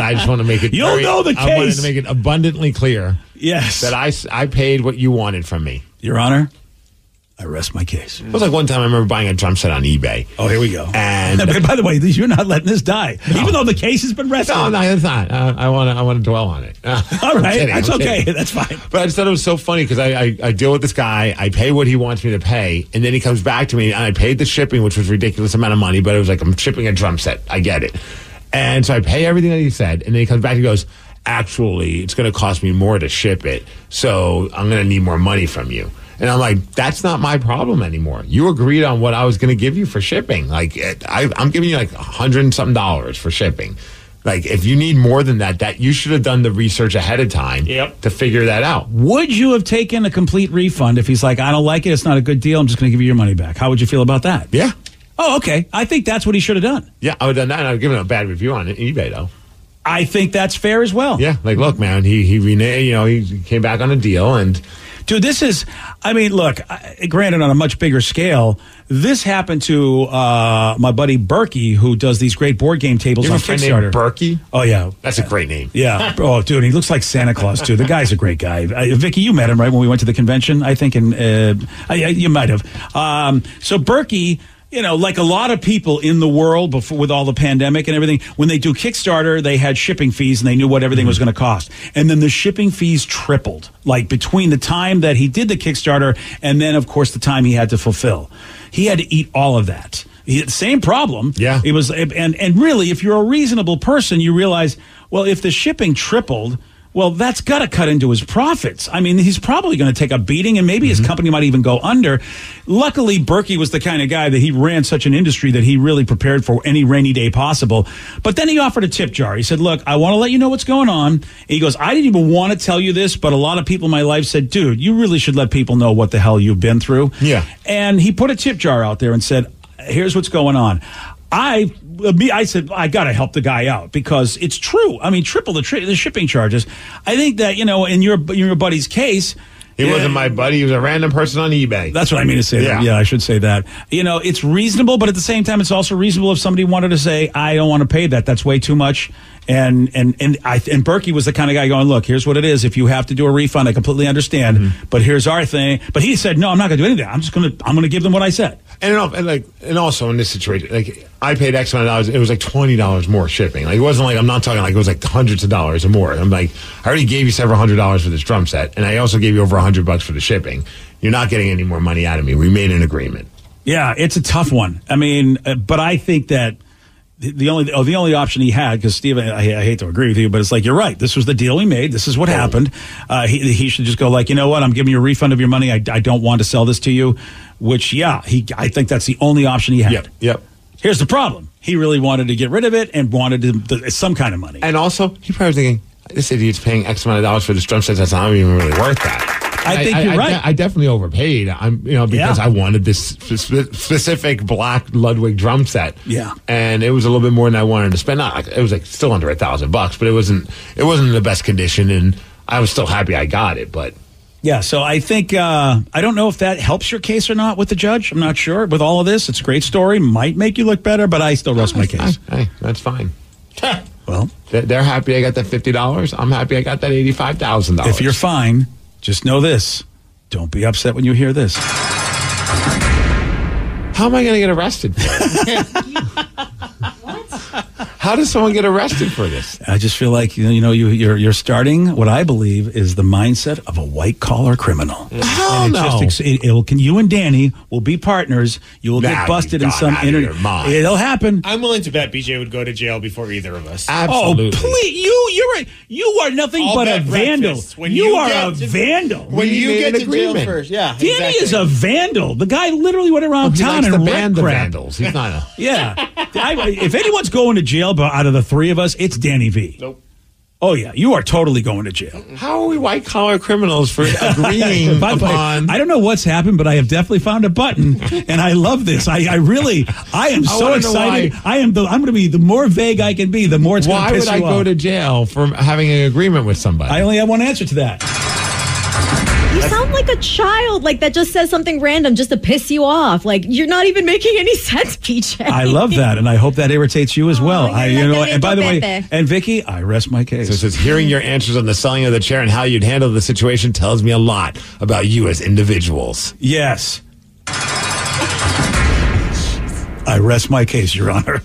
I just want to make it. You'll very- know the case. I wanted to make it abundantly clear Yes. that I I paid what you wanted from me. Your Honor, I rest my case. It was like one time I remember buying a drum set on eBay. Oh, here we go. And by the way, you're not letting this die, even though the case has been rested. no, no, it's not. Uh, I want to I want to dwell on it. All I'm kidding, that's I'm okay. kidding. That's fine. But I just thought it was so funny because I, I, I deal with this guy, I pay what he wants me to pay, and then he comes back to me and I paid the shipping, which was ridiculous amount of money, but it was like I'm shipping a drum set. I get it. And so I pay everything that he said, and then he comes back and goes, Actually, it's going to cost me more to ship it, so I'm going to need more money from you. And I'm like, that's not my problem anymore. You agreed on what I was going to give you for shipping. Like, it, I, I'm giving you like a hundred and something dollars for shipping. Like, if you need more than that, that you should have done the research ahead of time Yep. to figure that out. Would you have taken a complete refund if he's like, I don't like it, it's not a good deal, I'm just going to give you your money back? How would you feel about that? Yeah. Oh, okay. I think that's what he should have done. Yeah, I would have done that, and I'd given him a bad review on eBay, though. I think that's fair as well. Yeah, like, look, man, he he reneged, you know, he came back on a deal, and Dude, this is, I mean, look, granted, on a much bigger scale, this happened to uh, my buddy Berkey, who does these great board game tables you on Kickstarter. named Berkey. oh, yeah. That's a great name. Yeah. Oh, dude, he looks like Santa Claus too. The guy's a great guy. Uh, Vicky, you met him right when we went to the convention, I think, and uh, I, I- you might have. Um, so Berkey. You know, like a lot of people in the world before with all the pandemic and everything, when they do Kickstarter, they had shipping fees and they knew what everything was mm-hmm. going to cost. And then the shipping fees tripled, like between the time that he did the Kickstarter and then, of course, the time he had to fulfill. He had to eat all of that. He had the same problem. Yeah. It was, and and really, if you're a reasonable person, you realize, well, if the shipping tripled, Well, that's got to cut into his profits. I mean, he's probably going to take a beating and maybe his mm-hmm. company might even go under. Luckily, Berkey was the kind of guy that he ran such an industry that he really prepared for any rainy day possible. But then he offered a tip jar. He said, Look, I want to let you know what's going on. And he goes, I didn't even want to tell you this, but a lot of people in my life said, Dude, you really should let people know what the hell you've been through. Yeah. And he put a tip jar out there and said, Here's what's going on. I me I said I got to help the guy out because it's true. I mean, triple the tri- the shipping charges. I think that you know in your in your buddy's case. He yeah, wasn't my buddy. He was a random person on eBay. That's what I mean to say. Yeah. Yeah. yeah, I should say that. You know, it's reasonable, but at the same time, it's also reasonable if somebody wanted to say, "I don't want to pay that. That's way too much." And and and I and Berkey was the kind of guy going, "Look, here's what it is. If you have to do a refund, I completely understand. Mm-hmm. But here's our thing." But he said, "No, I'm not going to do anything. I'm just going to I'm going to give them what I said." And, and like, and also in this situation, like I paid X amount of dollars. It was like twenty dollars more shipping. Like it wasn't like I'm not talking like it was like hundreds of dollars or more. I'm like, I already gave you several hundred dollars for this drum set, and I also gave you over a hundred bucks for the shipping. You're not getting any more money out of me. We made an agreement. Yeah, it's a tough one. I mean, uh, but I think that the- the only oh, the only option he had because Steve, I, I hate to agree with you, but it's like you're right. This was the deal we made. This is what happened. Uh, he he should just go like, you know what? I'm giving you a refund of your money. I, I don't want to sell this to you. Which yeah, he I think that's the only option he had. Yep. Yep. Here's the problem. He really wanted to get rid of it and wanted to, the, some kind of money. And also, he probably thinking, this idiot's paying X amount of dollars for this drum set. That's not even really worth that. I think you're I, right. I definitely overpaid. I'm, you know, because Yeah. I wanted this spe- specific black Ludwig drum set. Yeah. and it was a little bit more than I wanted to spend. Not it was like still under a thousand bucks, but it wasn't. It wasn't in the best condition, and I was still happy I got it. But Yeah, so I think uh, I don't know if that helps your case or not with the judge. I'm not sure. With all of this, it's a great story. Might make you look better, but I still rest my case. hey, that's fine. Well, they're, happy I got that fifty dollars. I'm happy I got that eighty five thousand dollars. If you're fine, just know this: don't be upset when you hear this. How am I going to get arrested? For it? How does someone get arrested for this? I just feel like you know, you know you, you're you're starting what I believe is the mindset of a white collar criminal. Hell And it no. just, it, will can you and Danny will be partners. You will Now get busted in some gone out of internet. your. It'll happen. I'm willing to bet BJ would go to jail before either of us. Absolutely. Oh, please! You, you're a, you are nothing I'll but a vandal. When you, you are a to- vandal. when We you get an to jail agreement. first, yeah. Danny exactly. is a vandal. The guy literally went around He town likes and to wrecked ban the crap. vandals. He's not a. Yeah. I, if anyone's going to jail but out of the three of us, it's Danny V. Nope. Oh yeah, you are totally going to jail. How are we white collar criminals for agreeing By the way, upon? I don't know what's happened, but I have definitely found a button, and I love this. I, I really, I am I so wanna know excited. why- I am. The, I'm going to be the more vague I can be, the more it's going Why to piss would I you go to jail for having an agreement with somebody? I only have one answer to that. You sound like a child, like that just says something random just to piss you off. Like you're not even making any sense, BJ. I love that, and I hope that irritates you as oh, well. I, you know, and by the way, and Vicky, I rest my case. So it says, hearing your answers on the selling of the chair and how you'd handle the situation tells me a lot about you as individuals. Yes. I rest my case, Your Honor.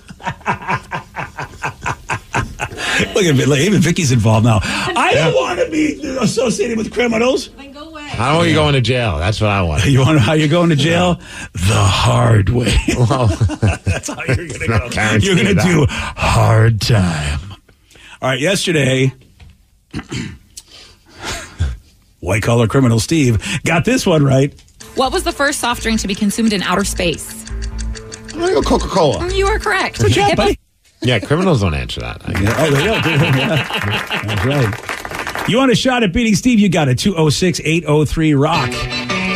Look at me. Look, even Vicky's involved now. I don't want to be associated with criminals. How are you going to jail? That's what I want. You want to know how you're going to jail? The hard way. Well, That's how you're going to go. guaranteed You're going to that. do hard time. All right, yesterday, white collar criminal Steve got this one right. What was the first soft drink to be consumed in outer space? I'm going to go Coca Cola. You are correct. Good job, buddy. Yeah, criminals don't answer that. I guess. Oh, they don't. do they? Yeah. That's right. You want a shot at beating Steve? You got it. 206 803 Rock.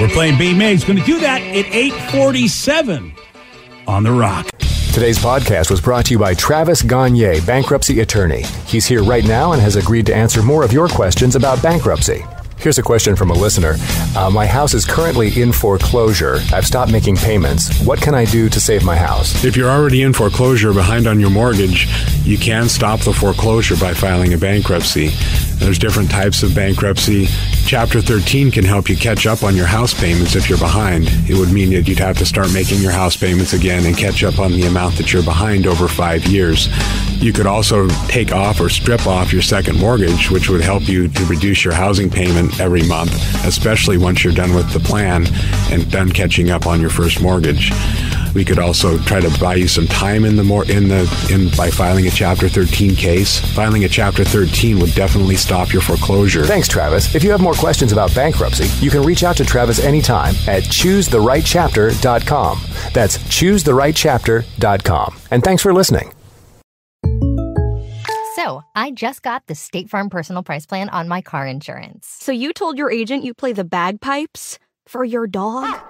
We're playing B Migs. Going to do that at 847 on the Rock. Today's podcast was brought to you by Travis Gagne, bankruptcy attorney. He's here right now and has agreed to answer more of your questions about bankruptcy. Here's a question from a listener. Uh, my house is currently in foreclosure. I've stopped making payments. What can I do to save my house? If you're already in foreclosure behind on your mortgage, you can stop the foreclosure by filing a bankruptcy. There's different types of bankruptcy. Chapter 13 can help you catch up on your house payments if you're behind. It would mean that you'd have to start making your house payments again and catch up on the amount that you're behind over five years. You could also take off or strip off your second mortgage, which would help you to reduce your housing payment every month, especially once you're done with the plan and done catching up on your first mortgage. We could also try to buy you some time in the more in the in by filing a Chapter 13 case. Filing a Chapter 13 would definitely stop your foreclosure. Thanks, Travis. If you have more questions about bankruptcy, you can reach out to Travis anytime at choosetherightchapter.com. That's choosetherightchapter.com. And thanks for listening. So, I just got the State Farm Personal Price Plan on my car insurance. So you told your agent you play the bagpipes for your dog?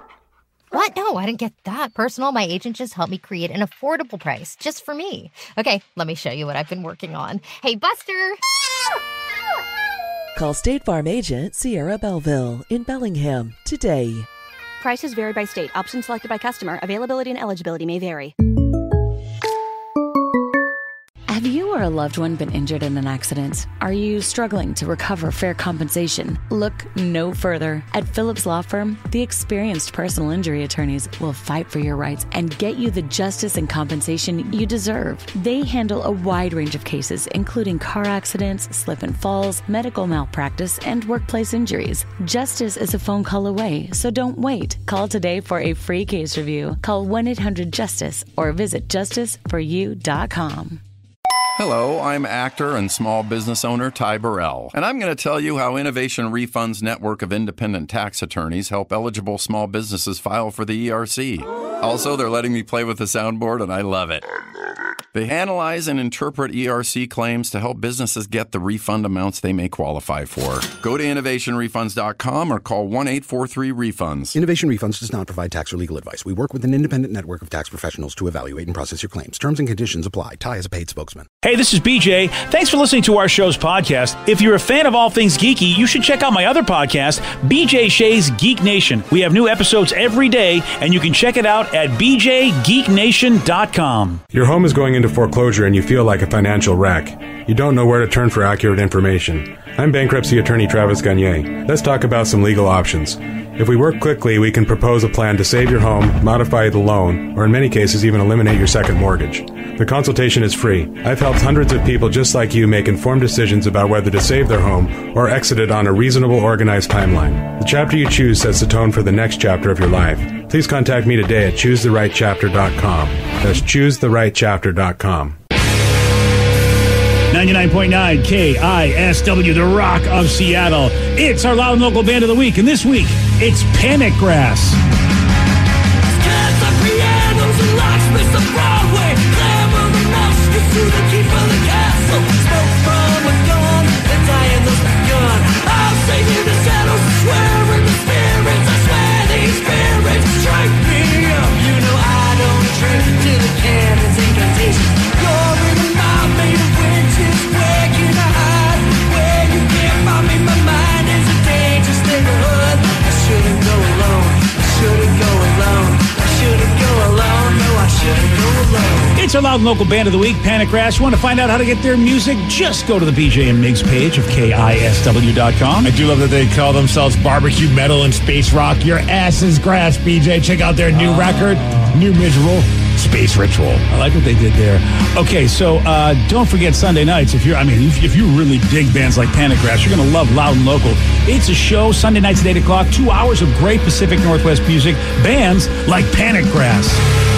What? No, I didn't get that personal. My agent just helped me create an affordable price just for me. Okay, let me show you what I've been working on. Hey, Buster! Call State Farm agent Sierra Belleville in Bellingham today. Prices vary by state. Options selected by customer. Availability and eligibility may vary. Have you or a loved one been injured in an accident? Are you struggling to recover fair compensation? Look no further. At Phillips Law Firm, the experienced personal injury attorneys will fight for your rights and get you the justice and compensation you deserve. They handle a wide range of cases, including car accidents, slip and falls, medical malpractice, and workplace injuries. Justice is a phone call away, so don't wait. Call today for a free case review. Call 1 800 Justice or visit justiceforyou.com. Hello, I'm actor and small business owner Ty Burrell, and I'm going to tell you how Innovation Refunds network of independent tax attorneys help eligible small businesses file for the ERC. Also, they're letting me play with the soundboard, and I love it. They analyze and interpret ERC claims to help businesses get the refund amounts they may qualify for. Go to innovationrefunds.com or call 1 843 refunds. Innovation Refunds does not provide tax or legal advice. We work with an independent network of tax professionals to evaluate and process your claims. Terms and conditions apply. Ty is a paid spokesman. Hey, this is BJ. Thanks for listening to our show's podcast. If you're a fan of all things geeky, you should check out my other podcast, BJ Shea's Geek Nation. We have new episodes every day, and you can check it out at bjgeeknation.com. Your home is going into foreclosure and you feel like a financial wreck. You don't know where to turn for accurate information. I'm bankruptcy attorney Travis Gagne. Let's talk about some legal options. If we work quickly, we can propose a plan to save your home, modify the loan, or in many cases, even eliminate your second mortgage. The consultation is free. I've helped hundreds of people just like you make informed decisions about whether to save their home or exit it on a reasonable, organized timeline. The chapter you choose sets the tone for the next chapter of your life. Please contact me today at choosetherightchapter.com. That's choosetherightchapter.com. 99.9 KISW, the rock of Seattle. It's our loud and local band of the week, and this week it's Panic Grass. It's our loud and local band of the week, Panic Grass. You want to find out how to get their music? Just go to the BJ and Migs page of KISW.com. I do love that they call themselves barbecue metal and space rock. Your ass is grass, BJ. Check out their new record, New Miserable Space Ritual. I like what they did there. Okay, so uh, don't forget Sunday nights. If you're, I mean, if, if you really dig bands like Panic Grass, you're going to love Loud and Local. It's a show Sunday nights at eight o'clock. Two hours of great Pacific Northwest music. Bands like Panic Grass.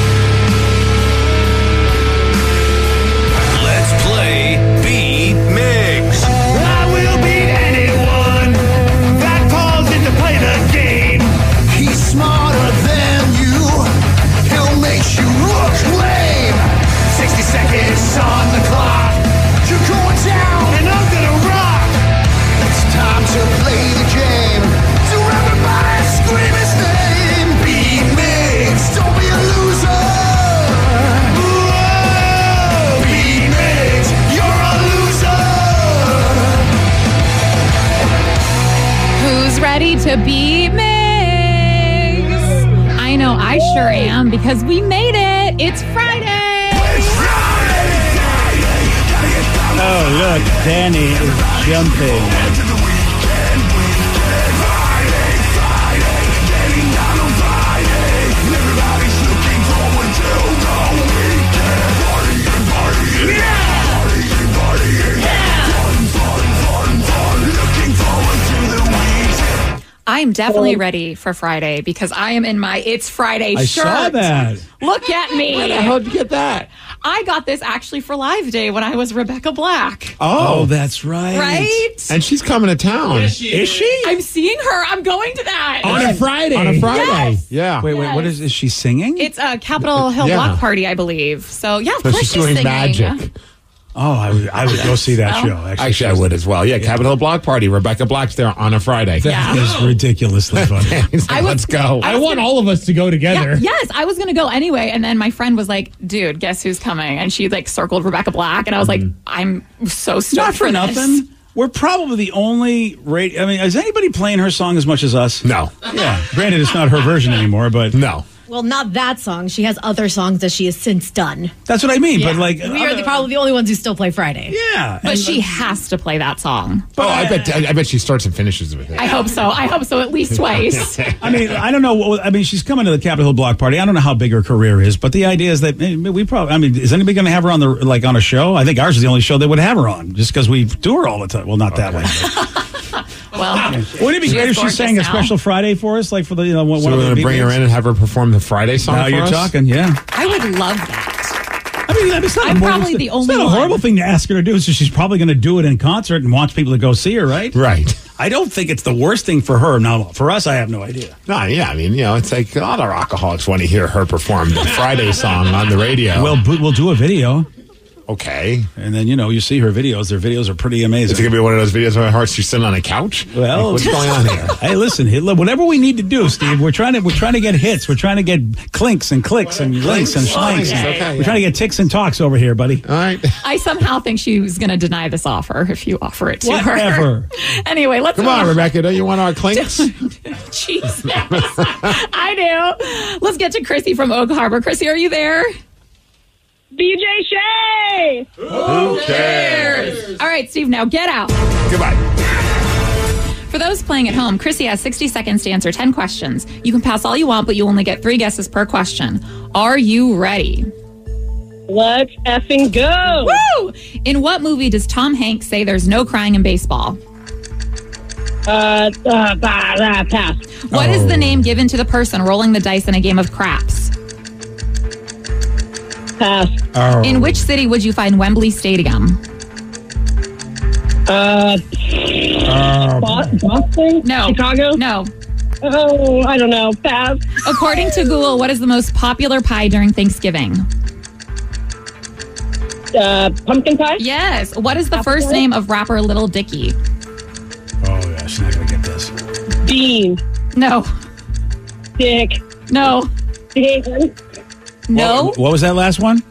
To be Migs? I know I sure am because we made it. It's Friday. Oh, look, Danny is jumping. I am definitely um, ready for Friday because I am in my It's Friday I shirt. saw that. Look at me. Where the hell did you get that? I got this actually for Live Day when I was Rebecca Black. Oh, oh. that's right. Right? And she's coming to town. Is she? I'm seeing her. I'm going to that. On a Friday. On a Friday. Yes. Yeah. Wait, wait. What is? Is she singing? It's a Capitol Hill Yeah. block party, I believe. So yeah, of So course she's doing singing. magic. Oh, I would, I would go see that show. Actually, Actually, I would as well. Yeah, Capitol Block Party. Rebecca Black's there on a Friday. Yeah, That is ridiculously funny. He's I was- Let's go. I I, want gonna- all of us to go together. Yeah, yes, I was gonna go anyway, and then my friend was like, "Dude, guess who's coming?" And she like circled Rebecca Black, and I was like, mm-hmm. "I'm so stoked Not for this." nothing. We're probably the only radio. I mean, is anybody playing her song as much as us? No. Yeah. Granted, it's not her version anymore, but No. Well, not that song. She has other songs that she has since done. that's what I mean. But like, we are the, probably the only ones who still play Friday. yeah. But and- she has to play that song. Oh, I bet. I, I bet she starts and finishes with it. I hope so. I hope so at least twice. I mean, I don't know. I mean, she's coming to the Capitol Hill Block Party. I don't know how big her career is, but the idea is that eh, we probably. I mean, is anybody going to have her on the like on a show? I think ours is the only show they would have her on, just because we tour all the time. Well, not that way. well, Wouldn't it be great if she sang a now. special Friday for us, like for the you know one, So one we're of the going to bring her in and have her perform the Friday song Now for you're us? talking, yeah. I would love that. I mean, it's not I'm a horrible- probably the it's only not a one. horrible thing to ask her to do. So she's probably going to do it in concert and wants people to go see her, right? Right. I don't think it's the worst thing for her. Now, for us, I have no idea. No, yeah. I mean, you know, it's like a lot of rockaholics want to hear her perform the Friday song on the radio. Well, we'll do a video, okay. and then you know you see her videos. Their videos are pretty amazing. It's going to be one of those videos where her she's sitting on a couch? Well, Like, what's going on here? Hey, listen, hey, look, whatever we need to do, Steve. We're trying to we're trying to get hits. We're trying to get clinks and clicks and links and schlinks. Okay, okay, we're trying to get ticks and talks over here, buddy. All right. I somehow think she was going to deny this offer if you offer it to Whatever. her. Anyway, let's Come move on, Rebecca. Don't you want our clinks? Jesus. I do. Let's get to Chrissy from Oak Harbor. Chrissy, are you there? BJ Shea. Who cares? All right, Steve, now get out. Goodbye. For those playing at home, Chrissy has 60 seconds to answer 10 questions. You can pass all you want, but you only get three guesses per question. Are you ready? Let's effing go. Woo! In what movie does Tom Hanks say there's no crying in baseball? Uh, uh, bah, bah, pass. What is the name given to the person rolling the dice in a game of craps? Pass. Oh. In which city would you find Wembley Stadium? Uh, Bo- Boston? No. Chicago? No. Oh, I don't know. Pass. According to Google, what is the most popular pie during Thanksgiving? Uh, pumpkin pie? Yes. What is the first pie? name of rapper Lil Dicky? Oh yeah, she's not gonna get this. Bean. No. Dick. No. Dan. No. What, what was that last one?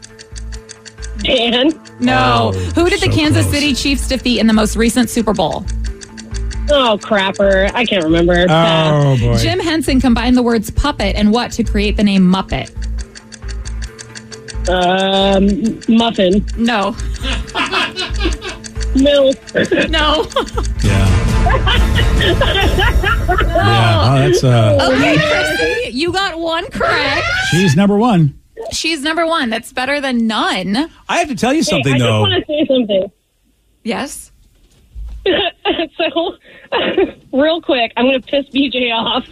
Dan. No. Oh, Who did the Kansas close. City Chiefs defeat in the most recent Super Bowl? Oh, crapper. I can't remember. Pass. Oh boy. Jim Henson combined the words puppet and what to create the name Muppet? Um, muffin. No. Milk. No. Yeah. Yeah. Oh, that's uh. Okay, Chrissy, you got one correct. She's number one. She's number one. That's better than none. I have to tell you something hey, I though. just want to say something. Yes. so, real quick, I'm going to piss BJ off,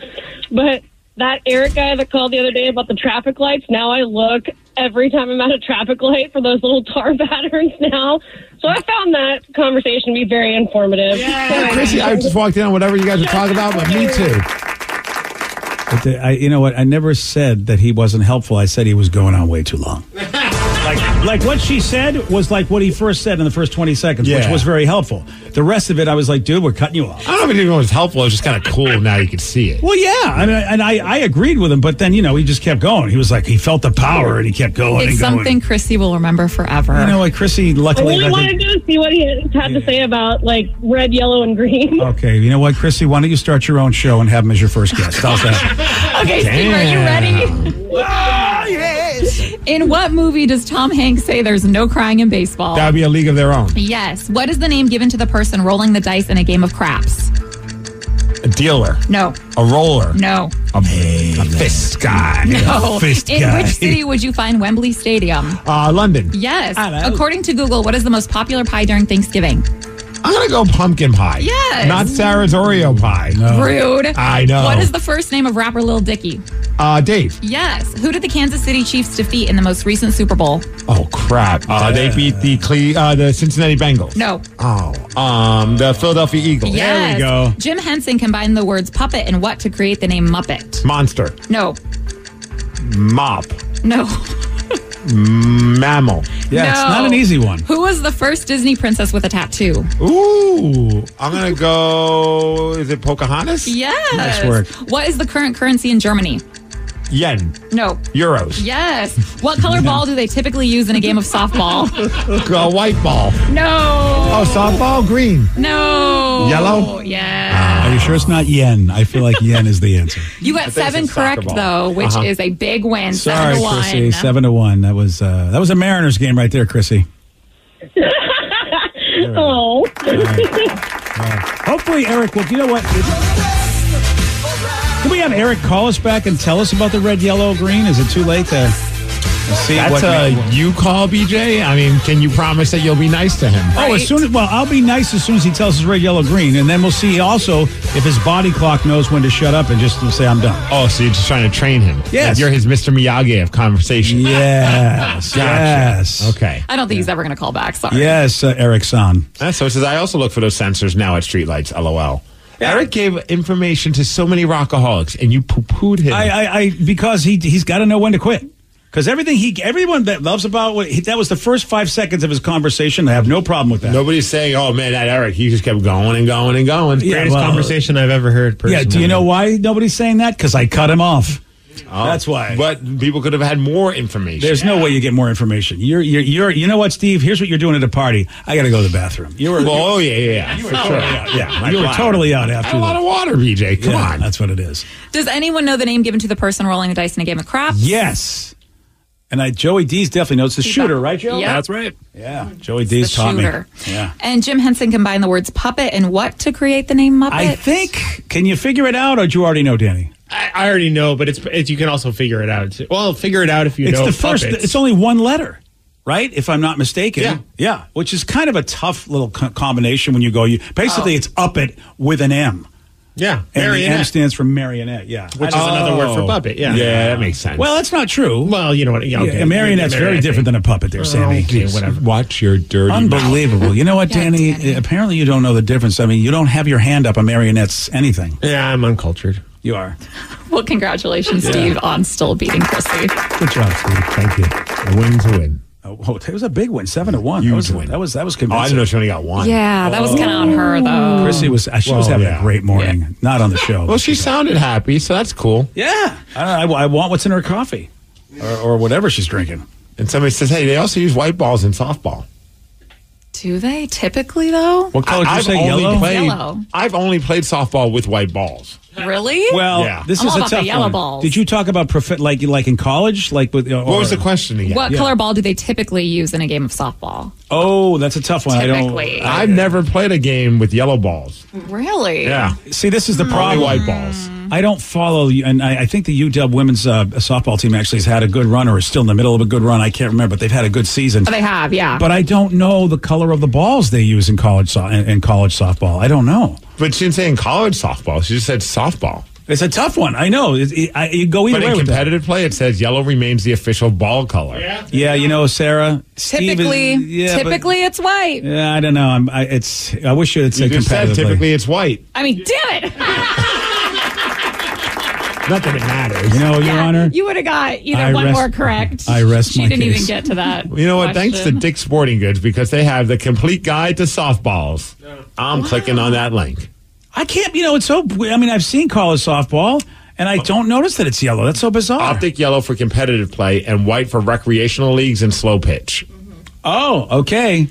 but that Eric guy that called the other day about the traffic lights, now I look every time I'm at a traffic light for those little tar patterns now. So I found that conversation to be very informative. Yeah, Chrissy, I just walked in on whatever you guys were talking about, but me too. But the, I, you know what? I never said that he wasn't helpful. I said he was going on way too long. like, like what she said was like what he first said in the first twenty seconds, which was very helpful. The rest of it, I was like, dude, we're cutting you off. I don't know if it even was helpful. It was just kind of cool. Now you can see it. Well, yeah, I mean, and I, I agreed with him, but then you know he just kept going. He was like he felt the power and he kept going It's and going. something Chrissy will remember forever. You know, like Chrissy, luckily. I luckily, really I wanted think- to see what he had to say about like red, yellow, and green. okay, you know what, Chrissy, why don't you start your own show and have him as your first guest? How's that? Okay, Steve, are you ready? Ah, In what movie does Tom Hanks say there's no crying in baseball? That would be a league of their own. yes. What is the name given to the person rolling the dice in a game of craps? A dealer, No. a roller, No. a, a fist guy. No. fist In guy. which city would you find Wembley Stadium? Uh, London. Yes. According to Google, what is the most popular pie during Thanksgiving? I'm gonna go pumpkin pie. Yes. Not Sarah's Oreo pie. Rude. I know. What is the first name of rapper Lil Dicky? uh Dave? Yes. Who did the Kansas City Chiefs defeat in the most recent Super Bowl? Oh crap! Uh, they beat the Cle- uh, the Cincinnati Bengals. No. Oh, um, the Philadelphia Eagles. Yes. There we go. Jim Henson combined the words puppet and what to create the name Muppet? Monster, No. mop, No. mammal. Yeah, it's not an easy one. Who was the first Disney princess with a tattoo? Ooh, I'm gonna go. Is it Pocahontas? Yes. Nice work. What is the current currency in Germany? Yen, No. euros, Yes. What color ball do they typically use in a game of softball? a white ball. No. Oh, softball, green. No. Yellow? Yeah. Are you sure it's not yen? I feel like yen is the answer. You got seven correct though, which Uh-huh. is a big win. Sorry, seven to one. Chrissy. Seven to one. That was uh, that was a Mariners game right there, Chrissy. oh. Hopefully, Eric will. You know what? Can we have Eric call us back and tell us about the red, yellow, green? Is it too late to see That's what? a you call BJ. I mean, can you promise that you'll be nice to him? Oh, as soon as well, I'll be nice as soon as he tells us red, yellow, green, and then we'll see also if his body clock knows when to shut up and just say I'm done. Oh, so you're just trying to train him? Yes. Like you're his Mr. Miyagi of conversation. Yes, Gotcha. yes. Okay. I don't think he's ever going to call back. Sorry. Yes, uh, Eric San. Uh, so it says, I also look for those sensors now at streetlights. LOL. Eric gave information to so many rockaholics, and you poo-pooed him. I, I, I because he he's got to know when to quit. Because everything he, everyone that loves about what he, that was the first five seconds of his conversation. I have no problem with that. Nobody's saying, "Oh man, that Eric," he just kept going and going and going. Yeah, Greatest well, conversation I've ever heard. Yeah. Do you know why nobody's saying that? Because I cut him off. Oh. That's why. Oh, But people could have had more information. There's no way you get more information. You're, you're, you're, you know what, Steve? Here's what you're doing at a party. I got to go to the bathroom. You were, Well, oh yeah, yeah, yeah, you were totally sure. out. Yeah, you were totally out I after had a lot of water, BJ. Come Yeah, on. That's what it is. Does anyone know the name given to the person rolling the dice in a game of craps? Yes. And I, Joey D's definitely knows the Keep shooter, up. right, Joe? Yep. That's right. Yeah, Joey D's taught shooter. me. Yeah. And Jim Henson combined the words puppet and what to create the name Muppet? I think. Can you figure it out, or do you already know, Danny? I, I already know, but it's, it's you can also figure it out. Well, figure it out if you it's know It's the first. puppets. It's only one letter, right? If I'm not mistaken. Yeah. Yeah. Which is kind of a tough little co- combination when you go. You basically Oh. it's up it with an M. yeah, And the M marionette, stands for marionette. Yeah. which is don't- another word for oh. puppet. Yeah, Yeah, that makes sense. Well, that's not true. Well, you know what? Yeah, okay. Yeah, a marionette's very Marionette different thing. than a puppet, there, oh, Sammy. Okay, whatever. Watch your dirty mouth. Unbelievable. You know what, Yeah, Danny? Danny. Apparently, you don't know the difference. I mean, you don't have your hand up a marionette's anything. Yeah, I'm uncultured. You are. Well, congratulations, Yeah. Steve, on still beating Chrissy. Good job, Steve. Thank you. A win's a win. Oh, oh, it was a big win, seven to one. Huge that was win. That was that was Oh. I didn't know she only got one. Yeah, that was kind of on her, though. Chrissy was she was having yeah. a great morning. Not on the show. Well, she sounded happy, so that's cool. yeah. I, I, I want what's in her coffee, or, or whatever she's drinking. And somebody says, "Hey, they also use white balls in softball." Do they typically, though? What color did you I've say? Yellow. played. Yellow. I've only played softball with white balls. Really? Well, Yeah. this I'm is all a about the tough yellow one. balls. Did you talk about profi- like like in college, like with? Or, What was the question again? what yeah. color ball do they typically use in a game of softball? Oh, that's a tough one. Typically. I don't. I've never played a game with yellow balls. Really? Yeah, see. This is the only problem. white balls. I don't follow, you- and I, I think the UW women's uh, softball team actually has had a good run, or is still in the middle of a good run. I can't remember, but they've had a good season. Oh, they have, yeah. But I don't know the color of the balls they use in college so- in, in college softball. I don't know. But she didn't say in college softball. She just said softball. It's a tough one. I know. It, it, I, you go either But way in with that. competitive play, it says yellow remains the official ball color. Yeah. Yeah, you know, Sarah. Steve is- typically, but- typically it's white. yeah, I don't know. I'm, I, it's. I wish you had You said just said competitively. typically it's white. I mean, damn it. Not that it matters. You know, Your Honor. You would have got either I one rest- more correct. I rest She my didn't case. even get to that. You know what? Thanks to question. Dick's Sporting Goods because they have the complete guide to softballs. I'm clicking on that link. I can't. You know, it's so. I mean, I've seen college softball, and I don't notice that it's yellow. That's so bizarre. Optic yellow for competitive play and white for recreational leagues and slow pitch. Oh, okay.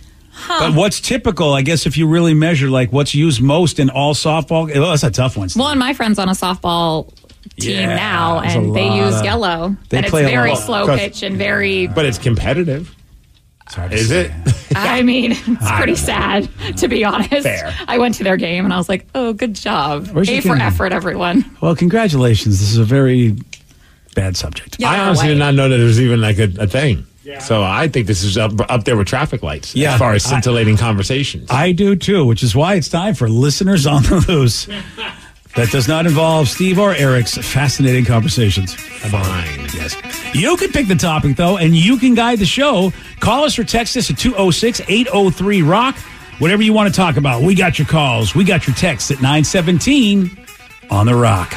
But what's typical? I guess if you really measure, like what's used most in all softball. Oh, that's a tough one. Well, and my friend's on a softball team Yeah, now, and they use of- yellow. They and it's play a very lot. slow pitch and very. But it's competitive. Is it? I mean, it's pretty sad, to be honest. Fair. I went to their game and I was like, oh, good job. Where's A for game? effort, everyone. Well, congratulations. This is a very bad subject. Yeah, I honestly did not know that there was even like a, a thing. So I think this is up, up there with traffic lights Yeah. as far as I- scintillating conversations. I do too, which is why it's time for listeners on the loose. That does not involve Steve or Eric's fascinating conversations. Fine. Yes. You can pick the topic, though, and you can guide the show. Call us or text us at 206 803 Rock. Whatever you want to talk about, we got your calls. We got your texts at 917 on the Rock.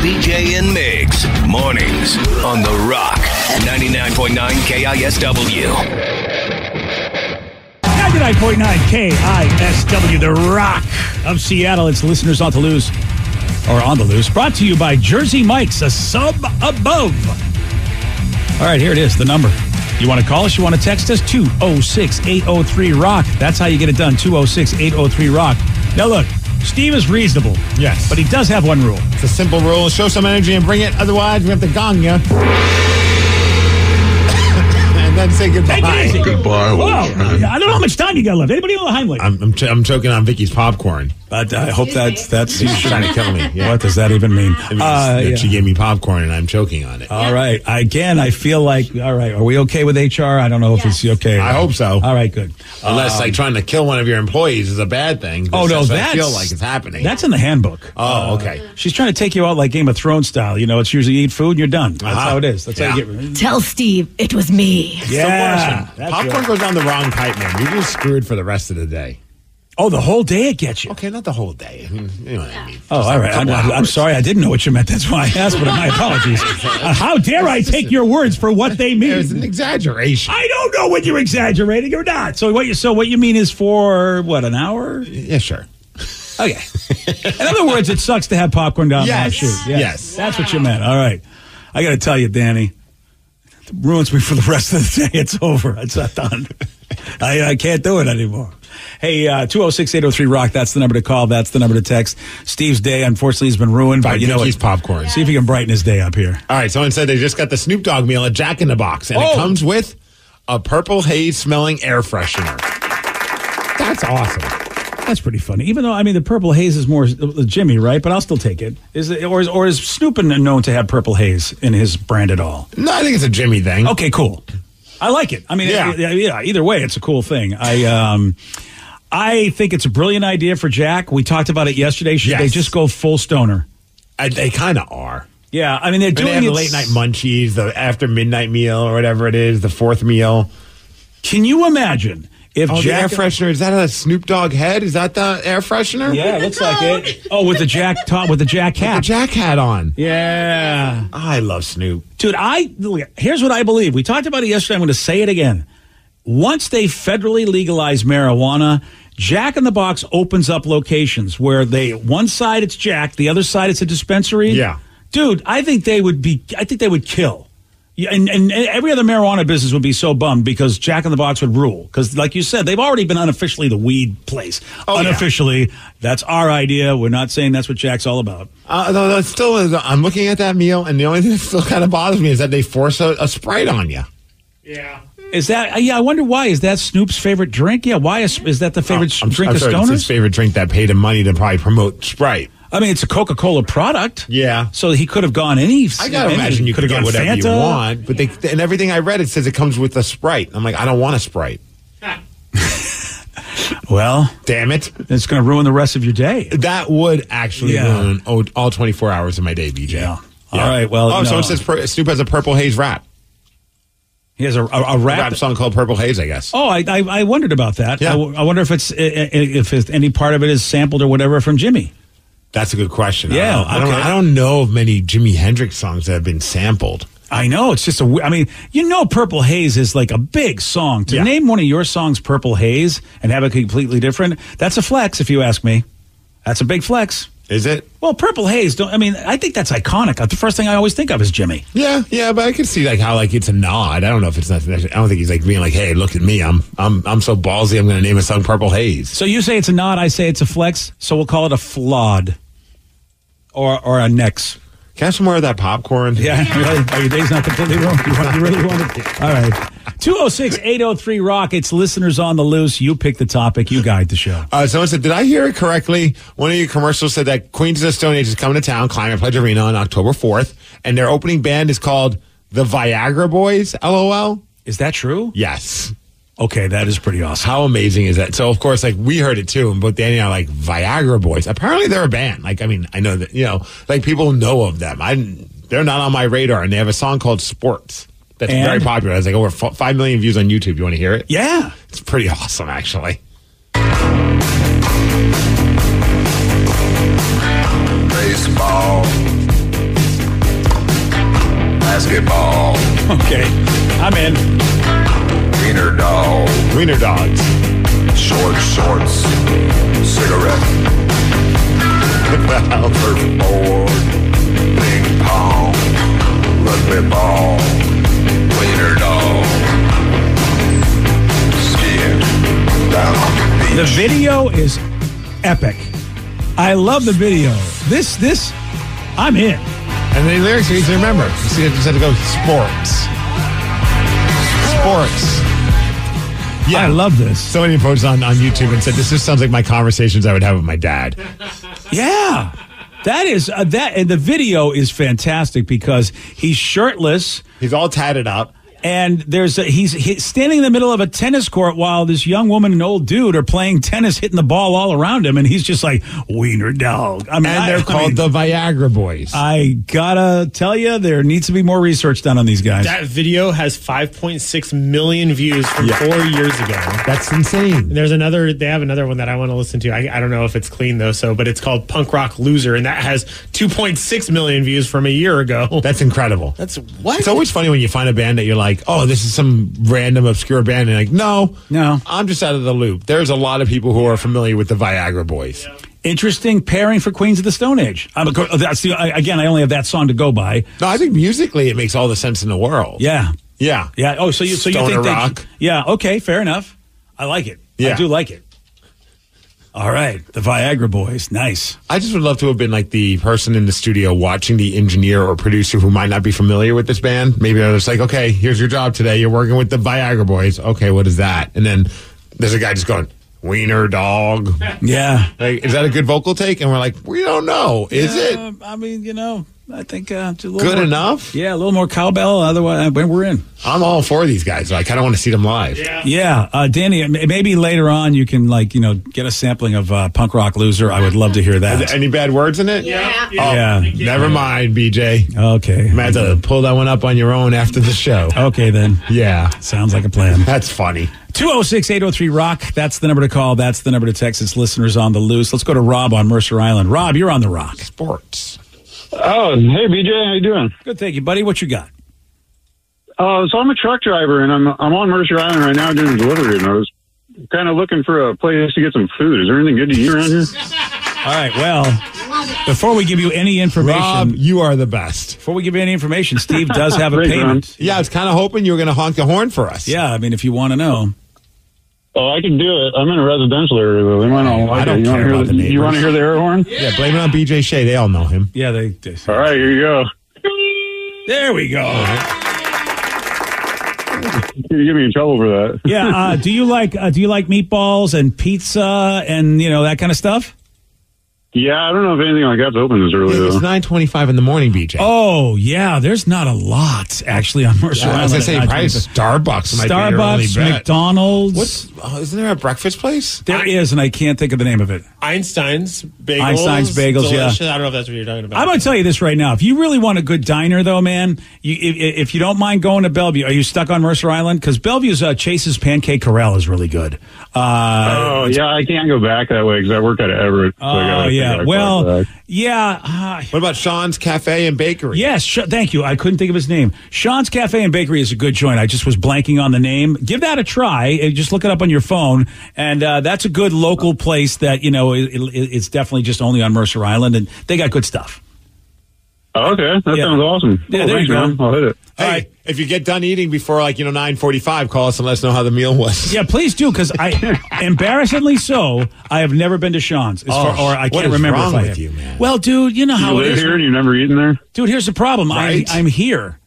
BJ and Migs, mornings on The Rock, 99.9 KISW. 99.9 KISW, the rock of Seattle. It's listeners on the loose, or on the loose. Brought to you by Jersey Mike's, a sub above. All right, here it is, the number. You want to call us? You want to text us? 206 803 Rock. That's how you get it done. 206 803 Rock. Now, look, Steve is reasonable. Yes. But he does have one rule. It's a simple rule. Show some energy and bring it. Otherwise, we have to gong you. and then say goodbye. Take it easy. Goodbye. Whoa. I don't know how much time you got left. Anybody know the Heimlich? I'm, I'm, ch- I'm choking on Vicky's popcorn. But I hope that's that's She's trying to kill me. Yeah. What does that even mean? It means Uh, that yeah. She gave me popcorn and I'm choking on it. All right. I again, I feel like, all right, are we okay with HR? I don't know if it's okay. I hope so. All right, good. Unless Um, like trying to kill one of your employees is a bad thing. Oh, no, That's that's. I feel like it's happening. That's in the handbook. Oh, okay. She's trying to take you out like Game of Thrones style. You know, it's usually eat food and you're done. That's Uh-huh. how it is. That's how you Yeah. get. Tell Steve it was me. Yeah. Popcorn right. goes down the wrong pipe, man. You're just screwed for the rest of the day. Oh, the whole day it gets you. Okay, not the whole day. You know what I mean. Oh, Just all like a right. I'm, I'm- I'm sorry. I didn't know what you meant. That's why I asked, but my apologies. Uh, how dare I take your words for what they mean? It was an exaggeration. I don't know whether you're exaggerating or not. So what you so what you mean is for what an hour? Yeah, sure. Okay. In other words, it sucks to have popcorn down Yes. the chute. Yes. That's what you meant. All right. I got to tell you, Danny, it ruins me for the rest of the day. It's over. It's not done. I, I can't do it anymore. Hey, uh, 206 803 Rock, that's the number to call. That's the number to text. Steve's day, unfortunately, has been ruined, By you know what? popcorn. See if you can brighten his day up here. All right, someone said they just got the Snoop Dogg meal at Jack in the Box, and Oh. it comes with a purple haze smelling air freshener. That's awesome. That's pretty funny. Even though, I mean, the purple haze is more uh, Jimi, right? But I'll still take it. Is it or is, or is Snoop known to have purple haze in his brand at all? No, I think it's a Jimi thing. Okay, cool. I like it. I mean, Yeah. yeah. yeah. Either way, it's a cool thing. I um, I think it's a brilliant idea for Jack. We talked about it yesterday. Should they just go full stoner? I, they kind of are. Yeah, I mean they're they doing have the late night munchies, the after midnight meal, or whatever it is, the fourth meal. Can you imagine if Oh, the air Jack? freshener is that a Snoop Dogg head? Is that the air freshener? yeah, it looks like it. Oh, with the Jack top, with the Jack With the hat. Jack hat on. Yeah. I love Snoop. Dude, I here's what I believe. We talked about it yesterday. I'm going to say it again. Once they federally legalize marijuana, Jack in the Box opens up locations where they one side it's Jack, the other side it's a dispensary. Yeah. dude, I think they would be. I think they would kill. Yeah, and, and every other marijuana business would be so bummed because Jack in the Box would rule. Because, like you said, they've already been unofficially the weed place. Oh, yeah. unofficially, that's our idea. We're not saying that's what Jack's all about. Uh, though that still. I'm looking at that meal, and the only thing that still kind of bothers me is that they force a, a sprite on you. Is that? uh, Yeah, I wonder why. Is that Snoop's favorite drink? Yeah, why is, is that the favorite Oh, I'm, drink I'm of sorry, it's his favorite drink that paid him money to probably promote Sprite. I mean, it's a Coca Cola product. Yeah. So he could have gone any. I gotta any- imagine you could have gone whatever Fanta. you want, but they and everything I read it says it comes with a Sprite. I'm like, I don't want a Sprite. Well, Damn it! it's going to ruin the rest of your day. That would actually Yeah. ruin all, all 24 hours of my day, BJ. Yeah. All right, well, oh, no. someone says Snoop has a Purple Haze rap. He has a, a, a A rap. rap song called Purple Haze, I guess. Oh, I, I I wondered about that. Yeah. I, I wonder if it's if it's any part of it is sampled or whatever from Jimi. That's a good question. Yeah, I don't, I don't. I don't know of many Jimi Hendrix songs that have been sampled. I know it's just a. I mean, you know, Purple Haze is like a big song. To Yeah. name one of your songs Purple Haze and have it completely different, that's a flex, if you ask me. That's a big flex. Is it? Well, Purple Haze. Don't. I mean, I think that's iconic. The first thing I always think of is Jimi. Yeah, yeah, but I can see like how like it's a nod. I don't know if it's not. I don't think he's like being like, "Hey, look at me. I'm I'm I'm so ballsy. I'm going to name a song Purple Haze." So you say it's a nod. I say it's a flex. So we'll call it a flawed, or or a next. Can I have some more of that popcorn? Yeah, really? Are your days not completely wrong? You, want, you really want it? All right. 206 803 Rock. It's listeners on the loose. You pick the topic. You guide the show. Uh, someone said, "Did I hear it correctly?" One of your commercials said that Queens of the Stone Age is coming to town, Climate Pledge Arena on October fourth, and their opening band is called the Viagra Boys. LOL. Is that true? Yes. Okay, that is pretty awesome. How amazing is that? So of course, like we heard it too, and both Danny and I are like Viagra Boys. Apparently they're a band. Like I mean, I know that you know, like people know of them. I they're not on my radar, and they have a song called Sports that's And? very popular. It's like over f- five million views on YouTube. You want to hear it? Yeah, it's pretty awesome actually. Baseball. Basketball. Okay. I'm in. Wiener dog. Wiener dogs. Short shorts. Cigarette. Surfboard. Ping pong. Rugby ball. Wiener dog. Skiing. Down on the beach. The video is epic. I love the video. This this I'm in. And the lyrics are easy to remember. You see, it just had to go sports. Sports. Yeah, I love this. So many folks on, on YouTube and said this just sounds like my conversations I would have with my dad. Yeah. That is uh, that and the video is fantastic because he's shirtless. He's all tatted up. And there's a, he's, he's standing in the middle of a tennis court while this young woman and old dude are playing tennis, hitting the ball all around him, and he's just like wiener dog. I mean, And they're I called mean, the Viagra Boys. I gotta tell you, there needs to be more research done on these guys. That video has 5.6 million views from Yeah. four years ago. That's insane. And there's another. They have another one that I want to listen to. I, I don't know if it's clean though. So, but it's called Punk Rock Loser, and that has 2.6 million views from a year ago. That's incredible. That's what. It's always funny when you find a band that you're like, oh, this is some random obscure band. And like, no, no, I'm just out of the loop. There's a lot of people who are familiar with the Viagra Boys. Interesting pairing for Queens of the Stone Age. I'm a, that's the again. I only have that song to go by. No, I think musically it makes all the sense in the world. Yeah, Yeah. yeah. Oh, so you so you think they- yeah. Okay, fair enough. I like it. Yeah. I do like it. All right, the Viagra Boys. Nice. I just would love to have been like the person in the studio watching the engineer or producer who might not be familiar with this band. Maybe I was like, okay, here's your job today. You're working with the Viagra Boys. Okay, what is that? And then there's a guy just going, Wiener dog. Yeah. Like, is that a good vocal take? And we're like, we don't know. Is it? Uh, I mean, you know, I think uh, just a little Good more- enough? Yeah, a little more cowbell. Otherwise, when we're in. I'm all for these guys. So I kind of want to see them live. Yeah, uh, Danny. Maybe later on you can like you know get a sampling of uh, Punk Rock Loser. I would love to hear that. Any bad words in it? Yeah. Oh, Yeah. Never mind, BJ. Okay. You might have to pull that one up on your own after the show. Okay, then. Yeah. Sounds like a plan. That's funny. 206 803 Rock. That's the number to call. That's the number to text. It's listeners on the loose. Let's go to Rob on Mercer Island. Rob, you're on the Rock. Sports. Oh, hey BJ, how you doing? Good, thank you, buddy. What you got? Uh, so I'm a truck driver, and I'm I'm on Mercer Island right now doing delivery, and I was kind of looking for a place to get some food. Is there anything good to eat around here? All right. Well, before we give you any information, Rob, you are the best. Before we give you any information, Steve does have a Thanks, Ron. payment. Yeah, I was kind of hoping you were going to honk the horn for us. Yeah, I mean, if you want to know. Oh, I can do it. I'm in a residential area, though. They might not like I don't it. You care wanna hear about the You want to hear the air horn? Yeah, blame it on BJ Shea. They all know him. Yeah, they. they All right, here you go. there we go. You get me in trouble for that. Yeah. Uh, do you like uh, Do you like meatballs and pizza and you know that kind of stuff? Yeah, I don't know if anything like that's open this early It's though. nine twenty-five in the morning, BJ. Oh yeah, there's not a lot actually on Mercer Yeah, I was Island. gonna say at probably 9:25. Starbucks. Might be your only Starbucks, bet. McDonald's. What's oh, isn't there a breakfast place? there is, and I can't think of the name of it. Einstein's bagels. Einstein's Bagels, yeah. I don't know if that's what you're talking about. I'm going to tell you this right now. If you really want a good diner, though, man, you, if, if you don't mind going to Bellevue, are you stuck on Mercer Island? Because Bellevue's uh, Chase's Pancake Corral is really good. Uh, oh yeah, I can't go back that way because I work at Everett. So Oh gotta- yeah. Well, yeah. Uh, What about Sean's Cafe and Bakery? yes. Sh- thank you. I couldn't think of his name. Sean's Cafe and Bakery is a good joint. I just was blanking on the name. Give that a try. Uh, Just look it up on your phone, and uh, that's a good local place that you know it, it, it's definitely just only on Mercer Island, and they got good stuff. Oh, okay, that Yeah. sounds awesome. Yeah, Oh, there thanks, you go. man. I'll hit it. Hey, if you get done eating before like you know nine forty-five, call us and let us know how the meal was. Yeah, please do because I, embarrassingly so, I have never been to Sean's, as far, Oh, or I can't is remember wrong if I with have. you, man? Well, dude, you know how you it live is. here and you've never eaten there? Dude, here's the problem. Right? I, I'm here.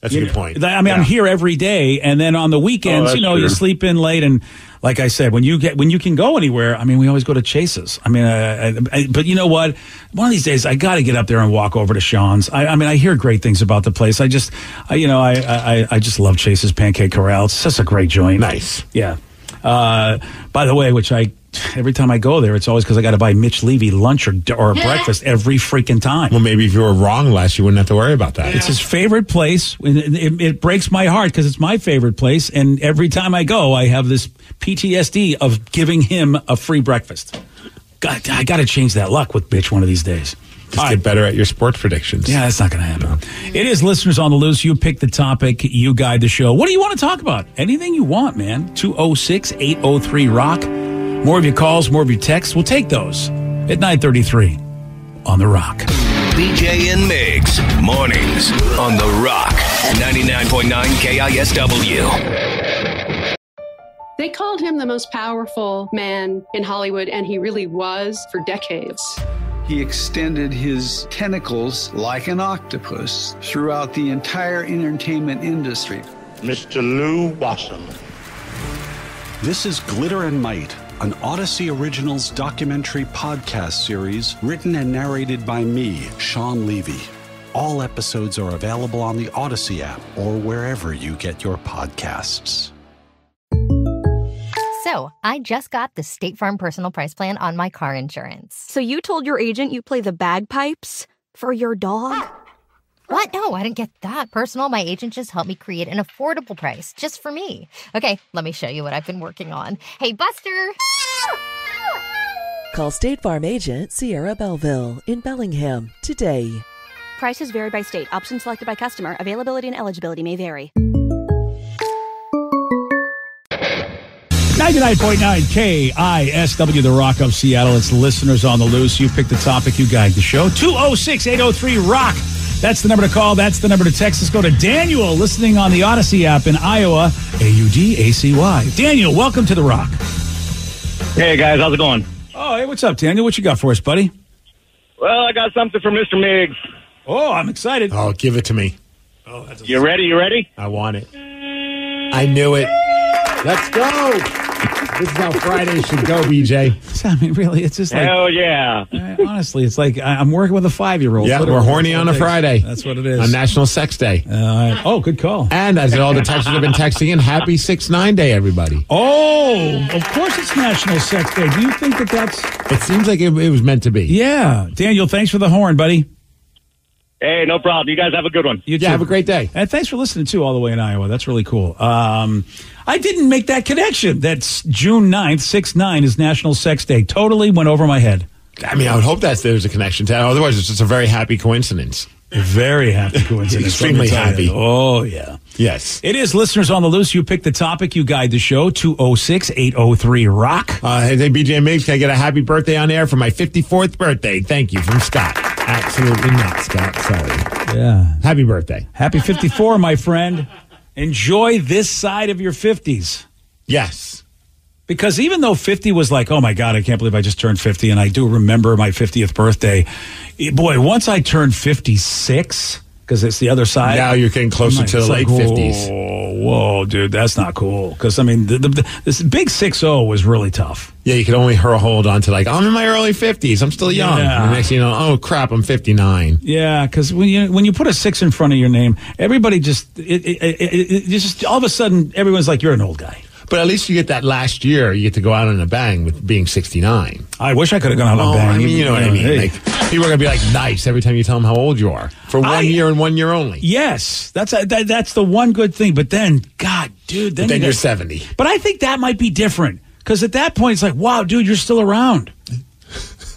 That's a good point. I mean, I'm here every day, and then on the weekends, Oh, you know, you sleep in late, and like I said, when you get when you can go anywhere, I mean, we always go to Chases. I mean, I, I, I, but you know what? One of these days, I got to get up there and walk over to Sean's. I, I mean, I hear great things about the place. I just, I, you know, I, I I just love Chase's Pancake Corral. It's just a great joint. Nice. Yeah. Uh, by the way, which I every time I go there, it's always because I got to buy Mitch Levy lunch or or breakfast every freaking time. Well, maybe if you were wrong last, you wouldn't have to worry about that. It's his favorite place. It, it, it breaks my heart because it's my favorite place, and every time I go, I have this PTSD of giving him a free breakfast. God, I got to change that luck with bitch one of these days. Just get better at your sports predictions. Yeah, that's not going to happen. It is listeners on the loose. You pick the topic, you guide the show. What do you want to talk about? Anything you want, man. 206 803 Rock. More of your calls, more of your texts. We'll take those at 933 on The Rock. BJ and Migs, mornings on The Rock, 99.9 KISW. They called him the most powerful man in Hollywood, and he really was for decades. He extended his tentacles like an octopus throughout the entire entertainment industry. Mr. Lew Wasserman. This is Glitter and Might, an Audacy Originals documentary podcast series written and narrated by me, Sean Levy. All episodes are available on the Audacy app or wherever you get your podcasts. So, I just got the State Farm personal price plan on my car insurance. So you told your agent you play the bagpipes for your dog? What? No, I didn't get that personal. My agent just helped me create an affordable price just for me. Okay, let me show you what I've been working on. Hey, Buster! Call State Farm agent Sierra Belville in Bellingham today. Prices vary by state. Options selected by customer. Availability and eligibility may vary. 99.9 KISW, The Rock of Seattle. It's listeners on the loose. You pick the topic, you guide the show. 206 803 Rock. That's the number to call. That's the number to text. Let's go to Daniel, listening on the Audacy app in Iowa. A U D A C Y. Daniel, welcome to The Rock. Hey guys, how's it going? Oh, hey, what's up, Daniel? What you got for us, buddy? Well, I got something for Mr. Migs. Oh, I'm excited. Oh, give it to me. Oh, You ready? You ready? I want it. I knew it. Let's go. This is how Friday should go, BJ. I mean, really, it's just like. Hell yeah. Honestly, it's like I- I'm working with a five year old. Yeah, we're horny on a Friday. That's what it is. On National Sex Day. Uh, oh, good call. And as all the texters have been texting in, happy 6 9 Day, everybody. Oh, of course it's National Sex Day. Do you think that that's. It seems like it, it was meant to be. Yeah. Daniel, thanks for the horn, buddy. Hey, no problem. You guys have a good one. You Yeah, have a great day. And thanks for listening, too, all the way in Iowa. That's really cool. Um, I didn't make that connection. That's June 9th, 6 9 is National Sex Day. Totally went over my head. I mean, I would hope that there's a connection to that. Otherwise, it's just a very happy coincidence. Very happy coincidence. Extremely let me tell you. happy. Oh, yeah. Yes. It is listeners on the loose. You pick the topic, you guide the show. 206 803 Rock. Uh, hey, BJ Migs, can I get a happy birthday on air for my 54th birthday? Thank you from Scott. Absolutely not, Scott. Sorry. Yeah. Happy birthday. Happy 54, my friend. Enjoy this side of your 50s. Yes. Because even though 50 was like, oh my God, I can't believe I just turned 50, and I do remember my 50th birthday. Boy, once I turned 56, because it's the other side. Now you're getting closer I'm to the late like, 50s. Whoa, whoa, dude, that's not cool. Because, I mean, the, the, the, this big 6 0 was really tough. Yeah, you could only hold on to like, I'm in my early 50s. I'm still young. Yeah. And next you know, oh crap, I'm 59. Yeah, because when you when you put a six in front of your name, everybody just it, it, it, it, it just all of a sudden everyone's like you're an old guy. But at least you get that last year, you get to go out on a bang with being 69. I wish I could have gone out on a bang. I mean, you know what I mean. Hey. Like people are gonna be like nice every time you tell them how old you are for one I- year and one year only. Yes, that's a, that, that's the one good thing. But then, God, dude, then, But then you you're got- 70. But I think that might be different because at that point it's like, wow, dude, you're still around.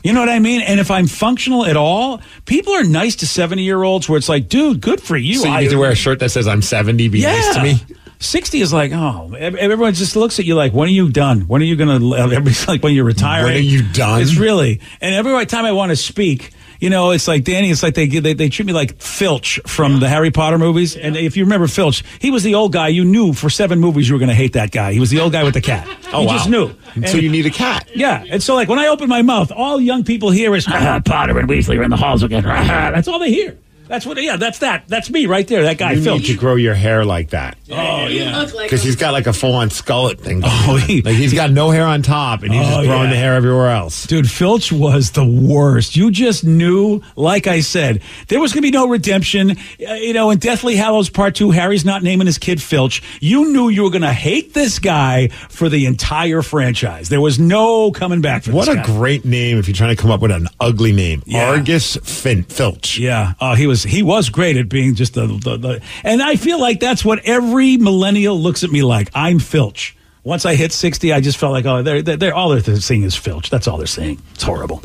You know what I mean? And if I'm functional at all, people are nice to 70 year olds where it's like, dude, good for you. So you I- need to wear a shirt that says I'm 70. Be nice to me. 60 is like, oh, everyone just looks at you like, when are you done? When are you going to, everybody's like, when you're retiring. When are you done? It's really, and every time I want to speak, you know, it's like Danny. It's like they they, they treat me like Filch from the Harry Potter movies. And if you remember Filch, he was the old guy you knew for seven movies you were going to hate that guy. He was the old guy with the cat. Oh, you wow. just knew. So you need a cat. Yeah, and so like when I open my mouth, all young people hear is "Ah, Potter and Weasley are in the halls again. That's all they hear. That's what. Yeah, that's that. That's me right there. That guy, Filch. you Phil. need to grow your hair like that. Oh yeah. Because he's got like a full on skullet thing. Oh, Oh, like he's got no hair on top, and he's Oh, just growing yeah. the hair everywhere else. Dude, Filch was the worst. You just knew, like I said, there was going to be no redemption. Uh, you know, in Deathly Hallows Part 2, Harry's not naming his kid Filch. You knew you were going to hate this guy for the entire franchise. There was no coming back for What this a guy. great name if you're trying to come up with an ugly name. Yeah. Argus fin- Filch. Yeah, uh, he was he was great at being just the, the the and I feel like that's what every millennial looks at me like. I'm Filch. Once I hit sixty, I just felt like oh, they're they're, they're all they're saying is Filch. That's all they're saying. It's horrible.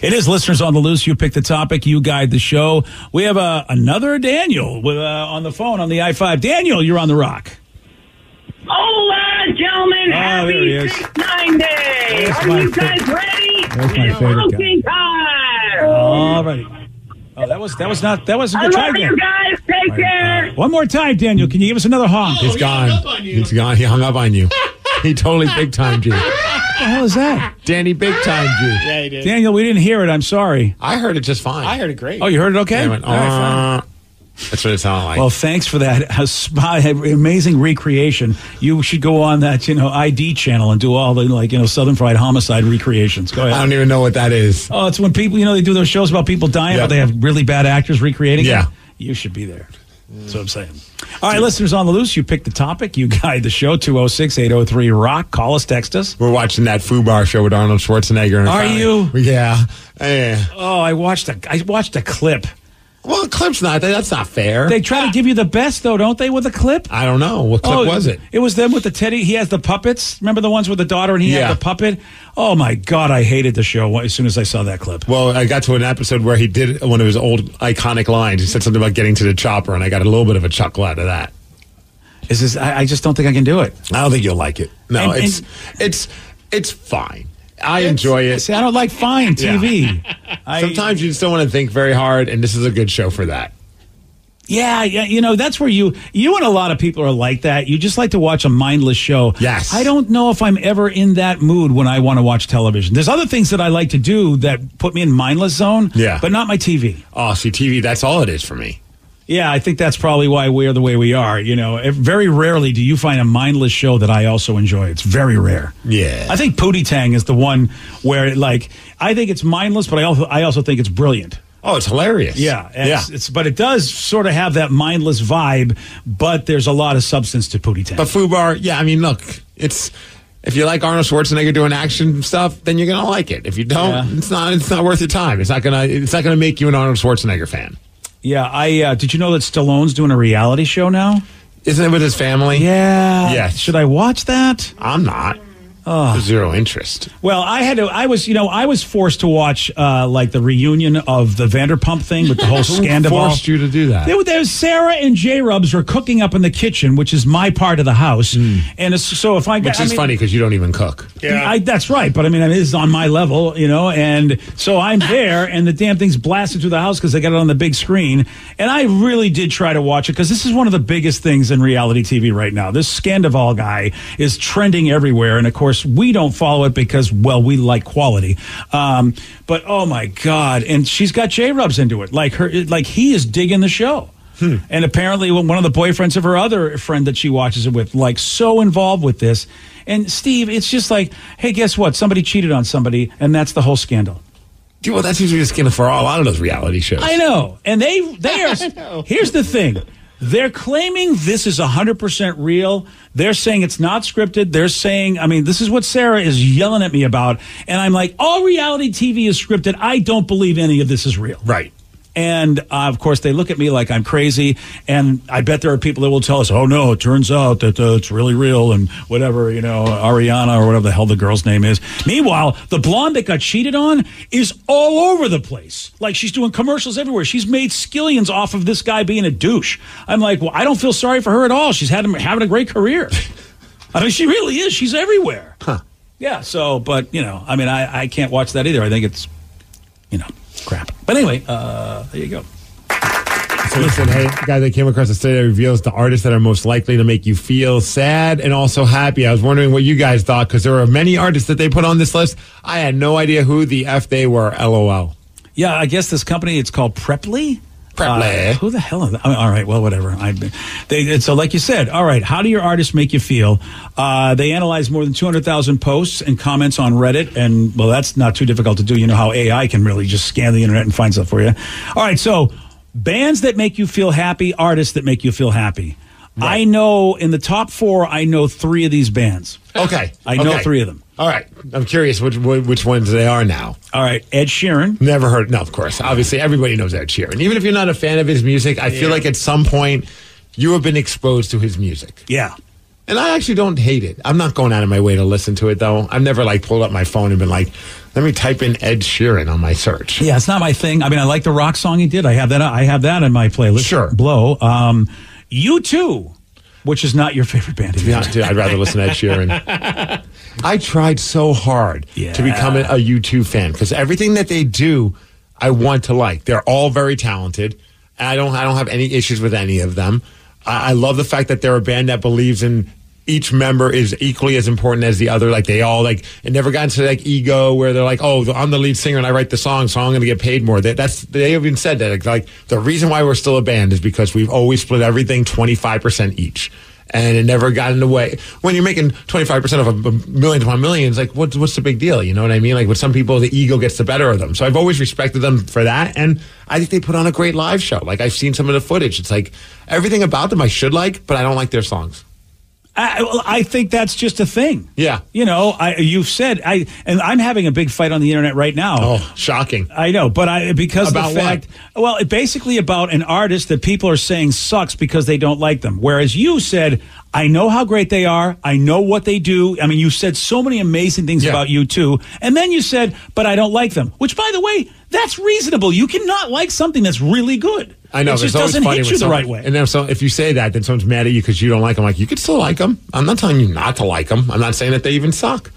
It is listeners on the loose. You pick the topic, you guide the show. We have uh, another Daniel with, uh, on the phone on the I five. Daniel, you're on the rock. Hola, gentlemen. Oh, Happy. 6-9 day. Are you fa- guys ready? My favorite guy. Time. All righty. Oh, that was that was not that was a I good love try. you guys. Take care. One more time, Daniel. Can you give us another honk? Oh, He's gone. He's gone. He hung up on you. he totally big time you. What the hell is that? Danny big time you. Yeah, he did. Daniel, we didn't hear it. I'm sorry. I heard it just fine. I heard it great. Oh, you heard it okay? I went, All right, fine. Uh, That's what it sounded like. Well, thanks for that uh, spy, amazing recreation. You should go on that, you know, ID channel and do all the like, you know, Southern Fried Homicide recreations. Go ahead. I don't even know what that is. Oh, it's when people, you know, they do those shows about people dying, Yeah. but they have really bad actors recreating Yeah. it. You should be there. That's what I'm saying. All right, listeners on the loose, you pick the topic, you guide the show 206 803 Rock. Call us, text us. We're watching that Fubar show with Arnold Schwarzenegger. and Are you? Yeah. Yeah. Oh, I watched a I watched a clip. Well, the clip's not. That's not fair. They try to give you the best though, don't they, with a clip? I don't know. What clip Oh, was it? It was them with the teddy. He has the puppets. Remember the ones with the daughter and he Yeah. had the puppet? Oh my God, I hated the show as soon as I saw that clip. Well, I got to an episode where he did one of his old iconic lines. He said something about getting to the chopper, and I got a little bit of a chuckle out of that. Is this, I, I just don't think I can do it. I don't think you'll like it. No, And- it's it's it's fine. I enjoy it. See, I don't like fine TV. I- Sometimes you just don't want to think very hard, and this is a good show for that. Yeah, yeah, you know that's where you you and a lot of people are like that. You just like to watch a mindless show. Yes. I don't know if I'm ever in that mood when I want to watch television. There's other things that I like to do that put me in mindless zone. Yeah. but not my TV. Oh, see, TV, that's all it is for me. Yeah, I think that's probably why we're the way we are. You know, very rarely do you find a mindless show that I also enjoy. It's very rare. Yeah. I think Pootie Tang is the one where, like, I think it's mindless, but I also I also think it's brilliant. Oh, it's hilarious. Yeah, yeah. It's, it's but it does sort of have that mindless vibe, but there's a lot of substance to Pootie Tang. But Fubar, yeah, I mean, look, it's if you like Arnold Schwarzenegger doing action stuff, then you're gonna like it. If you don't, Yeah. it's not it's not worth your time. It's not gonna it's not gonna make you an Arnold Schwarzenegger fan. Yeah, I uh, did you know that Stallone's doing a reality show now? Isn't it with his family? Yeah. Yes. Should I watch that? I'm not. Oh. Zero interest. Well, I had to. I was, you know, I was forced to watch uh, like the reunion of the Vanderpump thing with the whole Who scandal. forced you to do that? There, there's Sarah and J Rubs were cooking up in the kitchen, which is my part of the house, and it's, so if I. Which I is mean- funny because you don't even cook. Yeah, I, that's right, but I mean, it is on my level, you know, and so I'm there, and the damn thing's blasted through the house because they got it on the big screen, and I really did try to watch it because this is one of the biggest things in reality TV right now. This Scandoval guy is trending everywhere, and of course, we don't follow it because, well, we like quality. Um, but oh my god, and she's got J Rubs into it, like her, like he is digging the show. And apparently, one of the boyfriends of her other friend that she watches it with, like, so involved with this. And Steve, it's just like, hey, guess what? Somebody cheated on somebody, and that's the whole scandal. Dude, well, that's usually the skin for a lot of those reality shows. I know, and they they are. here's the thing: they're claiming this is hundred percent real. They're saying it's not scripted. They're saying, I mean, this is what Sarah is yelling at me about, and I'm like, all reality TV is scripted. I don't believe any of this is real. Right. And uh, of course, they look at me like I'm crazy. And I bet there are people that will tell us, "Oh no, it turns out that uh, it's really real," and whatever you know, Ariana or whatever the hell the girl's name is. Meanwhile, the blonde that got cheated on is all over the place. Like she's doing commercials everywhere. She's made skillions off of this guy being a douche. I'm like, well, I don't feel sorry for her at all. She's had having a great career. I mean, she really is. She's everywhere. Huh. Yeah. So, but you know, I mean, I, I can't watch that either. I think it's, you know, crap. But anyway, uh, there you go. So listen, hey, guy that came across the study that reveals the artists that are most likely to make you feel sad and also happy. I was wondering what you guys thought because there were many artists that they put on this list. I had no idea who the f they were. LOL. Yeah, I guess this company it's called Preply. Probably. Uh, who the hell? Are they? I mean, all right, well, whatever. I, they, so, like you said, all right. How do your artists make you feel? Uh, they analyze more than two hundred thousand posts and comments on Reddit, and well, that's not too difficult to do. You know how AI can really just scan the internet and find stuff for you. All right, so bands that make you feel happy, artists that make you feel happy. I know in the top four, I know three of these bands. Okay. I know Okay. three of them. All right. I'm curious which which ones they are now. All right. Ed Sheeran. Never heard. No, of course. Obviously, everybody knows Ed Sheeran. Even if you're not a fan of his music, I feel like at some point you have been exposed to his music. Yeah. And I actually don't hate it. I'm not going out of my way to listen to it, though. I've never like pulled up my phone and been like, let me type in Ed Sheeran on my search. Yeah, it's not my thing. I mean, I like the rock song he did. I have that. I have that in my playlist. Sure. Blow. Um, U2, which is not your favorite band. To be honest, dude, I'd rather listen to Ed Sheeran. I tried so hard to become a, a U2 fan because everything that they do, I want to like. They're all very talented. I don't. I don't have any issues with any of them. I, I love the fact that they're a band that believes in each member is equally as important as the other. Like they all like it never got into like ego where they're like, oh, I'm the lead singer and I write the song, so I'm going to get paid more. That, that's they even said that. Like the reason why we're still a band is because we've always split everything 25 percent each. And it never got in the way. When you're making 25% of a, a million upon millions, like, what's, what's the big deal? You know what I mean? Like, with some people, the ego gets the better of them. So I've always respected them for that. And I think they put on a great live show. Like, I've seen some of the footage. It's like everything about them I should like, but I don't like their songs. I, well, I think that's just a thing. Yeah. You know, I, you've said I, and I'm having a big fight on the internet right now. Oh, shocking! I know, but I because About of the fact, well, it basically about an artist that people are saying sucks because they don't like them. Whereas you said, I know how great they are. I know what they do. I mean, you said so many amazing things about U2, and then you said, but I don't like them. Which, by the way, that's reasonable. You cannot like something that's really good. I know. it just doesn't funny hit you the someone- right way. And then so if you say that, then someone's mad at you because you don't like them. Like you could still like them. I'm not telling you not to like them. I'm not saying that they even suck.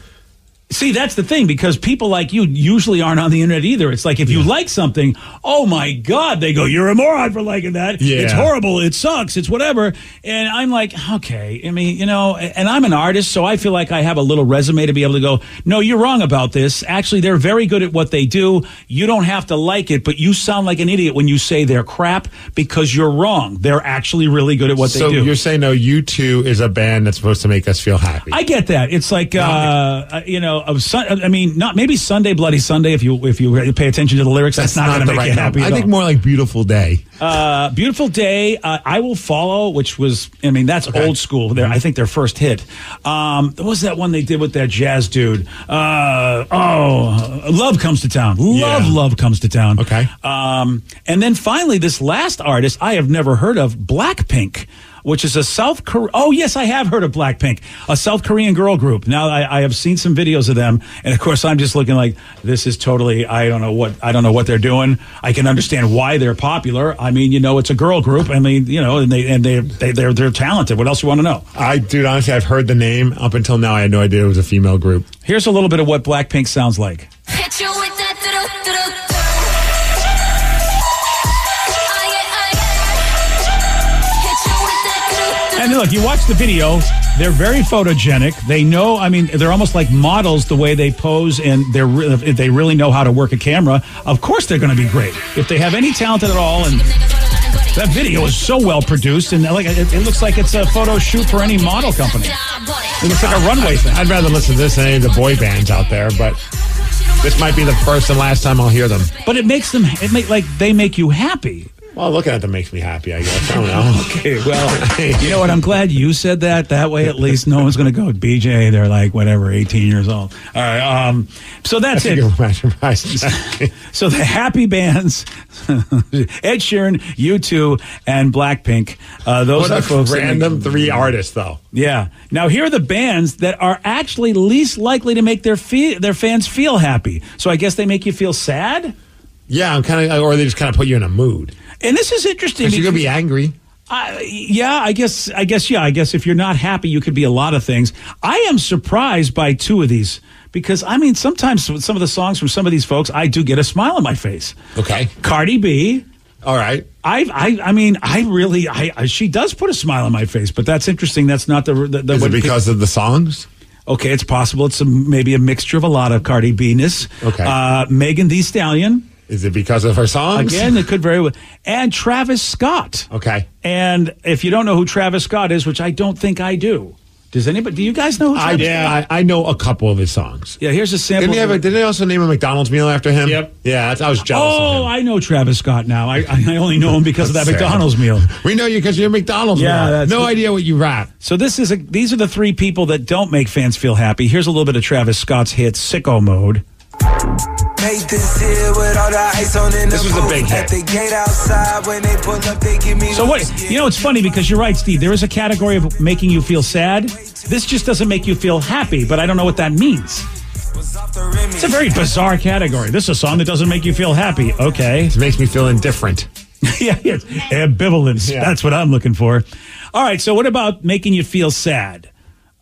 See, that's the thing because people like you usually aren't on the internet either. It's like if you like something, oh my God, they go, you're a moron for liking that. Yeah. It's horrible. It sucks. It's whatever. And I'm like, okay. I mean, you know, and I'm an artist, so I feel like I have a little resume to be able to go, no, you're wrong about this. Actually, they're very good at what they do. You don't have to like it, but you sound like an idiot when you say they're crap because you're wrong. They're actually really good at what so they do. So you're saying no, U2 is a band that's supposed to make us feel happy. I get that. It's like uh, uh, you know, of sun, I mean, not maybe Sunday, Bloody Sunday. If you if you pay attention to the lyrics, that's, not, going to make right you happy. I think all. more like Beautiful Day. Uh, beautiful day. Uh, I will follow, which was, I mean, that's old school. There, I think their first hit. Um, what was that one they did with that jazz dude? Uh, oh, love comes to town. Love, Yeah. love comes to town. Okay. Um, and then finally, this last artist I have never heard of, Blackpink. Which is a South Korea? Oh yes, I have heard of Blackpink, a South Korean girl group. Now I, I have seen some videos of them, and of course I'm just looking like this is totally. I don't know what I don't know what they're doing. I can understand why they're popular. I mean, you know, it's a girl group. I mean, you know, and they and they, they they're they're talented. What else you want to know? I, dude, honestly, I've heard the name up until now. I had no idea it was a female group. Here's a little bit of what Blackpink sounds like. Look, you watch the video. They're very photogenic. They know. I mean, they're almost like models the way they pose, and they're re- they really know how to work a camera. Of course, they're going to be great if they have any talent at all. And that video is so well produced, and like it, it looks like it's a photo shoot for any model company. It looks like a runway thing. I'd rather listen to this than any of the boy bands out there, but this might be the first and last time I'll hear them. But it makes them. It make like they make you happy. Well, looking at them makes me happy. I guess I don't know. Okay, well, you know what? I'm glad you said that. That way, at least no one's going to go BJ. They're like whatever, 18 years old. All right. Um. So that's I it. so the happy bands, Ed Sheeran, U2, and Blackpink. Uh, those What are folks. make- random three artists, though. Yeah. Now here are the bands that are actually least likely to make their fe- their fans feel happy. So I guess they make you feel sad. Yeah, I'm kind of, or they just kind of put you in a mood. And this is interesting. Because you're gonna be angry. I yeah, I guess. I guess. Yeah, I guess if you're not happy, you could be a lot of things. I am surprised by two of these because I mean, sometimes with some of the songs from some of these folks, I do get a smile on my face. Okay. Cardi B. All right. I, I, I mean, I really, I, I, she does put a smile on my face, but that's interesting. That's not the. the, the Is it because of the songs? Okay, it's possible. It's a, maybe a mixture of a lot of Cardi B ness. Okay. Uh, Megan Thee Stallion. Is it because of her songs? Again, it could very well. And Travis Scott. Okay. And if you don't know who Travis Scott is, which I don't think I do, does anybody? Do you guys know who I, Travis I, I know a couple of his songs. Yeah, here's a sample. Didn't he, have a, didn't he also name a McDonald's meal after him? Yep. Yeah, that's, I was jealous of Oh. I know Travis Scott now. I, I only know him because of that sad. McDonald's meal. We know you because you're McDonald's. Yeah, no idea what you rap. So this is a, these are the three people that don't make fans feel happy. Here's a little bit of Travis Scott's hit "Sicko Mode." This was a big hit. the gate outside when they pull up, they give me So what? You know, it's funny because you're right, Steve. There is a category of making you feel sad. This just doesn't make you feel happy, but I don't know what that means. It's a very bizarre category. This is a song that doesn't make you feel happy. Okay. It makes me feel indifferent. yeah, yes. Ambivalence. That's what I'm looking for. All right. So, what about making you feel sad?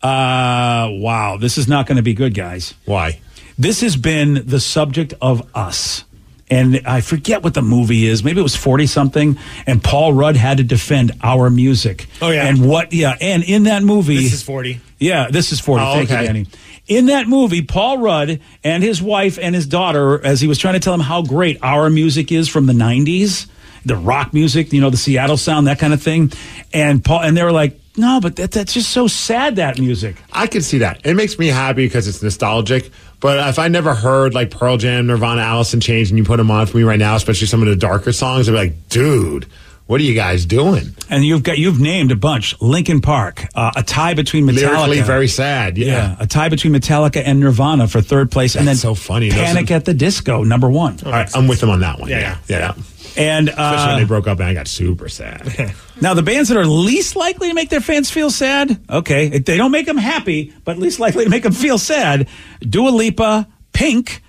Uh, wow. This is not going to be good, guys. Why? This has been the subject of us. And I forget what the movie is. Maybe it was 40 something. And Paul Rudd had to defend our music. Oh, yeah. And what, yeah. And in that movie. This is 40. Yeah, this is 40. Oh, Thank okay. you, Danny. In that movie, Paul Rudd and his wife and his daughter, as he was trying to tell him how great our music is from the 90s, the rock music, you know, the Seattle sound, that kind of thing. And Paul, and they were like, no, but that, that's just so sad, that music. I can see that. It makes me happy because it's nostalgic. But if I never heard like Pearl Jam, Nirvana, Alice in Chains, and you put them on for me right now, especially some of the darker songs, I'd be like, dude, what are you guys doing? And you've got you've named a bunch: Linkin Park, uh, a tie between Metallica, Lyrically very sad. Yeah. a tie between Metallica and Nirvana for third place, and then so funny. Panic at the Disco, number one. All right, I'm with them on that one. Yeah, Yeah. Yeah. And Especially when uh, they broke up and I got super sad. now the bands that are least likely to make their fans feel sad, okay, they don't make them happy, but least likely to make them feel sad. Dua Lipa, Pink,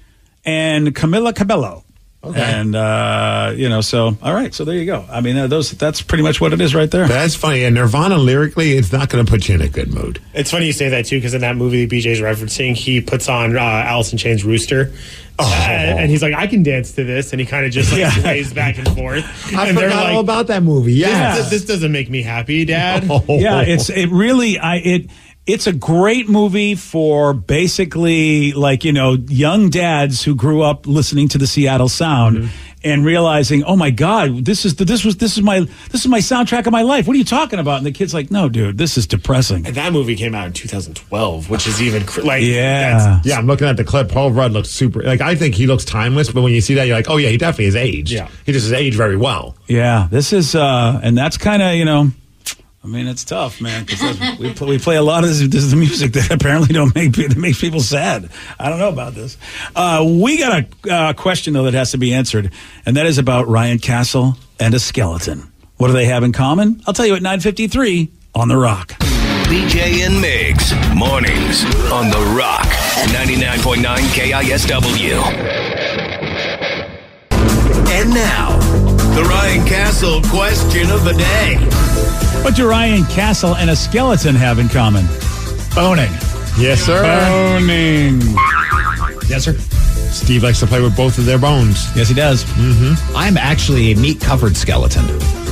and Camila Cabello. Okay. And uh, you know, so all right, so there you go. I mean, uh, those that's pretty much what it is right there. That's funny. And Nirvana lyrically, it's not going to put you in a good mood. It's funny you say that too, because in that movie that BJ's referencing, he puts on uh, Alice in Chains Rooster. Oh. Uh, and he's like, I can dance to this, and he kind of just like Yeah. sways back and forth. I and forgot all about that movie. Yeah. this, this doesn't make me happy, Dad. yeah, it's it really I it it's a great movie for basically like you know young dads who grew up listening to the Seattle Sound and realizing, oh my God, this is the, this was this is my this is my soundtrack of my life. What are you talking about? And the kid's like, no, dude, this is depressing. And that movie came out in 2012, which is even cr- like Yeah. Yeah, I'm looking at the clip. Paul Rudd looks super. Like I think he looks timeless, but when you see that, you're like, oh yeah, he definitely is aged. Yeah. he just is aged very well. Yeah, this is uh and that's kind of you know. I mean, it's tough, man. 'cause that's- we play, we play a lot of this. This is the music that apparently don't make that makes people sad. I don't know about this. Uh, we got a uh, question though that has to be answered, and that is about Ryan Castle and a skeleton. What do they have in common? I'll tell you at nine fifty three on the Rock. BJ and Migs, mornings on The Rock, 99.9 KISW. And now, the Ryan Castle question of the day. What do Ryan Castle and a skeleton have in common? Boning. Yes, sir. Boning. Yes, sir. Steve likes to play with both of their bones. Yes, he does. Mm-hmm. I'm actually a meat covered skeleton.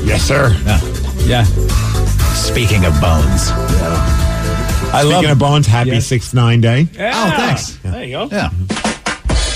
Yes, sir. Yeah. Speaking of bones. Yeah. I Speaking love of bones, happy Yes. sixth nine day. Yeah. Oh, thanks. There you go. Yeah.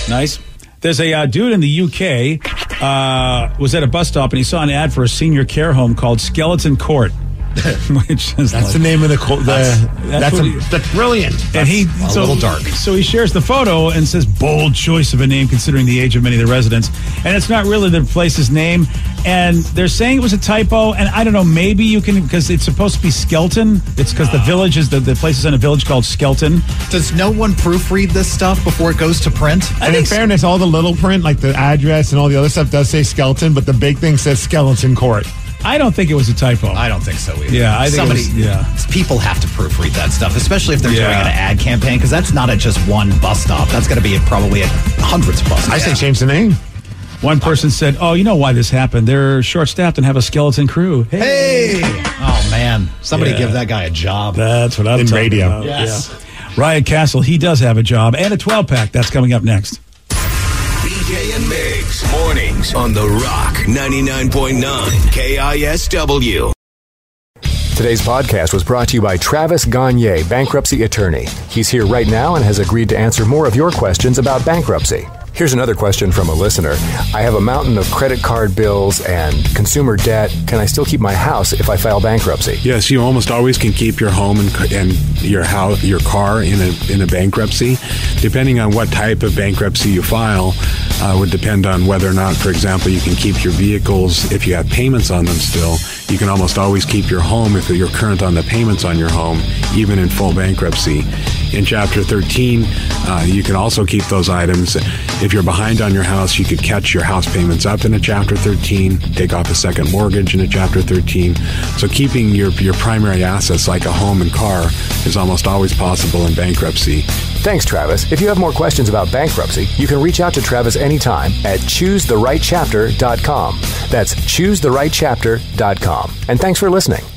Nice. There's a uh, dude in the UK uh, was at a bus stop and he saw an ad for a senior care home called Skeleton Court, which is That's like, the name of the. Co- the That's- that's that's that's, a, he- that's brilliant. and he a so, little dark. So he shares the photo and says bold choice of a name considering the age of many of the residents, and it's not really the place's name. And they're saying it was a typo, and I don't know. Maybe you can because it's supposed to be Skelton. It's because the oh. village is the, the place is in a village called Skelton. Does no one proofread this stuff before it goes to print? I And in fairness, all the little print, like the address and all the other stuff, does say skeleton, but the big thing says skeleton court. I don't think it was a typo. I don't think so either. Yeah, I think it Somebody, was- yeah. People have to proofread that stuff, especially if they're Yeah. doing an ad campaign, because that's not at just one bus stop. That's going to be at probably at hundreds of buses. I say change the name. One person said, "Oh, you know why this happened? They're short-staffed and have a skeleton crew." Hey! Oh, man. Somebody Yeah. give that guy a job. That's what I'm In talking radio. about. Yes. Yeah. Ryan Castle, he does have a job and a 12 pack. That's coming up next. BJ and Migs, mornings on The Rock, 99.9 KISW. Today's podcast was brought to you by Travis Gagne, bankruptcy attorney. He's here right now and has agreed to answer more of your questions about bankruptcy. Here's another question from a listener. I have a mountain of credit card bills and consumer debt. Can I still keep my house if I file bankruptcy? Yes, you almost always can keep your home and, and your house, your car in a in a bankruptcy. Depending on what type of bankruptcy you file, uh, would depend on whether or not, for example, you can keep your vehicles if you have payments on them still. You can almost always keep your home if you're current on the payments on your home, even in full bankruptcy. In Chapter 13, uh, you can also keep those items. If you're behind on your house, you could catch your house payments up in a Chapter 13, take off a second mortgage in a Chapter 13. So keeping your, your primary assets like a home and car is almost always possible in bankruptcy. Thanks, Travis. If you have more questions about bankruptcy, you can reach out to Travis anytime at choosetherightchapter.com. That's choosetherightchapter.com. And thanks for listening.